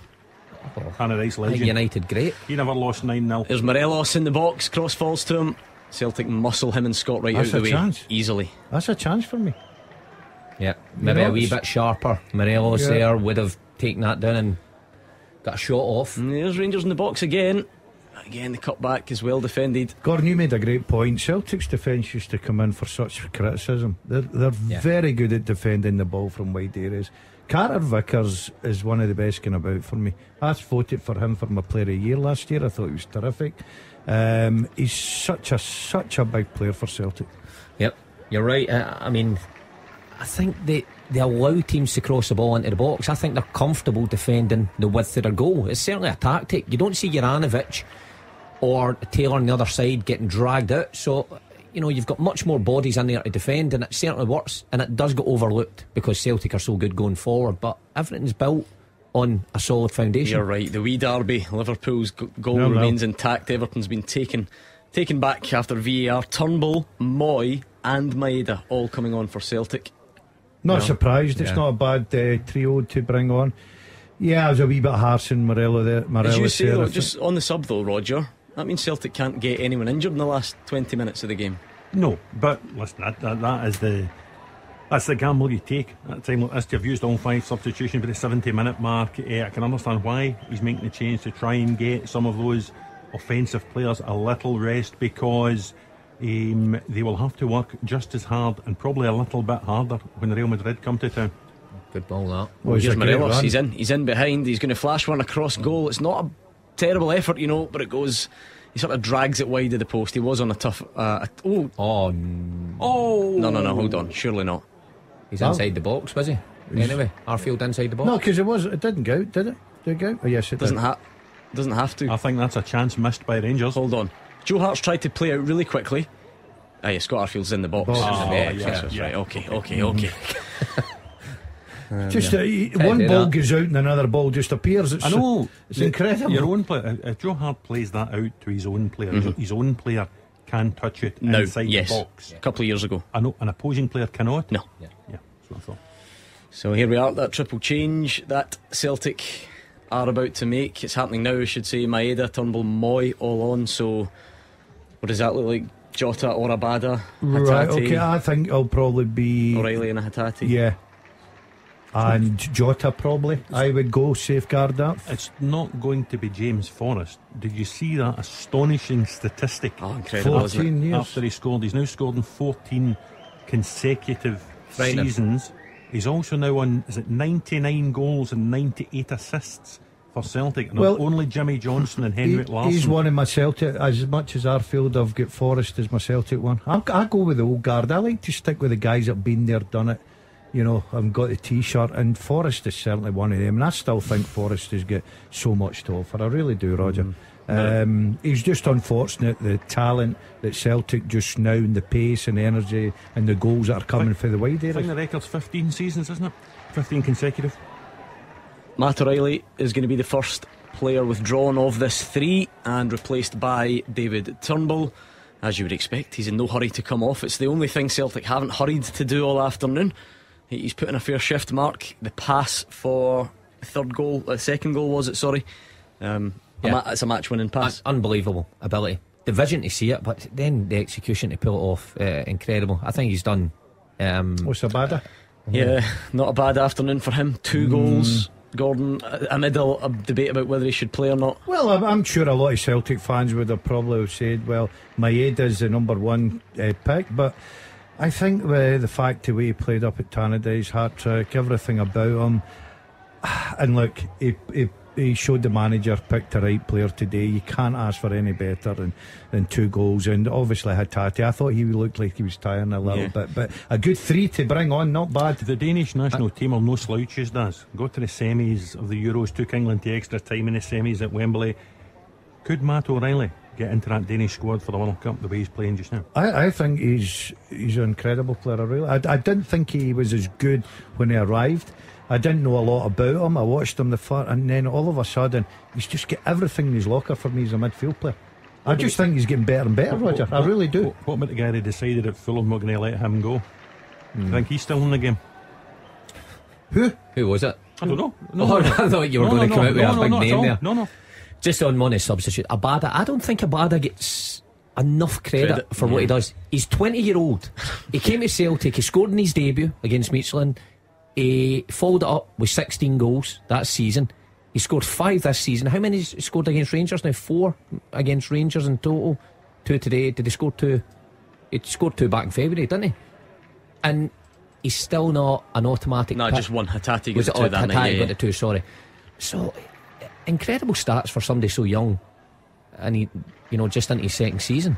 Kind of nice a legend. United great. He never lost 9 0. There's Morelos in the box, cross falls to him. Celtic muscle him and Scott Wright That's out of the way chance. easily. That's a chance for me. Yeah, maybe know, a wee bit sharper. Morelos Yeah. there would have taken that down and got a shot off. And there's Rangers in the box again. Again, the cutback is well defended. Gordon, you made a great point. Celtic's defence used to come in for such criticism. They're, they're Yeah. very good at defending the ball from wide areas. Carter Vickers is one of the best going about for me. I voted for him for my player of the year last year. I thought he was terrific. Um, he's such a such a big player for Celtic. Yep, you're right. Uh, I mean, I think they they allow teams to cross the ball into the box. I think they're comfortable defending the width of their goal. It's certainly a tactic. You don't see Juranovic or Taylor on the other side getting dragged out. So, you know, you've got much more bodies in there to defend, and it certainly works. And it does get overlooked because Celtic are so good going forward. But everything's built on a solid foundation. You're right. The wee derby, Liverpool's goal No, no. remains intact. Everton's been taken taken back after VAR. Turnbull, Mooy, and Maeda all coming on for Celtic. Not No. surprised. It's Yeah. not a bad uh, trio to bring on. Yeah, I was a wee bit harsh on Morello there. As you say, though, just on the sub though, Roger, that means Celtic can't get anyone injured in the last 20 minutes of the game. No, but listen, that, that, that is the that's the gamble you take at a time like this. You've used all five substitutions for the 70 minute mark. Eh, I can understand why he's making the change to try and get some of those offensive players a little rest because um, they will have to work just as hard and probably a little bit harder when Real Madrid come to town. Good ball, that. Well, he's Here's Morelos. He's in. He's in behind. He's going to flash one across goal. It's not a terrible effort, you know, but it goes. He sort of drags it wide of the post. He was on a tough. Uh, oh, Oh, n- oh! No, no, no. Hold on. Surely not. he's Well, inside the box, was he? Anyway, Arfield inside the box. No, because it was. It didn't go did it? Did it go? Oh, yes, it Doesn't did. have. Doesn't have to. I think that's a chance missed by Rangers. Hold on. Joe Hart's tried to play out really quickly. Ah, yeah, Scott Arfield's in the box. Box. In the Oh, box. yeah, yeah. right. Okay, okay, okay. Just uh, Can't one ball that. goes out and another ball just appears. It's, I know It's the- incredible. Your own player, if Joe Hart plays that out to his own player, his own player can touch it No, inside yes. the box. A couple of years ago. I know an opposing player cannot. No. Yeah, that's what I thought. So here we are, that triple change that Celtic are about to make. It's happening now, I should say. Maeda, Turnbull, Mooy all on. So what does that look like? Jota or Abada? right. Hatate, Okay, I think it'll probably be. O'Riley and a Hatate. Yeah. And Jota probably. I would go safeguard that. It's not going to be James Forrest. Did you see that astonishing statistic? Oh, incredible, isn't it? 14 years. After he scored, he's now scored in 14 consecutive Frightening. seasons. He's also now on, is it 99 goals and 98 assists for Celtic? And Well, only Jimmy Johnstone and He- Henrik Larsson. he's one of my Celtic. As much as Arfield, I've got Forrest as my Celtic one. I, I go with the old guard. I like to stick with the guys that've been there, done it. You know, I've got the T-shirt, and Forrest is certainly one of them. And I still think Forrest has got so much to offer. I really do, Roger. Um, he's just unfortunate the talent that Celtic just now, and the pace and energy and the goals that are coming for the wide I think the record's 15 seasons, isn't it? 15 consecutive. Matt O'Riley is going to be the first player withdrawn of this three and replaced by David Turnbull. As you would expect, he's in no hurry to come off. It's the only thing Celtic haven't hurried to do all afternoon. He's put in a fair shift mark. The pass for the third goal, uh, second goal was it? Sorry, um, a Yeah. ma- it's a match-winning pass. Un- unbelievable ability. The vision to see it, but then the execution to pull it off, uh, incredible. I think he's done. Um, What's the bad? Yeah, not a bad afternoon for him. Two goals. Gordon, uh, amid a, debate about whether he should play or not. Well, I'm, I'm sure a lot of Celtic fans would have probably said, well, Maeda's the number one uh, pick, but I think uh, the fact the way he played up at Tannadice, hat trick, everything about him, and look, he, he, he showed the manager picked the right player today. You can't ask for any better than, than two goals, and obviously Hatate. I thought he looked like he was tiring a little Yeah. bit, but a good three to bring on, not bad. The Danish national uh, team are no slouches, does. Got to the semis of the Euros, took England to extra time in the semis at Wembley. Could Matt O'Riley get into that Danish squad for the World Cup the way he's playing just now? I, I think he's he's an incredible player. Really, I, I didn't think he was as good when he arrived. I didn't know a lot about him. I watched him the far, and then all of a sudden he's just got everything in his locker for me as a midfield player. I just think he's getting better and better, Roger. I really do. What, what about the guy that decided at Fulham we're going to let him go? I think he's still in the game. Who? Who was it? I don't know. Oh, I thought you were No, going no, to come no, out with no, a no, big name there. No, no. Just on money substitute, Abada. I don't think Abada gets enough credit, Credit, for what he does. He's 20 year old. he came to Celtic. He scored in his debut against Midtjylland. He followed it up with 16 goals that season. He scored five this season. How many has he scored against Rangers now? Four against Rangers in total. Two today. Did he score two? He scored two back in February, didn't he? And he's still not an automatic. No, pick. just one. Hatate got two oh, that Hatai night. yeah, got the two? Sorry. So incredible stats for somebody so young, and he, you know, just into his second season.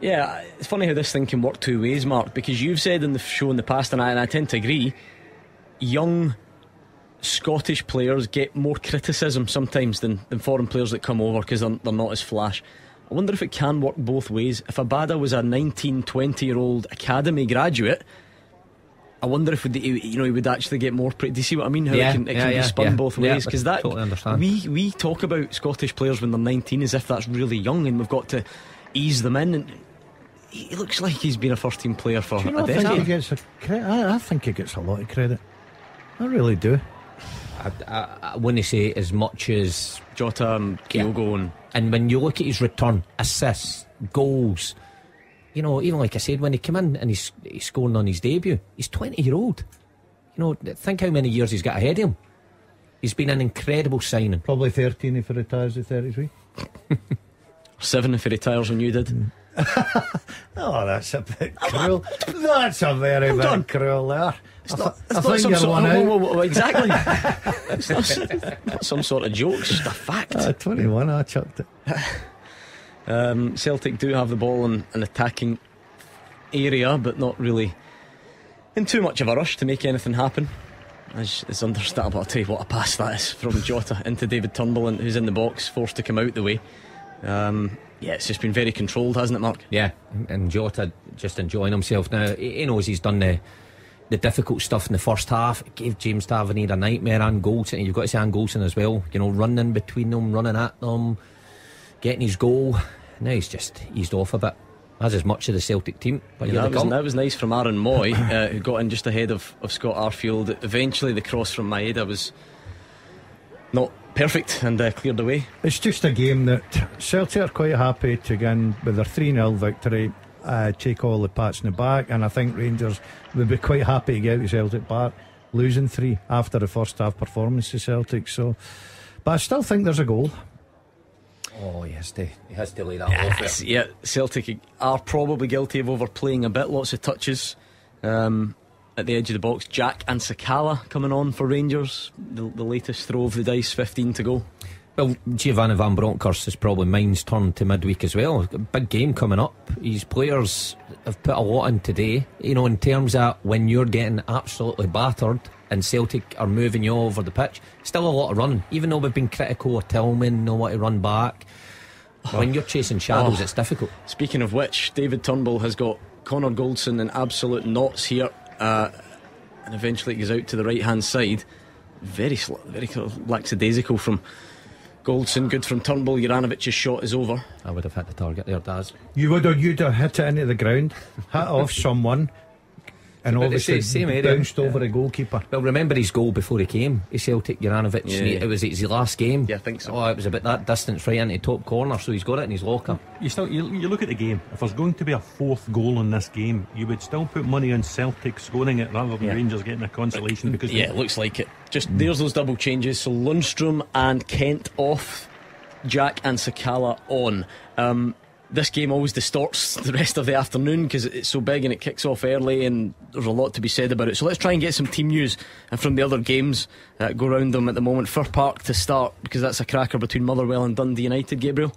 Yeah, it's funny how this thing can work two ways, Mark, because you've said in the show in the past, and I, and I tend to agree, young Scottish players get more criticism sometimes than, than foreign players that come over because they're, they're not as flash. I wonder if it can work both ways. If Abada was a 19, 20 year old academy graduate, I wonder if he, you know he would actually get more. Pre- do you see what I mean? How Yeah, it can, it yeah, can yeah, be spun yeah. both ways? Because I that totally understand. we we talk about Scottish players when they're 19 as if that's really young, and we've got to ease them in. And he looks like he's been a first team player for Do you a not think he decade. gets a credit? I, I think he gets a lot of credit. I really do. I, I, I wouldn't say as much as Jota and Kyogo and And when you look at his return, assists, goals, you know, even like I said, when he came in and he's, he's scoring on his debut, he's 20 year old. You know, think how many years he's got ahead of him. He's been an incredible signing. Probably 13 if he retires at 33. seven if he retires when you did. Mm. Oh, that's a bit cruel. That's a very Hold bit on. cruel there. It's not, th- it's I not think some you're sort one of, out. whoa, whoa, whoa, exactly. it's not, not some sort of joke, it's just a fact. Ah, 21, I chucked it. Um, Celtic do have the ball in an attacking area, but not really in too much of a rush to make anything happen. As is understandable, I'll tell you what a pass that is from Jota into David Turnbull, who's in the box, forced to come out the way. Um, yeah, it's just been very controlled, hasn't it, Mark? Yeah, and Jota just enjoying himself now. He, he knows he's done the the difficult stuff in the first half. It gave James Tavernier a nightmare and Goldson. You've got to say and Goldson as well. You know, running between them, running at them, getting his goal. Now he's just eased off a bit. As as much of the Celtic team, but Yeah, that, was, that was nice from Aaron Mooy, uh, who got in just ahead of, of Scott Arfield. Eventually, the cross from Maeda was not perfect and uh, cleared away. It's just a game that Celtic are quite happy to get in with their 3 0 victory, uh, take all the pats in the back, and I think Rangers would be quite happy to get out of Celtic Park, losing three after the first half performance to Celtic. So, But I still think there's a goal. Oh, he has to, he has to lay that Yeah, off. there. yeah, Celtic are probably guilty of overplaying a bit. Lots of touches um, at the edge of the box. Jack and Sakala coming on for Rangers. The, the latest throw of the dice, 15 to go. Well, Giovanni Van Bronckhorst is probably mine's turn to midweek as well. Big game coming up. His players have put a lot in today. You know, in terms of when you're getting absolutely battered and Celtic are moving you over the pitch, still a lot of running. Even though we've been critical of Tillman, know what to run back. When you're chasing shadows, Oh. it's difficult. Speaking of which, David Turnbull has got Connor Goldson in absolute knots here, uh, and eventually it goes out to the right hand side. Very, sl- very lackadaisical from Goldson. Good from Turnbull. Juranovic's shot is over. I would have hit the target there, Daz. You would have, you'd have hit it into the ground, hit off someone, and But obviously it's the same area. bounced over a goalkeeper. Well, remember his goal before he came? He Celtic Juranovic. Yeah. and he- It was his last game. Yeah, I think so. Oh, it was about that distance right into top corner, so he's got it in his locker. You still you, you look at the game. If there's going to be a fourth goal in this game, you would still put money on Celtic scoring it rather than Yeah. Rangers getting a consolation because Yeah, it looks like it. Just there's those double changes. So Lundstram and Kent off, Jack and Sakala on. Um, this game always distorts the rest of the afternoon because it's so big and it kicks off early, and there's a lot to be said about it. So let's try and get some team news and from the other games. Uh, go round them at the moment. Fir Park to start because that's a cracker between Motherwell and Dundee United. Gabriel.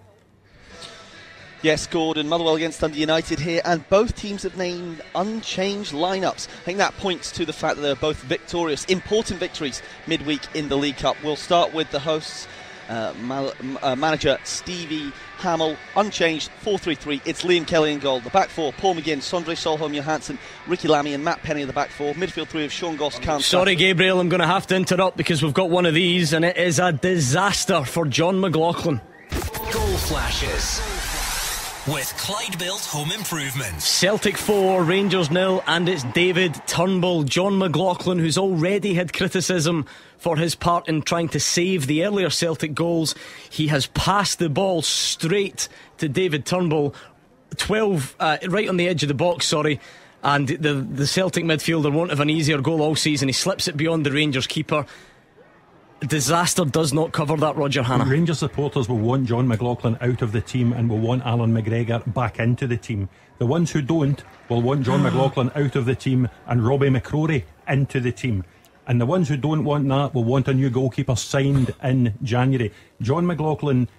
Yes, Gordon, Motherwell against Dundee United here, and both teams have named unchanged lineups. I think that points to the fact that they're both victorious, important victories midweek in the League Cup. We'll start with the hosts uh, mal- uh, manager Stevie Hammell, unchanged, 4-3-3. It's Liam Kelly in goal. The back four, Paul McGinn, Sondre Solholm Johansen, Ricki Lamie and Matt Penny in the back four. Midfield three of Sean Goss, Cam Sorry, Gabriel, I'm going to have to interrupt because we've got one of these, and it is a disaster for Jon McLaughlin. Goal flashes with Clyde Built Home Improvements. Celtic 4, Rangers nil, and it's David Turnbull. Jon McLaughlin, who's already had criticism for his part in trying to save the earlier Celtic goals, he has passed the ball straight to David Turnbull. 12, uh, right on the edge of the box, sorry. And the, the Celtic midfielder won't have an easier goal all season. He slips it beyond the Rangers keeper. Disaster does not cover that, Roger Hannah. Rangers supporters will want Jon McLaughlin out of the team and will want Allan McGregor back into the team. The ones who don't will want John McLaughlin out of the team and Robby McCrorie into the team. And the ones who don't want that will want a new goalkeeper signed in January. Jon McLaughlin,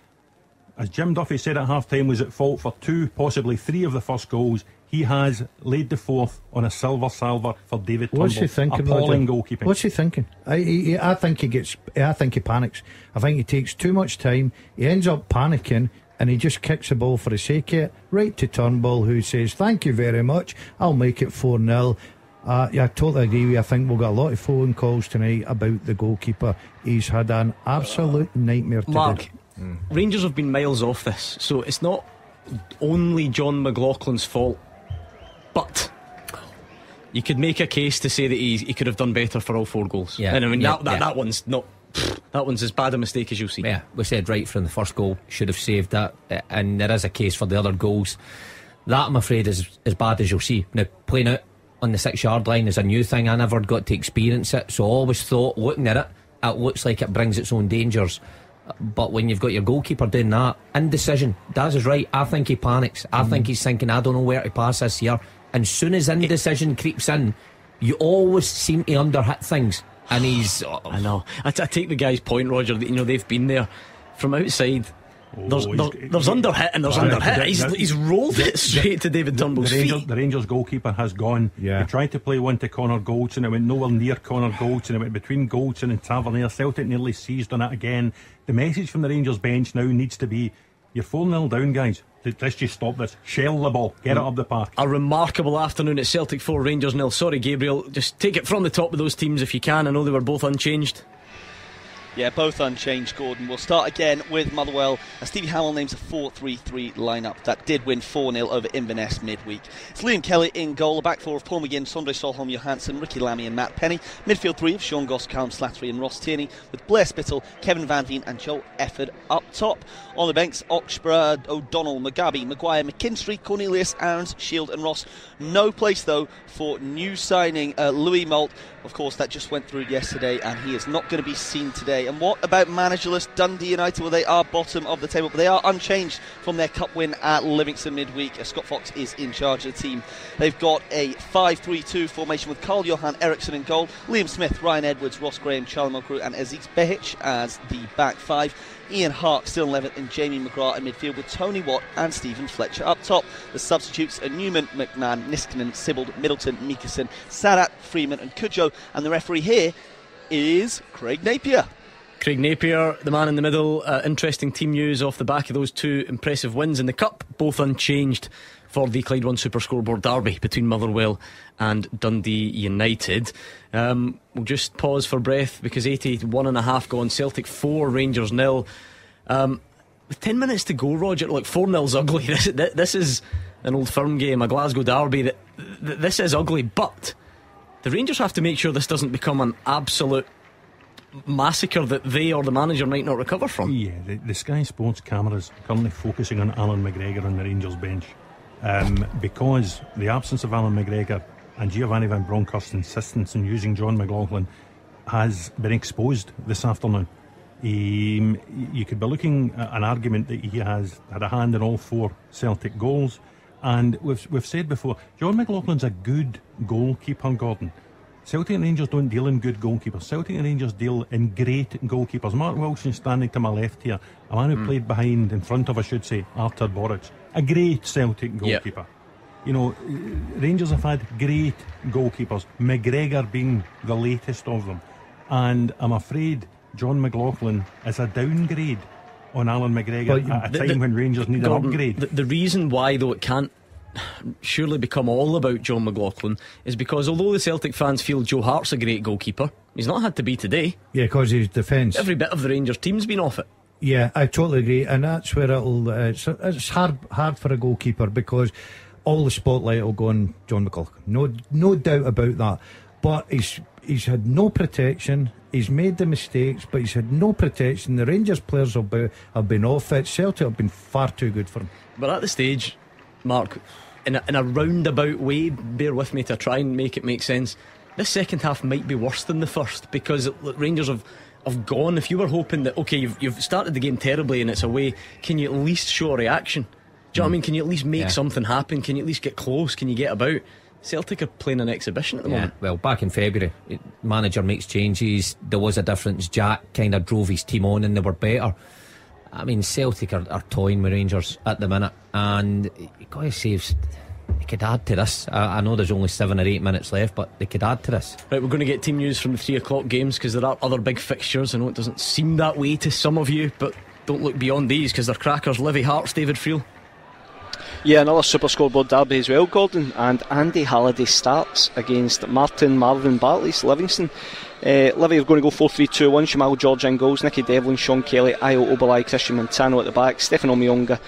as Jim Duffy said at half time, was at fault for two, possibly three of the first goals. He has laid the fourth on a silver salver for David Turnbull. What's he thinking? Appalling Roger? goalkeeping. What's he thinking? I, he, I think he gets. I think he panics. I think he takes too much time. He ends up panicking. And he just kicks the ball for the sake of it, right to Turnbull, who says, Thank you very much, I'll make it 4 0. Uh, yeah, I totally agree with you. I think we've got a lot of phone calls tonight about the goalkeeper. He's had an absolute nightmare to Mark, do. Rangers have been miles off this, so it's not only Jon McLaughlin's fault, but you could make a case to say that he, he could have done better for all four goals. Yeah, and I mean yeah, that, that, yeah. that one's not. That one's as bad a mistake as you'll see. Yeah, we said right from the first goal, should have saved that. And there is a case for the other goals. That, I'm afraid, is as bad as you'll see. Now, playing out on the six yard line is a new thing. I never got to experience it. So I always thought, looking at it, it looks like it brings its own dangers. But when you've got your goalkeeper doing that, indecision, Daz is right. I think he panics. I think mm-hmm. he's thinking, I don't know where to pass this here. And soon as indecision creeps in, you always seem to underhit things. And he's. I oh. know. I, t- I take the guy's point, Roger. That you know they've been there from outside. Oh, there's Oh, he's- there, there's under hit and there's Right, under hit. He's, the- he's rolled it straight to David The, Turnbull's the, Rangers, feet. the Rangers goalkeeper has gone. Yeah. He tried to play one to Connor Goldson. It went nowhere near Connor Goldson. It went between Goldson and Tavernier. Celtic nearly seized on it again. The message from the Rangers bench now needs to be you're 4 0 down, guys. Let's just stop this. Shell the ball. Get it mm. up the park. A remarkable afternoon at Celtic 4, Rangers nil. Sorry, Gabriel. Just take it from the top of those teams if you can. I know they were both unchanged. Yeah, both unchanged, Gordon. We'll start again with Motherwell. As Stevie Hammell names a 4 3 3 lineup that did win 4 0 over Inverness midweek. It's Liam Kelly in goal, a back four of Paul McGinn, Sondre Solholm Johansen, Ricki Lamie, and Matt Penney. Midfield three of Sean Goss, Callum Slattery, and Ross Tierney, with Blair Spittal, Kevin Van Veen, and Joel Efford up top. On the banks, Oxborough, O'Donnell, Mugabi, Maguire, McKinstry, Cornelius, Aarons, Shield, and Ross. No place, though, for new signing uh, Louis Moult. Of course, that just went through yesterday, and he is not going to be seen today. And what about managerless Dundee United? Well, they are bottom of the table, but they are unchanged from their cup win at Livingston midweek. Uh, Scott Fox is in charge of the team. They've got a 5 3 2 formation with Carl Johan Eriksson in goal, Liam Smith, Ryan Edwards, Ross Graham, Charlie Mulgrew, and Aziz Behich as the back five. Ian Harkes, Still Levitt, and Jamie McGrath in midfield with Tony Watt and Stephen Fletcher up top. The substitutes are Newman, McMahon, Niskanen, Sibbald, Middleton, Mikason, Sadat, Freeman, and Cujo. And the referee here is Craig Napier. Craig Napier, the man in the middle. Uh, interesting team news off the back of those two impressive wins in the Cup, both unchanged for the Clyde One Super Scoreboard derby between Motherwell and Dundee United. Um, we'll just pause for breath because 81 and a half gone, Celtic 4, Rangers nil. Um, with 10 minutes to go, Roger, look, 4 0's ugly. This, this is an old firm game, a Glasgow derby. That This is ugly, but the Rangers have to make sure this doesn't become an absolute massacre that they or the manager might not recover from. Yeah, the, the Sky Sports cameras currently focusing on Allan McGregor on the Rangers bench um, because the absence of Allan McGregor and Giovanni Van Bronckhorst's insistence on using Jon McLaughlin has been exposed this afternoon. He, you could be looking at an argument that he has had a hand in all four Celtic goals. And we've, we've said before, Jon McLaughlin's a good goalkeeper, Gordon. Celtic and Rangers don't deal in good goalkeepers. Celtic and Rangers deal in great goalkeepers. Mark Wilson standing to my left here, a man who played behind, in front of, I should say, Artur Boruc, a great Celtic goalkeeper. You know, Rangers have had great goalkeepers, McGregor being the latest of them. And I'm afraid Jon McLaughlin is a downgrade on Allan McGregor But at a the- time the- when Rangers need Gordon, an upgrade. The, the reason why, though, it can't surely become all about Jon McLaughlin is because although the Celtic fans feel Joe Hart's a great goalkeeper, he's not had to be today. Yeah, because his defence. Every bit of the Rangers team's been off it. Yeah, I totally agree, and that's where it'll. Uh, it's, it's hard, hard for a goalkeeper because all the spotlight will go on Jon McLaughlin. No, no doubt about that. But he's he's had no protection. He's made the mistakes, but he's had no protection. The Rangers players have been, have been off it. Celtic have been far too good for him. But at the stage, Mark, in a, in a roundabout way, bear with me to try and make it make sense. This second half might be worse than the first because Rangers have have gone. If you were hoping that okay, you've you've started the game terribly and it's away, can you at least show a reaction? Do you know what I mm. mean? Can you at least make Yeah. something happen? Can you at least get close? Can you get about? Celtic are playing an exhibition at the Yeah, moment. well, back in February, manager makes changes. There was a difference. Jack kind of drove his team on, and they were better. I mean, Celtic are, are toying with Rangers at the minute, and you got to they could add to this. I, I know there's only seven or eight minutes left, but they could add to this. Right, we're going to get team news from the three o'clock games because there are other big fixtures. I know it doesn't seem that way to some of you, but don't look beyond these because they're crackers. Livy Hearts, David Friel. Yeah, another Super Scoreboard derby as well, Gordon. And Andy Halliday starts against Martin Marvin Bartley's Livingston. Uh, Livy are going to go 4 3 2 1. Shamal George in goals, Nicky Devlin, Sean Kelly, Ayo Obileye, Christian Montano at the back, Stephane Omeonga,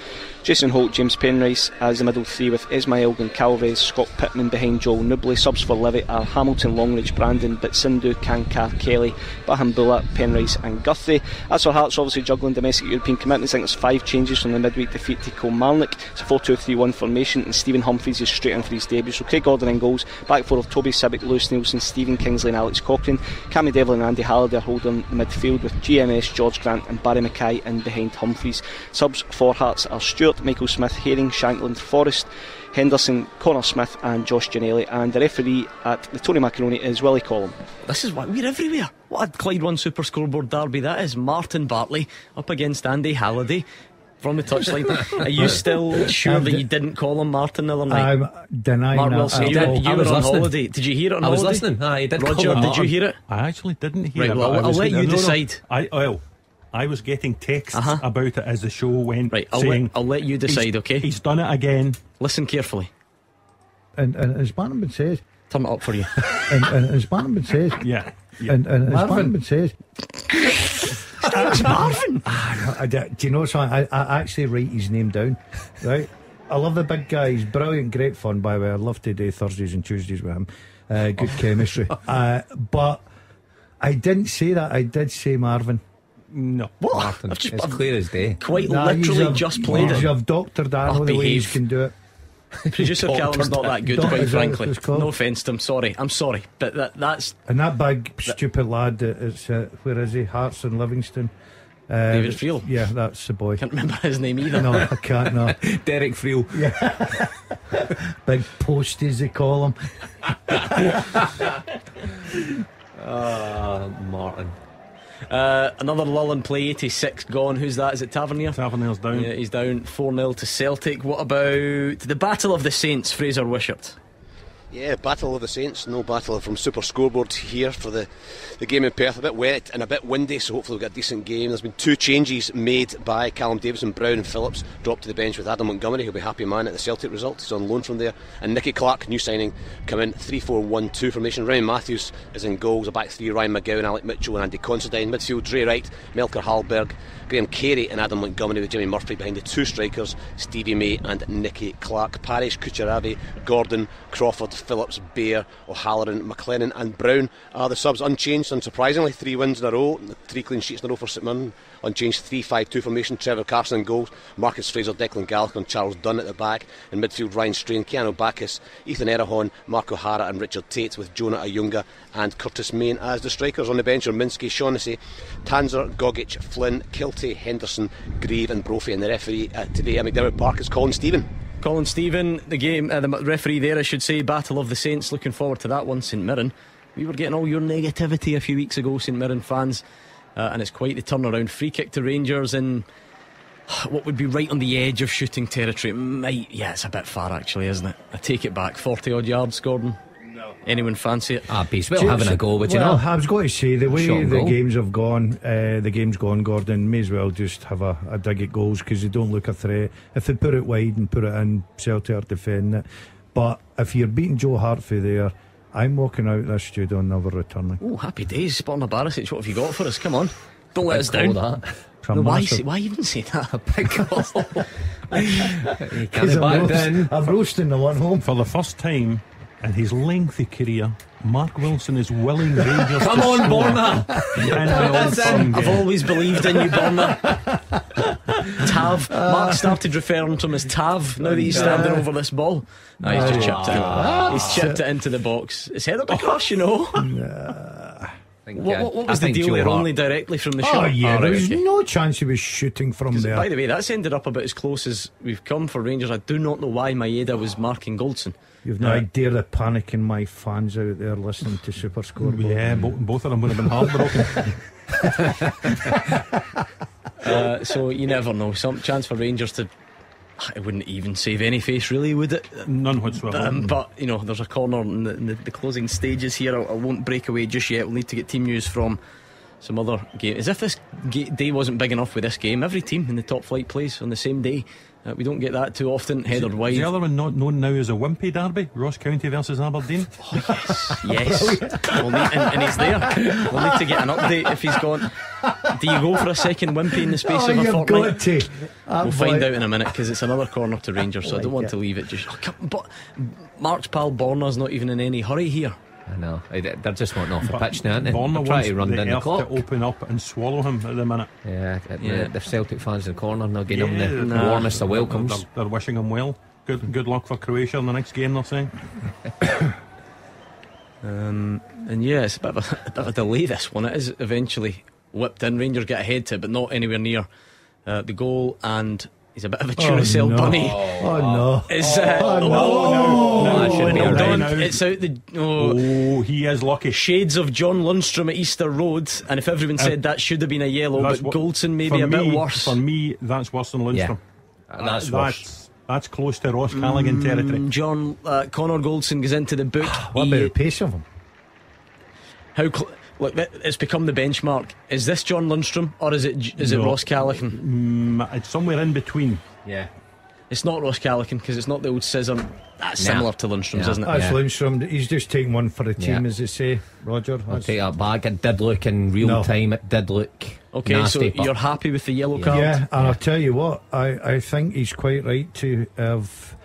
Jason Holt, James Penrice as the middle three with Ismail Goncalves, Scott Pittman behind Joel Nouble. Subs for Livy are Hamilton, Longridge, Brandon, Bitsindu, Kankar, Kelly, Bahamboula, Penrice, and Guthrie. As for Hearts, obviously juggling domestic European commitments, I think there's five changes from the midweek defeat to Kilmarnock. It's a 4 2 3 1 formation, and Stephen Humphrys is straight in for his debut. So Craig Gordon in goals, back four of Toby Sibbick, Lewis Neilson, Stephen Kingsley, and Alex Cochrane. Cammy Devlin and Andy Halliday are holding midfield with GMS, George Grant, and Barrie McKay in behind Humphreys. Subs for Hearts are Stewart, Michael Smith, Herring, Shankland, Forrest. Henderson, Connor Smith, and Josh Ginnelly, and the referee at the Tony Macaroni is Willie Collum. This is why we're everywhere. What a Clyde One Super Scoreboard derby that is. Martin Bartley up against Andy Halliday from the touchline. Are you still sure that you didn't call him Martin the other night? I'm denying Mark. Wilson, at you, all. you I were was on listening. holiday. Did you hear it on I was holiday? listening. Aye, he did Roger, call him did you hear it? I actually didn't hear Right, it. well, but I I'll let you no, no, no. decide. I well, I was getting texts Uh-huh. about it as the show went. Right, I'll saying let, I'll let you decide, he's, okay? He's done it again. Listen carefully. And, and as Bannerman says, Turn it up for you. and, and as Bannerman says, Yeah. yeah. and, and as Marvin. Bannerman says, It's Marvin. I, do you know something? I, I actually write his name down, right? I love the big guy. He's brilliant, great fun, by the way. I love to do Thursdays and Tuesdays with him. Uh, good chemistry. Uh, but I didn't say that. I did say Marvin. No. What? Martin. I've just it's I've clear as day. quite Nah, literally you've- just played it. You've doctored that. I Oh, the way you can do it. Producer Callum's not that good, Doctor, quite is that what frankly. No offence to him. Sorry, I'm sorry, but that, that's And that big stupid lad, that is, uh, where is he? Hearts and Livingston. Uh, David Friel. Yeah, that's the boy. can't remember his name either. No, I can't. No, Derek Friel. big posties they call him. Ah, Martin. Uh, another lull in play, 86 gone. Who's that? Is it Tavernier? Tavernier's down. Yeah, he's down 4 0 to Celtic. What about the Battle of the Saints, Fraser Wishart? Yeah, Battle of the Saints, no battle from Super Scoreboard here for the, the game in Perth. A bit wet and a bit windy, so hopefully we'll get a decent game. There's been two changes made by Callum Davidson, Brown and Phillips dropped to the bench with Adam Montgomery, who'll be happy man at the Celtic result. He's on loan from there. And Nicky Clark, new signing, come in 3 4 1 2 formation. Ryan Matthews is in goals, a back three Ryan McGowan, Alec Mitchell, and Andy Considine. Midfield, Dre Wright, Melker Hallberg, Graham Carey, and Adam Montgomery with Jimmy Murphy behind the two strikers, Stevie May and Nicky Clark. Parish, Kucheriavyi, Gordon, Crawford, Phillips, Bear, O'Halloran, McLennan, and Brown are the subs unchanged. Unsurprisingly, three wins in a row, three clean sheets in a row for St Mirren. Unchanged 3 5 2 formation. Trevor Carson in goals, Marcus Fraser, Declan Gallagher, and Charles Dunne at the back. In midfield, Ryan Strain, Keanu Baccus, Ethan Erhahon, Mark O'Hara, and Richard Tait with Jonah Ayunga and Curtis Main as the strikers. On the bench are Minsky, Shaughnessy, Tanser, Gogic, Flynn, Kilty, Henderson, Grieve, and Brophy. And the referee uh, today at McDiarmid Park is Colin Stephen. Colin Stephen, the game, uh, the referee there, I should say, Battle of the Saints. Looking forward to that one, St Mirren. We were getting all your negativity a few weeks ago, St Mirren fans, uh, and it's quite the turnaround. Free kick to Rangers in what would be right on the edge of shooting territory. It might, yeah, it's a bit far actually, isn't it? I take it back, 40 odd yards, Gordon. No. Anyone fancy it? Ah, Beast, well, having a go, would you well, know? I was going to say the way Shot the goal. games have gone, uh, the game's gone. Gordon may as well just have a, a dig at goals because they don't look a threat. If they put it wide and put it in, Celtic are defending it. But if you're beating Joe Hartford there, I'm walking out this studio and never returning. Oh, happy days. Sporting Barisic, what have you got for us? Come on. Don't let Big us down. that. No, why, massive- say, why even say that? Big goal. Because I'm, back roast- I'm roasting the one home. For the first time in his lengthy career, Mark Wilson is willing Rangers Come to on, score Borna. in an Old I've always believed in you, Borna. Tav. Mark started referring to him as Tav now that he's standing over this ball. No, he's just chipped it. He's chipped it into the box. It's headed across, you know. I think, What, uh, what, what I was the deal Joe there? Only directly from the shot? Oh, shot? yeah, Oh, there right, was okay. no chance he was shooting from there. By the way, that's ended up about as close as we've come for Rangers. I do not know why Maeda was marking Goldson. You've no idea the panic in my fans out there listening to Super Scoreboard. Yeah, bo- both of them would have been heartbroken. Uh, so you never know. Some chance for Rangers to. It wouldn't even save any face, really, would it? None whatsoever. Um, but you know, there's a corner in the, in the, the closing stages here. I, I won't break away just yet. We'll need to get team news from some other game. As if this ga- day wasn't big enough with this game. Every team in the top flight plays on the same day. Uh, we don't get that too often. Header Is wide. the other one not known now as a Wimpy Derby? Ross County versus Aberdeen? Yes, we'll need, and, and he's there. We'll need to get an update if he's gone. Do you go for a second wimpy in the space Oh, of a fortnight? got to. We'll find out in a minute because it's another corner to Rangers, so I don't want to leave it just. Oh, come, but Mark's pal Borna's not even in any hurry here. I know. They're just wanting off the But pitch now, aren't they? Borna They're trying to run the down the clock. to open up and swallow him at the minute. Yeah, the, Yeah. the Celtic fans in the corner now giving Yeah, them the nah. warmest of They're, welcomes. they're wishing him well. Good, good luck for Croatia in the next game. They're saying. Um, and yeah, it's a bit, of a, a bit of a delay. This one it is eventually whipped in. Rangers get ahead to it, but not anywhere near uh, the goal. And he's a bit of a Duracell no. bunny. Oh, no. Is uh, Oh, no. oh, No, that should be well all right done. now. It's out the oh, Oh, he is lucky. shades of John Lundstram at Easter Road. And if everyone said that should have been a yellow, but That's what- Goldson maybe for a bit me- worse. For me, that's worse than Yeah. Lundstram. Uh, that's that's, worse. that's close to Ross Callachan territory. Mm, John uh, Connor Goldson goes into the book. What He- about the pace of him? How cl- look? It's become the benchmark. Is this John Lundstram or is it is it Ross Callachan? Mm, it's somewhere in between. Yeah. It's not Ross Callachan because it's not the old scissor. That's Nah. similar to Lundstram's, Yeah. isn't it? That's Yeah. Lundstram. He's just taking one for the team, Yeah. as they say. Roger. I'll take that back. It did look in real No. time, it did look Okay, nasty. so but you're happy with the yellow card? Yeah, and I'll tell you what, I, I think he's quite right to have,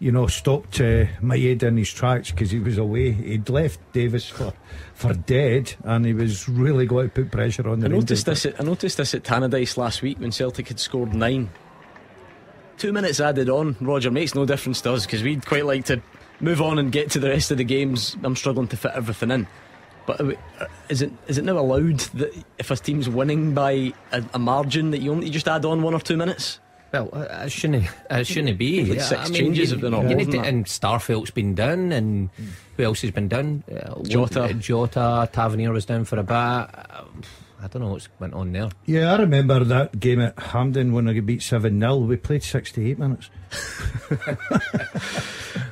you know, stopped uh, Maeda in his tracks because he was away. He'd left Davis for, for dead, and he was really going to put pressure on the I noticed this. At, I noticed this at Tannadice last week when Celtic had scored nine. Two minutes added on, Roger makes no difference to us because we'd quite like to move on and get to the rest of the games. I'm struggling to fit everything in. But uh, is it is it now allowed that if a team's winning by a, a margin that you only just add on one or two minutes? Well, uh, it shouldn't. It shouldn't be. Like Yeah, six I mean, changes you, if they're not you more need than to- that. And Starfelt's been done, and who else has been done? Uh, Jota. uh, Jota. Tavernier was down for a bit. Uh, I don't know what's went on there. Yeah, I remember that game at Hampden when I got beat 7 0. We played 68 minutes.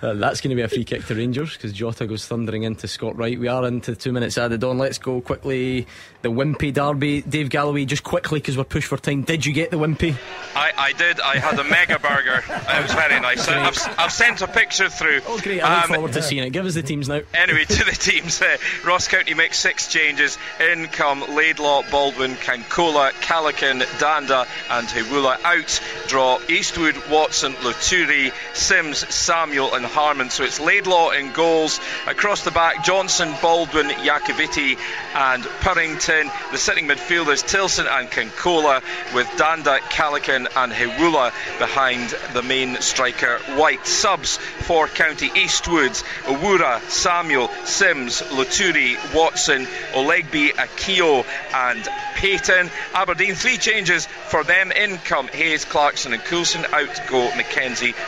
Uh, that's going to be a free kick to Rangers because Jota goes thundering into Scott Wright. We are into two minutes added on. Let's go quickly. The Wimpy Derby. Dave Galloway, just quickly because we're pushed for time. Did you get the Wimpy? I, I did. I had a mega burger. It was very nice. I've, I've sent a picture through. Oh, great. I look Um, forward to seeing it. Give us the teams now. Anyway, to the teams, uh, Ross County makes six changes. In come Laidlaw, Baldwin, Kankola, Calican, Dhanda, and Hiwula. Out draw Eastwood, Watson, Loturi, Sims, Samuel, and Harmon. So it's Laidlaw in goals. Across the back, Johnson, Baldwin, Iacovitti, and Purrington. The sitting midfielders, Tilson and Kankola, with Dhanda, Calican, and Hiwula behind the main striker, White. Subs for County Eastwoods, Owura, Samuel, Sims, Loturi, Watson, Olaigbe, Akio, and Payton. Aberdeen, three changes for them. In come Hayes, Clarkson, and Coulson. Out go McKenzie,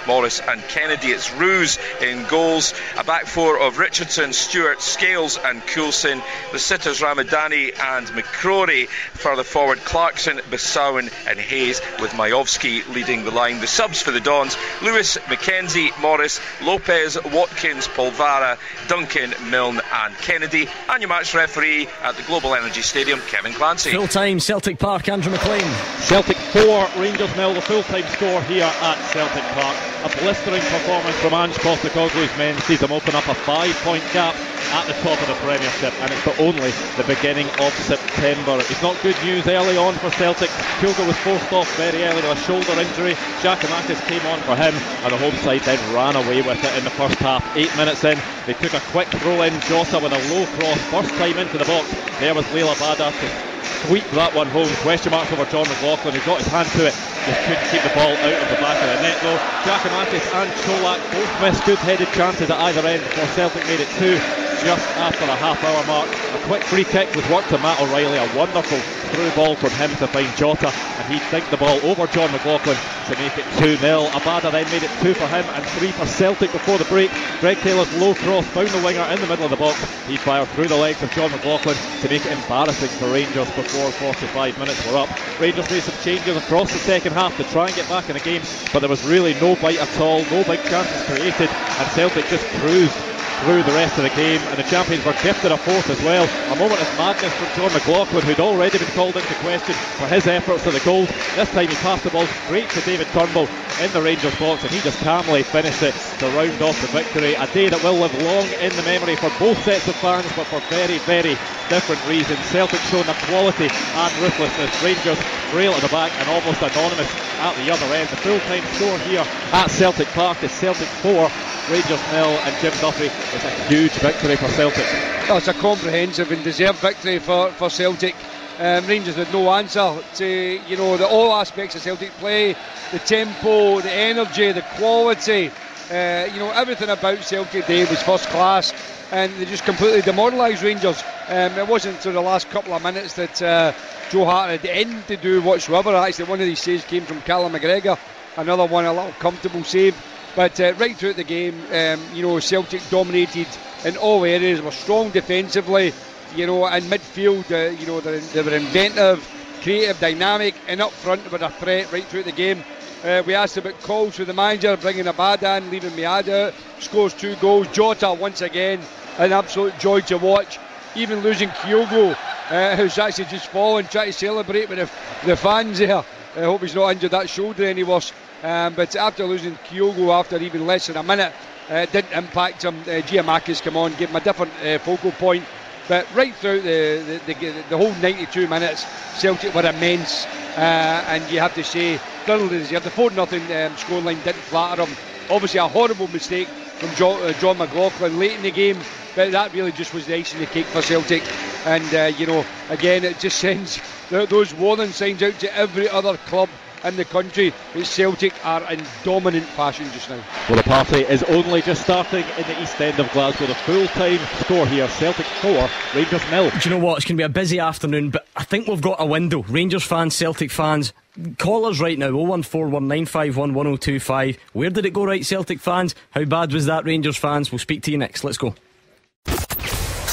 Morris, and Kennedy. It's Roos in goals. A back four of Richardson, Stewart, Scales, and Coulson. The sitters Ramadani and McCrorie. Further forward, Clarkson, Besuijen, and Hayes, with Miovski leading the line. The subs for the Dons Lewis, McKenzie, Morris, Lopez, Watkins, Polvara, Duncan, Milne, and Kennedy. And your match referee at the Global Energy Stadium, Kevin Clancy. Full time, Celtic Park, Andrew McLean. Celtic 4, Rangers nil, the full time score here at Celtic Park. A blistering performance from Ange Postecoglou's men sees them open up a five point gap at the top of the Premiership, and it's only the beginning of September. It's not good news early on for Celtic. Kyogo was forced off very early with a shoulder injury. Giakoumakis came on for him, and the home side then ran away with it in the first half. Eight minutes in, they took a quick throw in. Jota with a low cross, first time into the box. There was Liel Abada to sweep that one home. Question marks over John McLaughlin, who got his hand to it. Just couldn't keep the ball out of the back of the net though. Giakoumakis and Colak both missed good headed chances at either end before Celtic made it two just after the half hour mark. A quick free kick was worked to Matt O'Riley. a wonderful through ball from him to find Jota, and he'd think the ball over Jon McLaughlin to make it 2 0. Abada then made it 2 for him and 3 for Celtic before the break. Greg Taylor's low cross found the winger in the middle of the box. He fired through the legs of Jon McLaughlin to make it embarrassing for Rangers before 45 minutes were up. Rangers made some changes across the second half to try and get back in the game, but there was really no bite at all, no big chances created, and Celtic just cruised through the rest of the game, and the champions were gifted a fourth as well. A moment of madness from Jon McLaughlin, who'd already been called into question for his efforts to the goal. This time he passed the ball straight to David Turnbull in the Rangers box, and he just calmly finished it to round off the victory. A day that will live long in the memory for both sets of fans, but for very, very different reasons. Celtic showing their quality and ruthlessness. Rangers frail at the back and almost anonymous at the other end. The full-time score here at Celtic Park is Celtic 4, Rangers nil, and Jim Duffy is a huge victory for Celtic. Oh, it's a comprehensive and deserved victory for, for Celtic. Um, Rangers had no answer to you know the all aspects of Celtic play, the tempo, the energy, the quality. Uh, you know everything about Celtic Day was first class, and they just completely demoralised Rangers. Um, it wasn't until the last couple of minutes that uh, Joe Hart had anything to do whatsoever. Actually, one of these saves came from Callum McGregor, another one a little comfortable save. But uh, right throughout the game, um, you know, Celtic dominated in all areas. Were strong defensively, you know, and midfield. Uh, you know, they, they, were inventive, creative, dynamic, and up front with a threat right throughout the game. Uh, we asked about calls for the manager, bringing Abada in, leaving Maeda out, scores two goals. Jota once again, an absolute joy to watch. Even losing Kyogo, uh, who's actually just fallen, trying to celebrate with the, the fans there. I hope he's not injured that shoulder any worse. Um, but after losing Kyogo after even less than a minute, uh, didn't impact him. Uh, Giakoumakis come on, gave him a different uh, focal point. But right throughout the, the, the, the, whole 92 minutes, Celtic were immense. Uh, and you have to say, deserved. The 4 0 um, scoreline didn't flatter him. Obviously, a horrible mistake from John, uh, Jon McLaughlin late in the game. But that really just was the icing on the cake for Celtic. And, uh, you know, again, it just sends those warning signs out to every other club in the country. But Celtic are in dominant fashion just now. Well, the party is only just starting in the east end of Glasgow. The full time score here Celtic 4, Rangers nil. Do you know what? It's going to be a busy afternoon, but I think we've got a window. Rangers fans, Celtic fans, callers right now 01419511025. Where did it go right, Celtic fans? How bad was that, Rangers fans? We'll speak to you next. Let's go.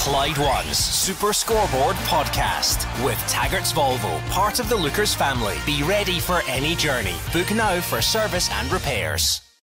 Clyde One's Super Scoreboard podcast with Taggart's Volvo, part of the Lookers family. Be ready for any journey. Book now for service and repairs.